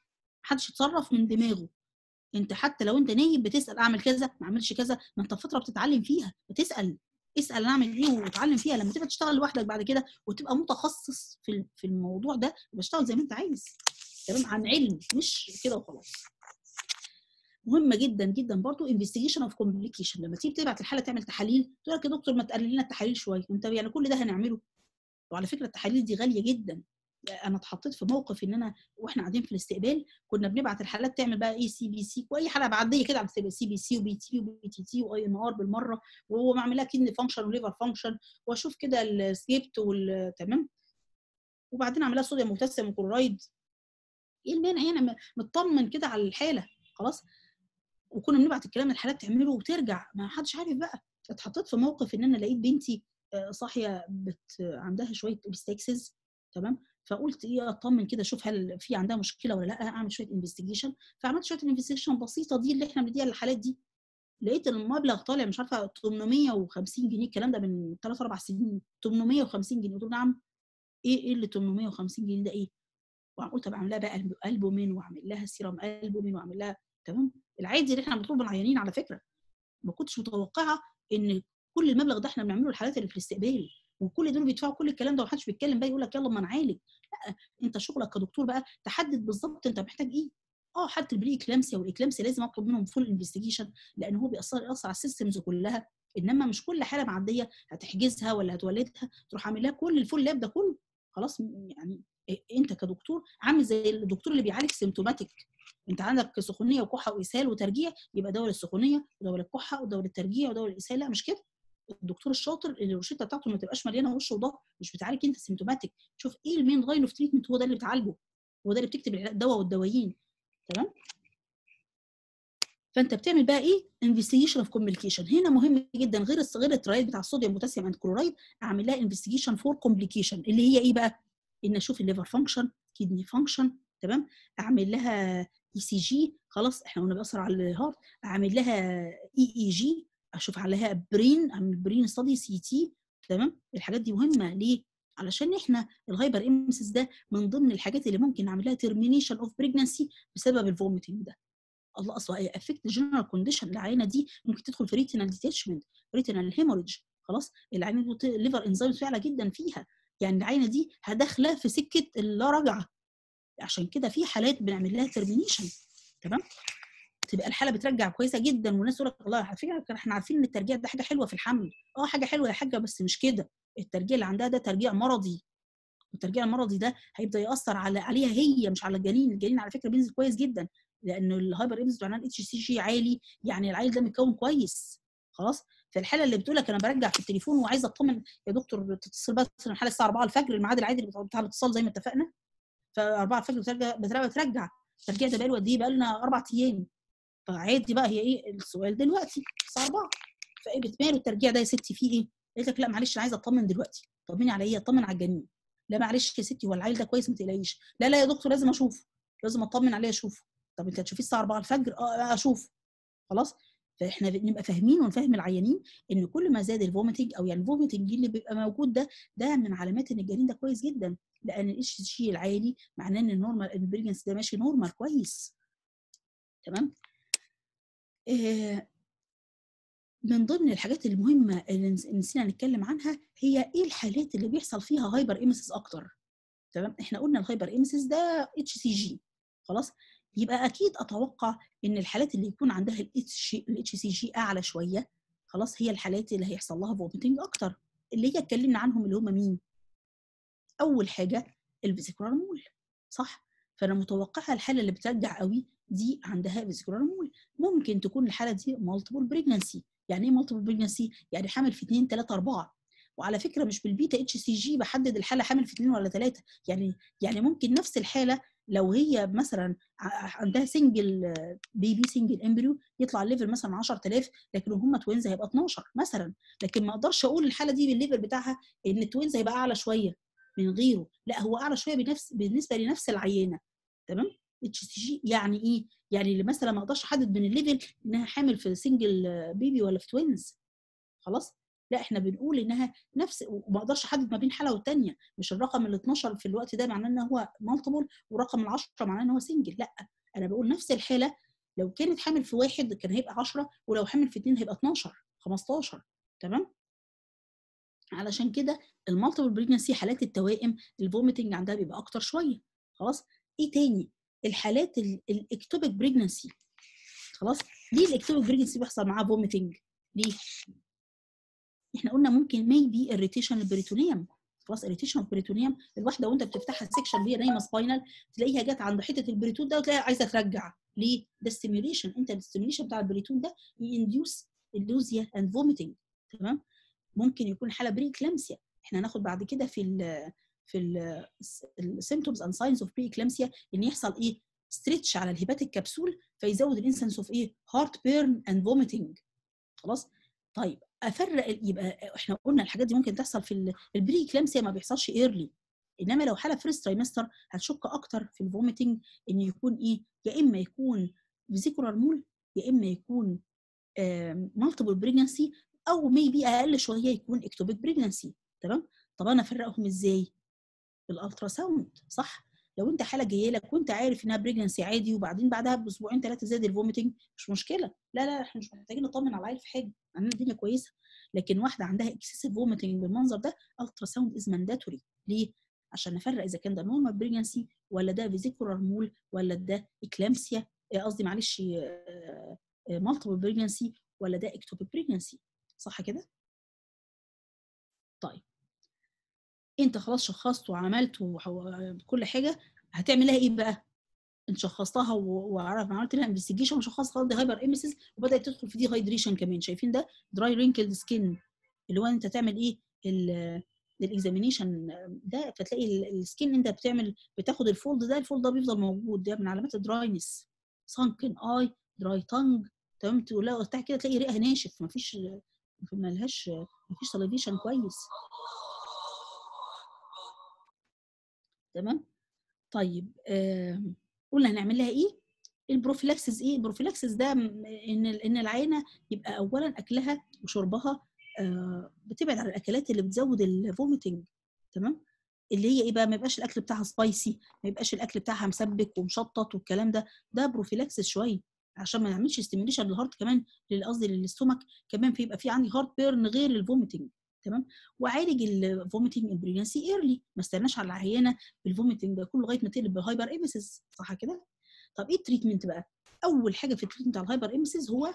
محدش يتصرف من دماغه. انت حتى لو انت نايم بتسأل اعمل كذا ما اعملش كذا ما انت فترة بتتعلم فيها بتسأل اسأل أنا اعمل إيه وتعلم فيها لما تبقى تشتغل لوحدك بعد كده وتبقى متخصص في في الموضوع ده بشتغل زي ما انت عايز تمام؟ عن علم مش كده وخلاص. مهمه جدا جدا برضو investigation of complication لما تيجي تبعت الحالة تعمل تحاليل تقول لك يا دكتور ما تقلل لنا التحاليل شوية انت يعني كل ده هنعمله؟ وعلى فكرة التحاليل دي غالية جدا. أنا اتحطيت في موقف إن أنا وإحنا قاعدين في الاستقبال كنا بنبعت الحالات تعمل بقى اي سي بي سي وأي حالة بعدية كده على CBC و PT و PTT و INR بالمرة وهو معمل لها kidney function و liver function وأشوف كده السكيبت تمام؟ وبعدين اعمل لها صوديوم وبوتاسيوم وكلورايد إيه المانع؟ يعني مطمن كده على الحالة خلاص؟ وكنا بنبعت الكلام الحالات تعمله وترجع ما حدش عارف بقى. اتحطيت في موقف إن أنا لقيت بنتي صاحية بت... عندها شوية epistaxis تمام؟ فقلت إيه أطمن كده أشوف هل في عندها مشكلة ولا لأ أعمل شوية investigation فعملت شوية ال investigation بسيطة دي اللي إحنا بنديها للحالات دي. لقيت المبلغ طالع مش عارفة 850 جنيه الكلام ده من 3 4 سنين 850 جنيه. قلت له نعم. إيه إيه اللي 850 جنيه ده؟ إيه؟ وقلت بعمل لها بقى البومين وأعمل لها serum albumin وأعمل لها تمام؟ العادي اللي إحنا بنطلبه من العيانين على فكرة. ما كنتش متوقعة إن كل المبلغ ده إحنا بنعمله للحالات اللي في الاستقبال. وكل دول بيدفعوا كل الكلام ده ومحدش بيتكلم بقى يقول لك يلا ما نعالج لأ أنت شغلك كدكتور بقى تحدد بالظبط أنت محتاج إيه. آه حاله ال pre-eclampsia وال eclampsia لازم أطلب منهم full investigation لأن هو بيأثر يأثر على ال systems كلها. إنما مش كل حالة معدية هتحجزها ولا هتولدها تروح عامل لها كل ال full lab ده كله. خلاص يعني أنت كدكتور عامل زي الدكتور اللي بيعالج symptomatic أنت عندك سخونية وكحة وإسهال وترجيع يبقى دواء للسخونيه ودواء للكحه ودواء للترجيع ودواء للاسهال لأ مش كده. الدكتور الشاطر اللي الروشته بتاعته ما تبقاش مليانه وش وضهر مش بتعالج انت symptomatic شوف إيه ال main line of treatment هو ده اللي بتعالجه. هو ده اللي بتكتب الدواء والدوايين. تمام؟ فانت بتعمل بقى إيه؟ investigation of complication هنا مهم جدا غير غير ال triad بتاع ال sodium potassium and chloride اعمل لها investigation for complication اللي هي إيه بقى؟ ان أشوف ال liver function kidney function تمام؟ اعمل لها ECG خلاص إحنا قلنا بيأثر على ال heart اعمل لها EEG أشوف عليها brain أعمل brain study CT تمام؟ الحاجات دي مهمة ليه؟ علشان إحنا ال hyperemesis ده من ضمن الحاجات اللي ممكن نعمل لها termination of pregnancy بسبب ال vomiting ده. الله أصلا هي affect general condition العينة دي ممكن تدخل في retinal detachment retinal hemorrhage خلاص؟ العينة دي ال liver enzyme بيعلى جدا فيها. يعني العينة دي داخلة في سكة اللا رجعة. عشان كده في حالات بنعمل لها termination تمام؟ تبقى الحالة بترجع كويسة جدا والناس تقول لك والله على فكرة إحنا عارفين إن الترجيع ده حاجة حلوة في الحمل. آه حاجة حلوة يا حاجة بس مش كده. الترجيع اللي عندها ده ترجيع مرضي. والترجيع المرضي ده هيبدأ يأثر على عليها هي مش على الجنين. الجنين على فكرة بينزل كويس جدا لأن ال hyperemesis معناه ال HCG عالي يعني العيل ده متكون كويس. خلاص؟ فالحالة اللي بتقول لك أنا برجع في التليفون وعايزة أطمن يا دكتور تتصل بس الحالة الساعة 4 الفجر الميعاد العادي بتاع الاتصال زي ما اتفقنا. ف 4 الفجر بترجع بترجع بترجع. الترجيع ده بقاله قد إيه؟ بقالنا أربع أيام. فعادي بقى هي إيه؟ السؤال دلوقتي. الساعة 4 فإيه بتماله الترجيع ده يا ستي فيه إيه؟ قالت لك لا معلش أنا عايزة أطمن دلوقتي. طمني على إيه؟ اطمن على الجنين لا معلش يا ستي هو العيل ده كويس؟ ما تقلقيش. لا لا يا دكتور لازم أشوفه. لازم أطمن عليه أشوفه. طب أنت هتشوفيه الساعة 4 الفجر؟ آه أشوفه. خلاص؟ فإحنا نبقى فاهمين ونفهم العيانين إن كل ما زاد ال vomiting أو يعني ال vomiting اللي بيبقى موجود ده ده من علامات إن الجنين ده كويس جدا. لأن ال HCG العالي معناه إن ال normal ده ماشي normal كويس. تمام؟ من ضمن الحاجات المهمة اللي نسينا نتكلم عنها هي إيه الحالات اللي بيحصل فيها hyperemesis أكتر؟ تمام؟ إحنا قلنا ال hyperemesis ده HCG خلاص؟ يبقى أكيد أتوقع إن الحالات اللي يكون عندها ال HCG أعلى شوية خلاص؟ هي الحالات اللي هيحصل لها vomiting أكتر اللي هي اتكلمنا عنهم اللي هم مين؟ أول حاجة ال vesicular mole صح؟ فأنا متوقعة الحالة اللي بترجع قوي دي عندها vesicular mole ممكن تكون الحالة دي multiple pregnancy يعني إيه multiple pregnancy يعني حامل في 2 3 4 وعلى فكرة مش بال beta HCG بحدد الحالة حامل في 2 ولا 3 يعني يعني ممكن نفس الحالة لو هي مثلا عندها single baby single embryo يطلع ال level مثلا 10000 لكن هم twins هيبقى 12 مثلا. لكن ما أقدرش أقول الحالة دي بال level بتاعها إن ال twins هيبقى أعلى شوية من غيره. لا هو أعلى شوية بنفس بالنسبة لنفس العيانة تمام؟ HCG يعني إيه؟ يعني اللي مثلا ما أقدرش أحدد من ال level إنها حامل في single baby ولا في twins خلاص؟ لا إحنا بنقول إنها نفس وما أقدرش أحدد ما بين حالة والثانيه مش الرقم ال 12 في الوقت ده معناه إن هو multiple ورقم ال 10 معناه إن هو single لا أنا بقول نفس الحالة. لو كانت حامل في واحد كان هيبقى 10 ولو حامل في اثنين هيبقى 12 15 تمام؟ علشان كده ال multiple pregnancy حالات التوائم ال vomiting عندها بيبقى أكتر شوية. خلاص؟ إيه تاني؟ الحالات ال ectopic pregnancy خلاص؟ ليه ال ectopic pregnancy بيحصل معاه vomiting ليه؟ إحنا قلنا ممكن maybe irritation ال peritoneum خلاص irritation ال peritoneum الواحدة وانت بتفتحها ال section وهي نايمة spinal تلاقيها جت عند حتة ال periton ده وتلاقيها عايزة ترجع. ليه؟ ده stimulation انت ال stimulation بتاع ال periton ده induce ال nausea and vomiting تمام؟ ممكن يكون حالة preeclampsia إحنا هناخد بعد كده في في ال symptoms and signs of preeclampsia إن يحصل إيه؟ stretch على ال hepatic capsule فيزود ال incidence of إيه؟ heartburn and vomiting خلاص؟ طيب أفرق يبقى إحنا قلنا الحاجات دي ممكن تحصل في ال preeclampsia ما بيحصلش early إنما لو حالة first trimester هتشك أكتر في ال vomiting إن يكون إيه يا إما يكون vesicular mole يا إما يكون multiple pregnancy أو maybe أقل شوية يكون ectopic pregnancy تمام طب أنا أفرقهم إزاي بال ultrasound صح؟ لو أنت حالة جاية لك وأنت عارف إنها pregnancy عادي وبعدين بعدها بأسبوعين ثلاثة زاد ال vomiting مش مشكلة. لا لا إحنا مش محتاجين نطمن على العيل في حاجة عندنا الدنيا كويسة. لكن واحدة عندها excessive vomiting بالمنظر ده ultrasound is mandatory ليه؟ عشان نفرق إذا كان ده normal pregnancy ولا ده vesicular mole ولا ده eclampsia قصدي معلش multiple pregnancy ولا ده ectopic pregnancy صح كده؟ طيب. أنت خلاص شخصت وعملت كل حاجة هتعمل لها إيه بقى؟ أنت شخصتها وعرفت عملت لها investigation وشخصت خلاص دي hyperemesis وبدأت تدخل في dehydration كمان. شايفين ده؟ dry wrinkled skin اللي هو أنت تعمل إيه؟ ال examination ده فتلاقي ال skin أنت بتعمل بتاخد ال fold ده ال fold ده بيفضل موجود. ده من علامات ال dryness sunken eye dry tongue تمام؟ تلاقي تحت كده تلاقي ريقها ناشف مفيش ملهاش مفيش salivation كويس. تمام؟ طيب آه قلنا هنعمل لها إيه؟ ال prophylaxis إيه؟ ال prophylaxis ده إن إن العيانة يبقى اولا أكلها وشربها آه بتبعد عن الأكلات اللي بتزود ال vomiting تمام؟ اللي هي إيه بقى؟ ما يبقاش الأكل بتاعها spicy ما يبقاش الأكل بتاعها مسبك ومشطط والكلام ده. ده prophylaxis شوية عشان ما نعملش stimulation لل heart كمان قصدي لل stomach كمان في يبقى في عندي heartburn غير ال vomiting تمام؟ وعالج ال vomiting in pregnancy early ما استناش على العيانة بال vomiting ده كله لغاية ما تقلب ب hyperemesis صح كده؟ طب إيه ال treatment بقى؟ أول حاجة في ال treatment على ال hyperemesis هو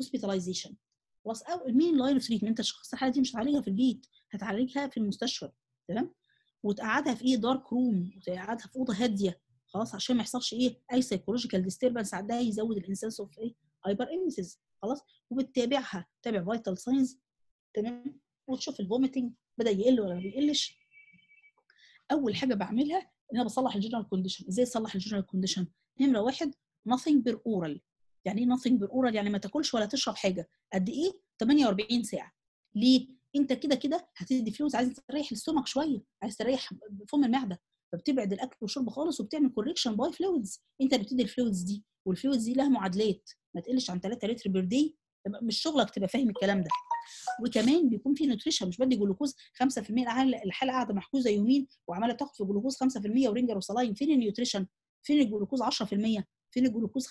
hospitalization خلاص أو ال main line of treatment؟ أنت شخص الحالة دي مش هتعالجها في البيت هتعالجها في المستشفى. تمام؟ وتقعدها في إيه؟ dark room وتقعدها في أوضة هادية. خلاص عشان ما يحصلش إيه؟ أي psychological disturbance عندها يزود ال incidence of إيه؟ hyperemesis خلاص؟ وبتتابعها. تابع vital signs تمام؟ وتشوف ال vomiting بدأ يقل ولا ما بيقلش. أول حاجة بعملها إن أنا بصلح ال general condition إزاي أصلح ال general condition نمره واحد nothing per oral يعني إيه nothing per oral يعني ما تاكلش ولا تشرب حاجة. قد إيه؟ 48 ساعة. ليه؟ أنت كده كده هتدي fluids عايز تريح ال stomach شوية عايز تريح فم المعدة. فبتبعد الأكل والشرب خالص وبتعمل correction by fluids أنت اللي بتدي ال fluids دي وال fluids دي لها معادلات. ما تقلش عن 3 لتر per day مش شغلك تبقى فاهم الكلام ده. وكمان بيكون في nutrition مش بدي جلوكوز 5% الحالة قاعدة محجوزة يومين وعمالة تاخد في جلوكوز 5% و Ringer و saline فين ال nutrition فين الجلوكوز 10% فين الجلوكوز 25%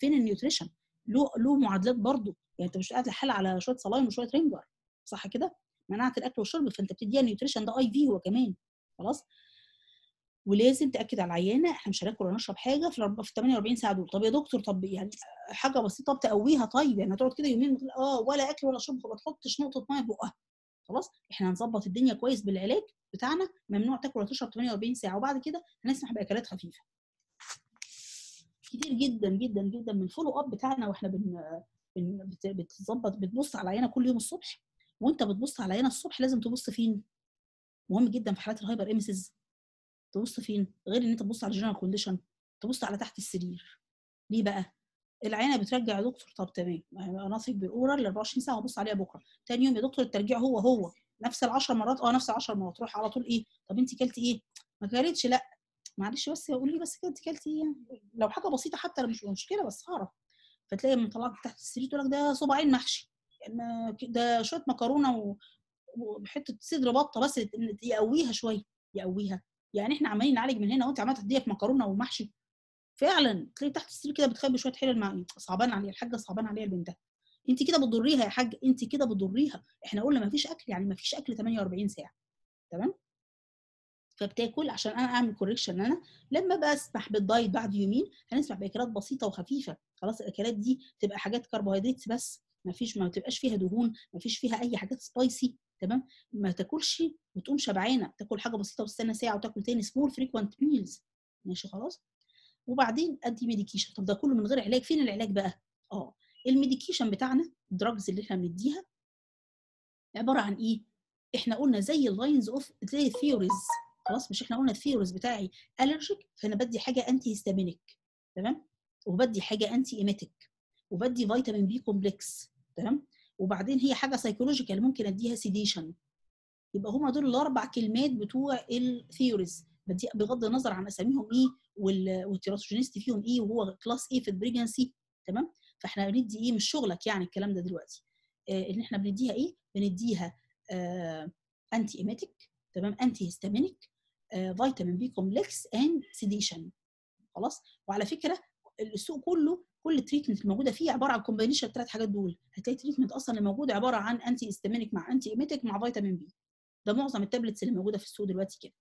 فين ال nutrition له له معادلات برضه. يعني انت مش قاعد الحالة على شوية saline وشوية Ringer صح كده؟ منعت الأكل والشرب فأنت بتديها nutrition ده اي في هو كمان. خلاص؟ ولازم تأكد على العيانة إحنا مش هناكل ولا نشرب حاجة في في 48 ساعة دول. طب يا دكتور طب يعني حاجة بسيطة بتقويها طيب؟ يعني هتقعد كده يومين آه ولا أكل ولا شرب ما تحطش نقطة مية في بقها. خلاص؟ إحنا هنظبط الدنيا كويس بالعلاج بتاعنا. ممنوع تاكل ولا تشرب 48 ساعة. وبعد كده هنسمح بأكلات خفيفة. كتير جدا جدا جدا من ال follow up بتاعنا وإحنا بن بتظبط بتبص على العيانة كل يوم الصبح. وأنت بتبص على العيانة الصبح لازم تبص فين؟ مهم جدا في حالات ال hyperemesis تبص فين؟ غير إن أنت تبص على ال general condition تبص على تحت السرير. ليه بقى؟ العيانة بترجع يا دكتور طب تمام. أنا أثق بال oral ل 24 ساعة وأبص عليها بكرة. تاني يوم يا دكتور الترجيع هو هو. نفس ال 10 مرات آه نفس ال 10 مرات. تروح على طول إيه؟ طب أنت كلتي إيه؟ ما كلتش لأ. معلش بس قولي لي بس كده أنت كلتي إيه؟ لو حاجة بسيطة حتى مش مشكلة بس هعرف فتلاقي من طلعت تحت السرير تقول لك ده صباعين محشي. يعني ده شوية مكرونة. وحته صدر بطة بس يقويها شوية. يقويها. يعني إحنا عمالين نعالج من هنا وأنت عمالة في مكرونة ومحشي. فعلا تلاقي تحت السرير كده بتخبي شوية حلل مع صعبان عليها الحاجة صعبان عليها لبنتها أنت كده بتضريها يا حاج أنت كده بتضريها. إحنا قلنا ما فيش أكل يعني ما فيش أكل 48 ساعة. تمام؟ فبتاكل عشان أنا أعمل correction أنا لما بسمح بال diet بعد يومين هنسمح بأكلات بسيطة وخفيفة. خلاص الأكلات دي تبقى حاجات كربوهيدرات بس ما فيش ما تبقاش فيها دهون ما فيش فيها أي حاجات spicy تمام؟ ما تاكلش وتقوم شبعانة تاكل حاجة بسيطة وتستنى ساعة وتاكل تاني small frequent meals ماشي خلاص؟ وبعدين أدي medication طب ده كله من غير علاج؟ فين العلاج بقى؟ آه ال medication بتاعنا ال drugs اللي إحنا بنديها عبارة عن إيه؟ إحنا قلنا زي ال lines of زي ال theories خلاص؟ مش إحنا قلنا ال theories بتاعي allergic فأنا بدي حاجة antihistaminic تمام؟ وبدي حاجة antiemetic وبدي vitamin B complex تمام؟ وبعدين هي حاجة psychological ممكن أديها sedation يبقى هما دول الأربع كلمات بتوع ال theories بغض النظر عن أساميهم إيه وال teratogenicity فيهم إيه وهو class إيه في ال pregnancy تمام؟ فإحنا بندي إيه مش شغلك يعني الكلام ده دلوقتي. آه ان إحنا بنديها إيه؟ بنديها آه antiemetic تمام؟ antihistaminic آه vitamin B complex and sedation خلاص؟ وعلى فكرة السوق كله كل ال treatment الموجودة فيه عبارة عن combination الثلاث حاجات دول. هتلاقي ال treatment أصلا الموجود عبارة عن antihistaminic مع antiemetic مع vitamin B ده معظم ال tablets اللي موجودة في السوق دلوقتي كده.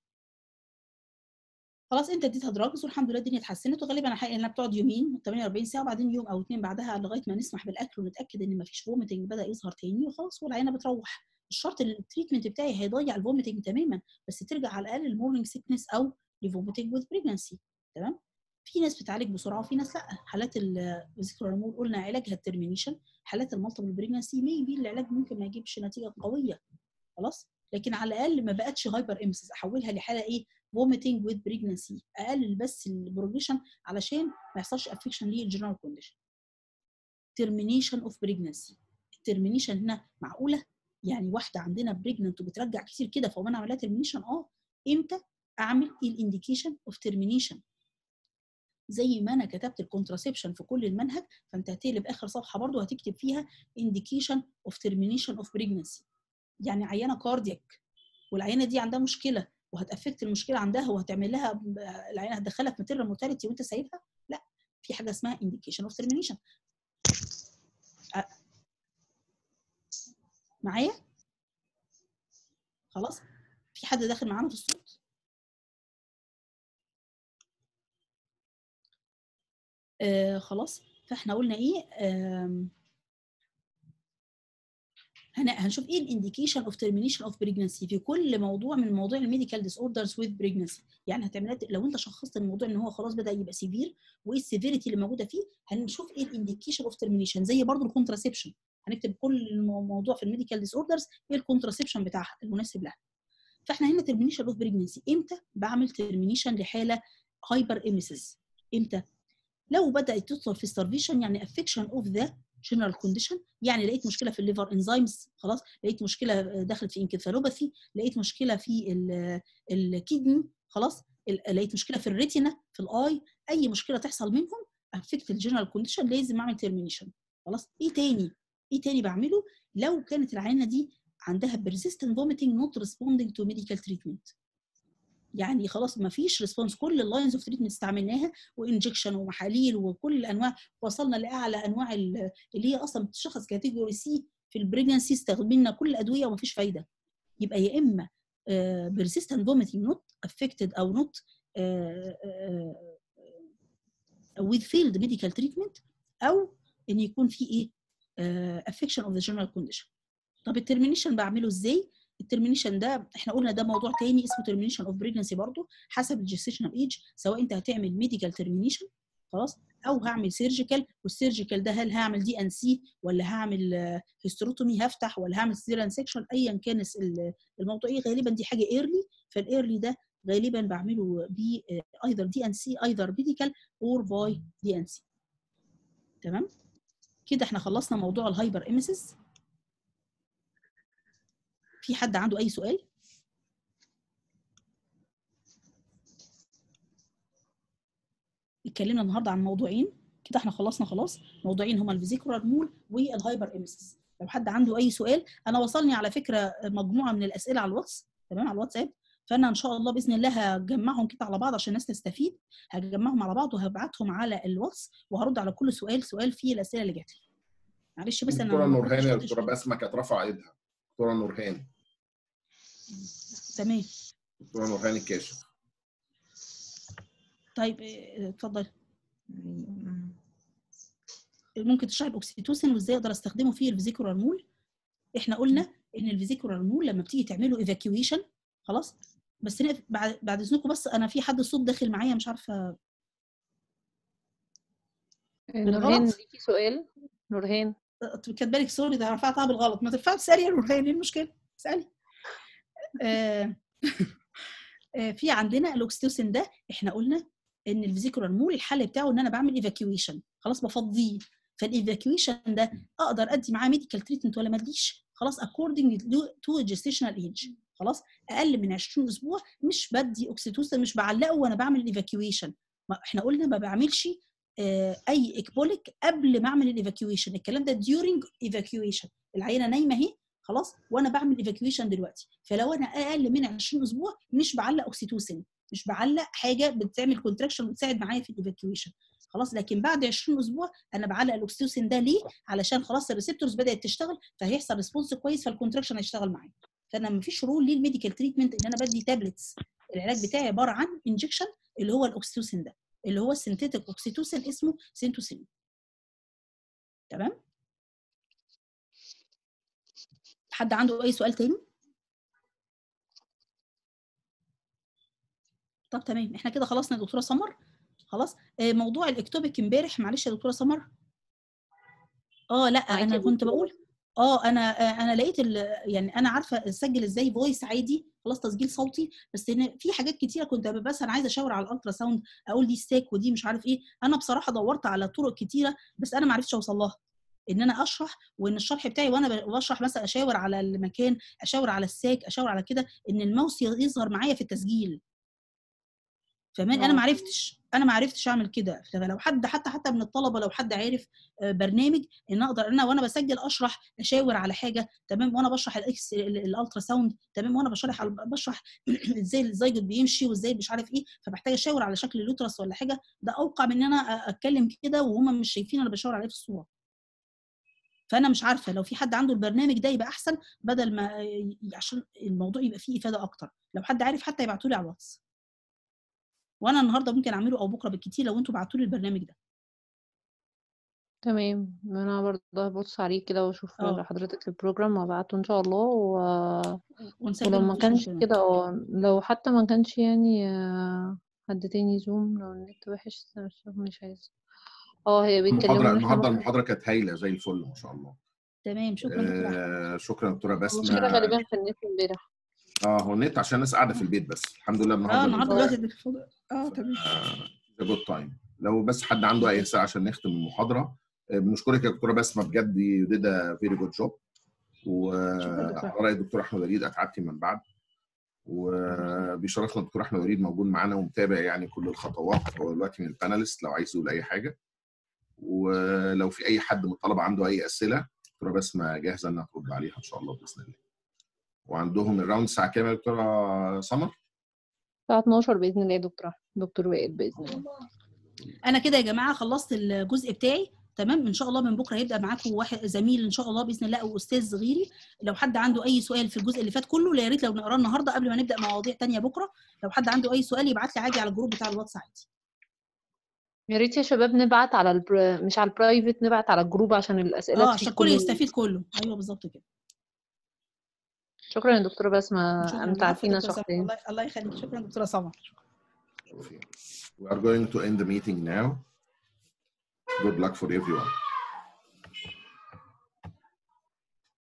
خلاص أنت اديتها drugs والحمد لله الدنيا اتحسنت. وغالبا الحقيقة إنها بتقعد يومين 48 ساعة وبعدين يوم أو اثنين بعدها لغاية ما نسمح بالأكل ونتأكد إن مفيش vomiting بدأ يظهر تاني وخلاص والعيانة بتروح. مش شرط ال treatment بتاعي هيضيع ال vomiting تماما بس ترجع على الأقل ال morning sickness أو ل vomiting with pregnancy تمام؟ في ناس بتعالج بسرعة وفي ناس لأ. حالات ال vesicular mole قلنا علاجها ال termination حالات ال multiple pregnancy maybe العلاج ممكن ما يجيبش نتيجة قوية. خلاص؟ لكن على الأقل ما بقتش hyperemesis أحولها لحالة إيه؟ vomiting with pregnancy اقلل بس ال progression علشان ما يحصلش affection لل general condition termination of pregnancy ال termination هنا معقولة؟ يعني واحدة عندنا pregnant وبترجع كتير كده فهو أنا عملها termination آه. إمتى؟ أعمل ال indication of termination زي ما أنا كتبت ال contraception في كل المنهج فأنت هتقلب آخر صفحة برضو هتكتب فيها indication of termination of pregnancy. يعني عيانة cardiac والعيانة دي عندها مشكلة وهت affect المشكلة عندها وهتعمل لها العيانة هتدخلها في maternal mortality وأنت سايبها؟ لا في حاجة اسمها indication of termination. معايا؟ خلاص؟ في حد داخل معانا في الصوت؟ آه خلاص. فإحنا قلنا إيه؟ آه هنشوف إيه ال indication of termination of pregnancy في كل موضوع من مواضيع ال medical disorders with pregnancy يعني هتعمل لو أنت شخصت الموضوع إن هو خلاص بدأ يبقى severe وإيه ال severity اللي موجودة فيه هنشوف إيه ال indication of termination زي برضو ال contraception هنكتب كل موضوع في ال medical disorders إيه ال contraception بتاعها المناسب لها. فإحنا هنا termination of pregnancy إمتى بعمل termination لحالة hyperemesis إمتى؟ لو بدأت تدخل في starvation يعني affection of the general condition يعني لقيت مشكلة في ال liver enzymes خلاص لقيت مشكلة دخلت في encephalopathy لقيت مشكلة في ال kidney خلاص لقيت مشكلة في ال retina في ال eye أي مشكلة تحصل منهم affect ال general condition لازم أعمل termination خلاص إيه تاني؟ إيه تاني بعمله؟ لو كانت العيانة دي عندها persistent vomiting not responding to medical treatment. يعني خلاص ما فيش response كل ال lines of treatment استعملناها و injection ومحاليل وكل الانواع وصلنا لأعلى أنواع اللي هي أصلا بتشخص category C في ال pregnancy استخدمنا كل الأدوية وما فيش فايدة. يبقى يا إما persistent vomiting not affected أو not with failed medical treatment أو إن يكون في إيه affection of the general condition. طب ال termination بعمله إزاي؟ ال termination ده إحنا قلنا ده موضوع تاني اسمه termination of pregnancy برضه حسب ال gestational age سواء أنت هتعمل medical termination خلاص أو هعمل surgical وال surgical ده هل هعمل D and C ولا هعمل hysterotomy هفتح ولا هعمل cesarean section ايا كان الموضوع إيه غالبا دي حاجة early فال early ده غالبا بعمله ب either D and C either medical or by D and C تمام؟ كده إحنا خلصنا موضوع ال hyperemesis في حد عنده أي سؤال؟ اتكلمنا النهارده عن موضوعين. كده إحنا خلصنا خلاص. موضوعين هما ال vesicular mole وال hyperemesis لو حد عنده أي سؤال أنا وصلني على فكرة مجموعة من الأسئلة على الواتس. تمام؟ على الواتساب. فأنا إن شاء الله بإذن الله هجمعهم كده على بعض عشان الناس تستفيد. هجمعهم على بعض وهبعتهم على الواتس وهرد على كل سؤال سؤال في الأسئلة اللي جات لي معلش بس أنا دكتورة نورهان يا دكتورة بسمة كانت رافعة إيدها. دكتورة نورهان تمام. دكتوره نورهان الكاشف طيب اتفضل. ممكن تشرح ال oxytocin وإزاي أقدر أستخدمه في ال vesicular mole إحنا قلنا إن ال vesicular mole لما بتيجي تعمله evacuation خلاص؟ بس بعد بعد إذنكم بس أنا في حد الصوت داخل معايا مش عارفة. نورهان ليكي سؤال؟ نورهان. كاتبه لك sorry ده رفعتها بالغلط ما ترفعي تسالي يا نورهان إيه المشكلة؟ اسألي. آه في عندنا ال oxytocin ده إحنا قلنا إن ال vesicular mole الحل بتاعه إن أنا بعمل evacuation خلاص بفضيه. فال evacuation ده أقدر أدي معاه medical treatment ولا ما أديش؟ خلاص according to gestational age خلاص؟ أقل من 20 أسبوع مش بدي oxytocin مش بعلقه وأنا بعمل ال evacuation إحنا قلنا ما بعملش أي ecbolic قبل ما أعمل ال evacuation الكلام ده during evacuation العيانة نايمة أهي. خلاص وأنا بعمل evacuation دلوقتي. فلو أنا أقل من 20 أسبوع مش بعلق oxytocin مش بعلق حاجة بتعمل contraction وتساعد معايا في ال evacuation خلاص لكن بعد 20 أسبوع أنا بعلق ال oxytocin ده ليه؟ علشان خلاص ال receptors بدأت تشتغل فهيحصل response كويس فال contraction هيشتغل معايا. فأنا مفيش role لل medical treatment إن أنا بدي tablets العلاج بتاعي عبارة عن injection اللي هو ال oxytocin ده اللي هو ال synthetic oxytocin اسمه syntocin تمام؟ حد عنده أي سؤال تاني؟ طب تمام إحنا كده خلصنا يا دكتورة سمر. خلاص آه، موضوع ال ectopic امبارح معلش يا دكتورة سمر. آه لأ أنا كنت. بقول آه أنا آه، أنا لقيت يعني أنا عارفة أسجل إزاي voice عادي خلاص تسجيل صوتي بس إن في حاجات كتيرة كنت بس أنا عايزة أشاور على ال ultrasound أقول دي sac ودي مش عارف إيه. أنا بصراحة دورت على طرق كتيرة بس أنا ما عرفتش أوصل لها. إن أنا أشرح وإن الشرح بتاعي وأنا بشرح مثلا أشاور على المكان أشاور على ال sac أشاور على كده إن الماوس يظهر معايا في التسجيل. فمان أنا آه. ما عرفتش أنا ما عرفتش أعمل كده. فلو حد حتى حتى من الطلبة لو حد عارف آه، برنامج إن أقدر أنا وأنا بسجل أشرح أشاور على حاجة تمام؟ وأنا بشرح ال ex ال- ال ultrasound تمام؟ وأنا بشرح بشرح إزاي الزيجوت بيمشي وإزاي مش عارف إيه فبحتاج أشاور على شكل ال uterus ولا حاجة. ده أوقع من إن أنا أتكلم كده وهم مش شايفين أنا بشاور عليه في الصورة. فأنا مش عارفة لو في حد عنده البرنامج ده يبقى أحسن بدل ما عشان الموضوع يبقى فيه إفادة أكتر. لو حد عارف حتى يبعتوا لي على الواتس. وأنا النهارده ممكن أعمله أو بكرة بالكتير لو أنتوا بعتوا لي البرنامج ده. تمام. أنا برضه هبص عليه كده وأشوف آه. حضرتك ال program وأبعته إن شاء الله و... ولو ما كانش كده آه لو حتى ما كانش يعني آه، حد تاني زوم لو النت وحش مش مش عايز. آه هي بيتكلموا المحاضرة النهارده المحاضرة كانت هايلة زي الفل ما شاء الله. تمام شكرا آه شكرا دكتورة المشكلة بسمة. غالبا في النت امبارح. آه هو النت عشان الناس قاعدة في البيت بس. الحمد لله آه النهارده النهارده النت دلوقتي الفضاء آه تمام. the good time لو بس حد عنده أي أسئلة عشان نختم المحاضرة آه، بنشكرك يا دكتورة بسمة بجد. you did very good job شكرا دكتور وعلى رأي الدكتور أحمد وليد اتعبتي من بعدك. وبيشرفنا الدكتور أحمد وليد موجود معانا ومتابع يعني كل الخطوات. هو دلوقتي من ال panelist لو عايز يقول أي حاجة. ولو في أي حد من الطلبة عنده أي أسئلة دكتوره بسمه جاهزه انها ترد عليها إن شاء الله بإذن الله. وعندهم ال round الساعة كام يا دكتورة سمر؟ الساعة 12 بإذن الله يا دكتور أحمد. دكتور وائل بإذن الله. أنا كده يا جماعة خلصت الجزء بتاعي تمام؟ إن شاء الله من بكرة هيبدا معاكم واحد زميل إن شاء الله بإذن الله أو أستاذ غيري. لو حد عنده أي سؤال في الجزء اللي فات كله يا ريت لو نقراه النهارده قبل ما نبدأ مواضيع تانية بكرة. لو حد عنده أي سؤال يبعت لي عادي على ال group بتاع الواتس عادي. يا ريت يا شباب نبعت على البر... مش على ال private نبعت على ال group عشان الأسئلة آه عشان كل الكل يستفيد كله. أيوه بالظبط كده. شكرا يا يا دكتورة سمر. شخصيا الله الله يخليك. شكرا دكتورة سمر. We are going to end the meeting now. Good luck for everyone.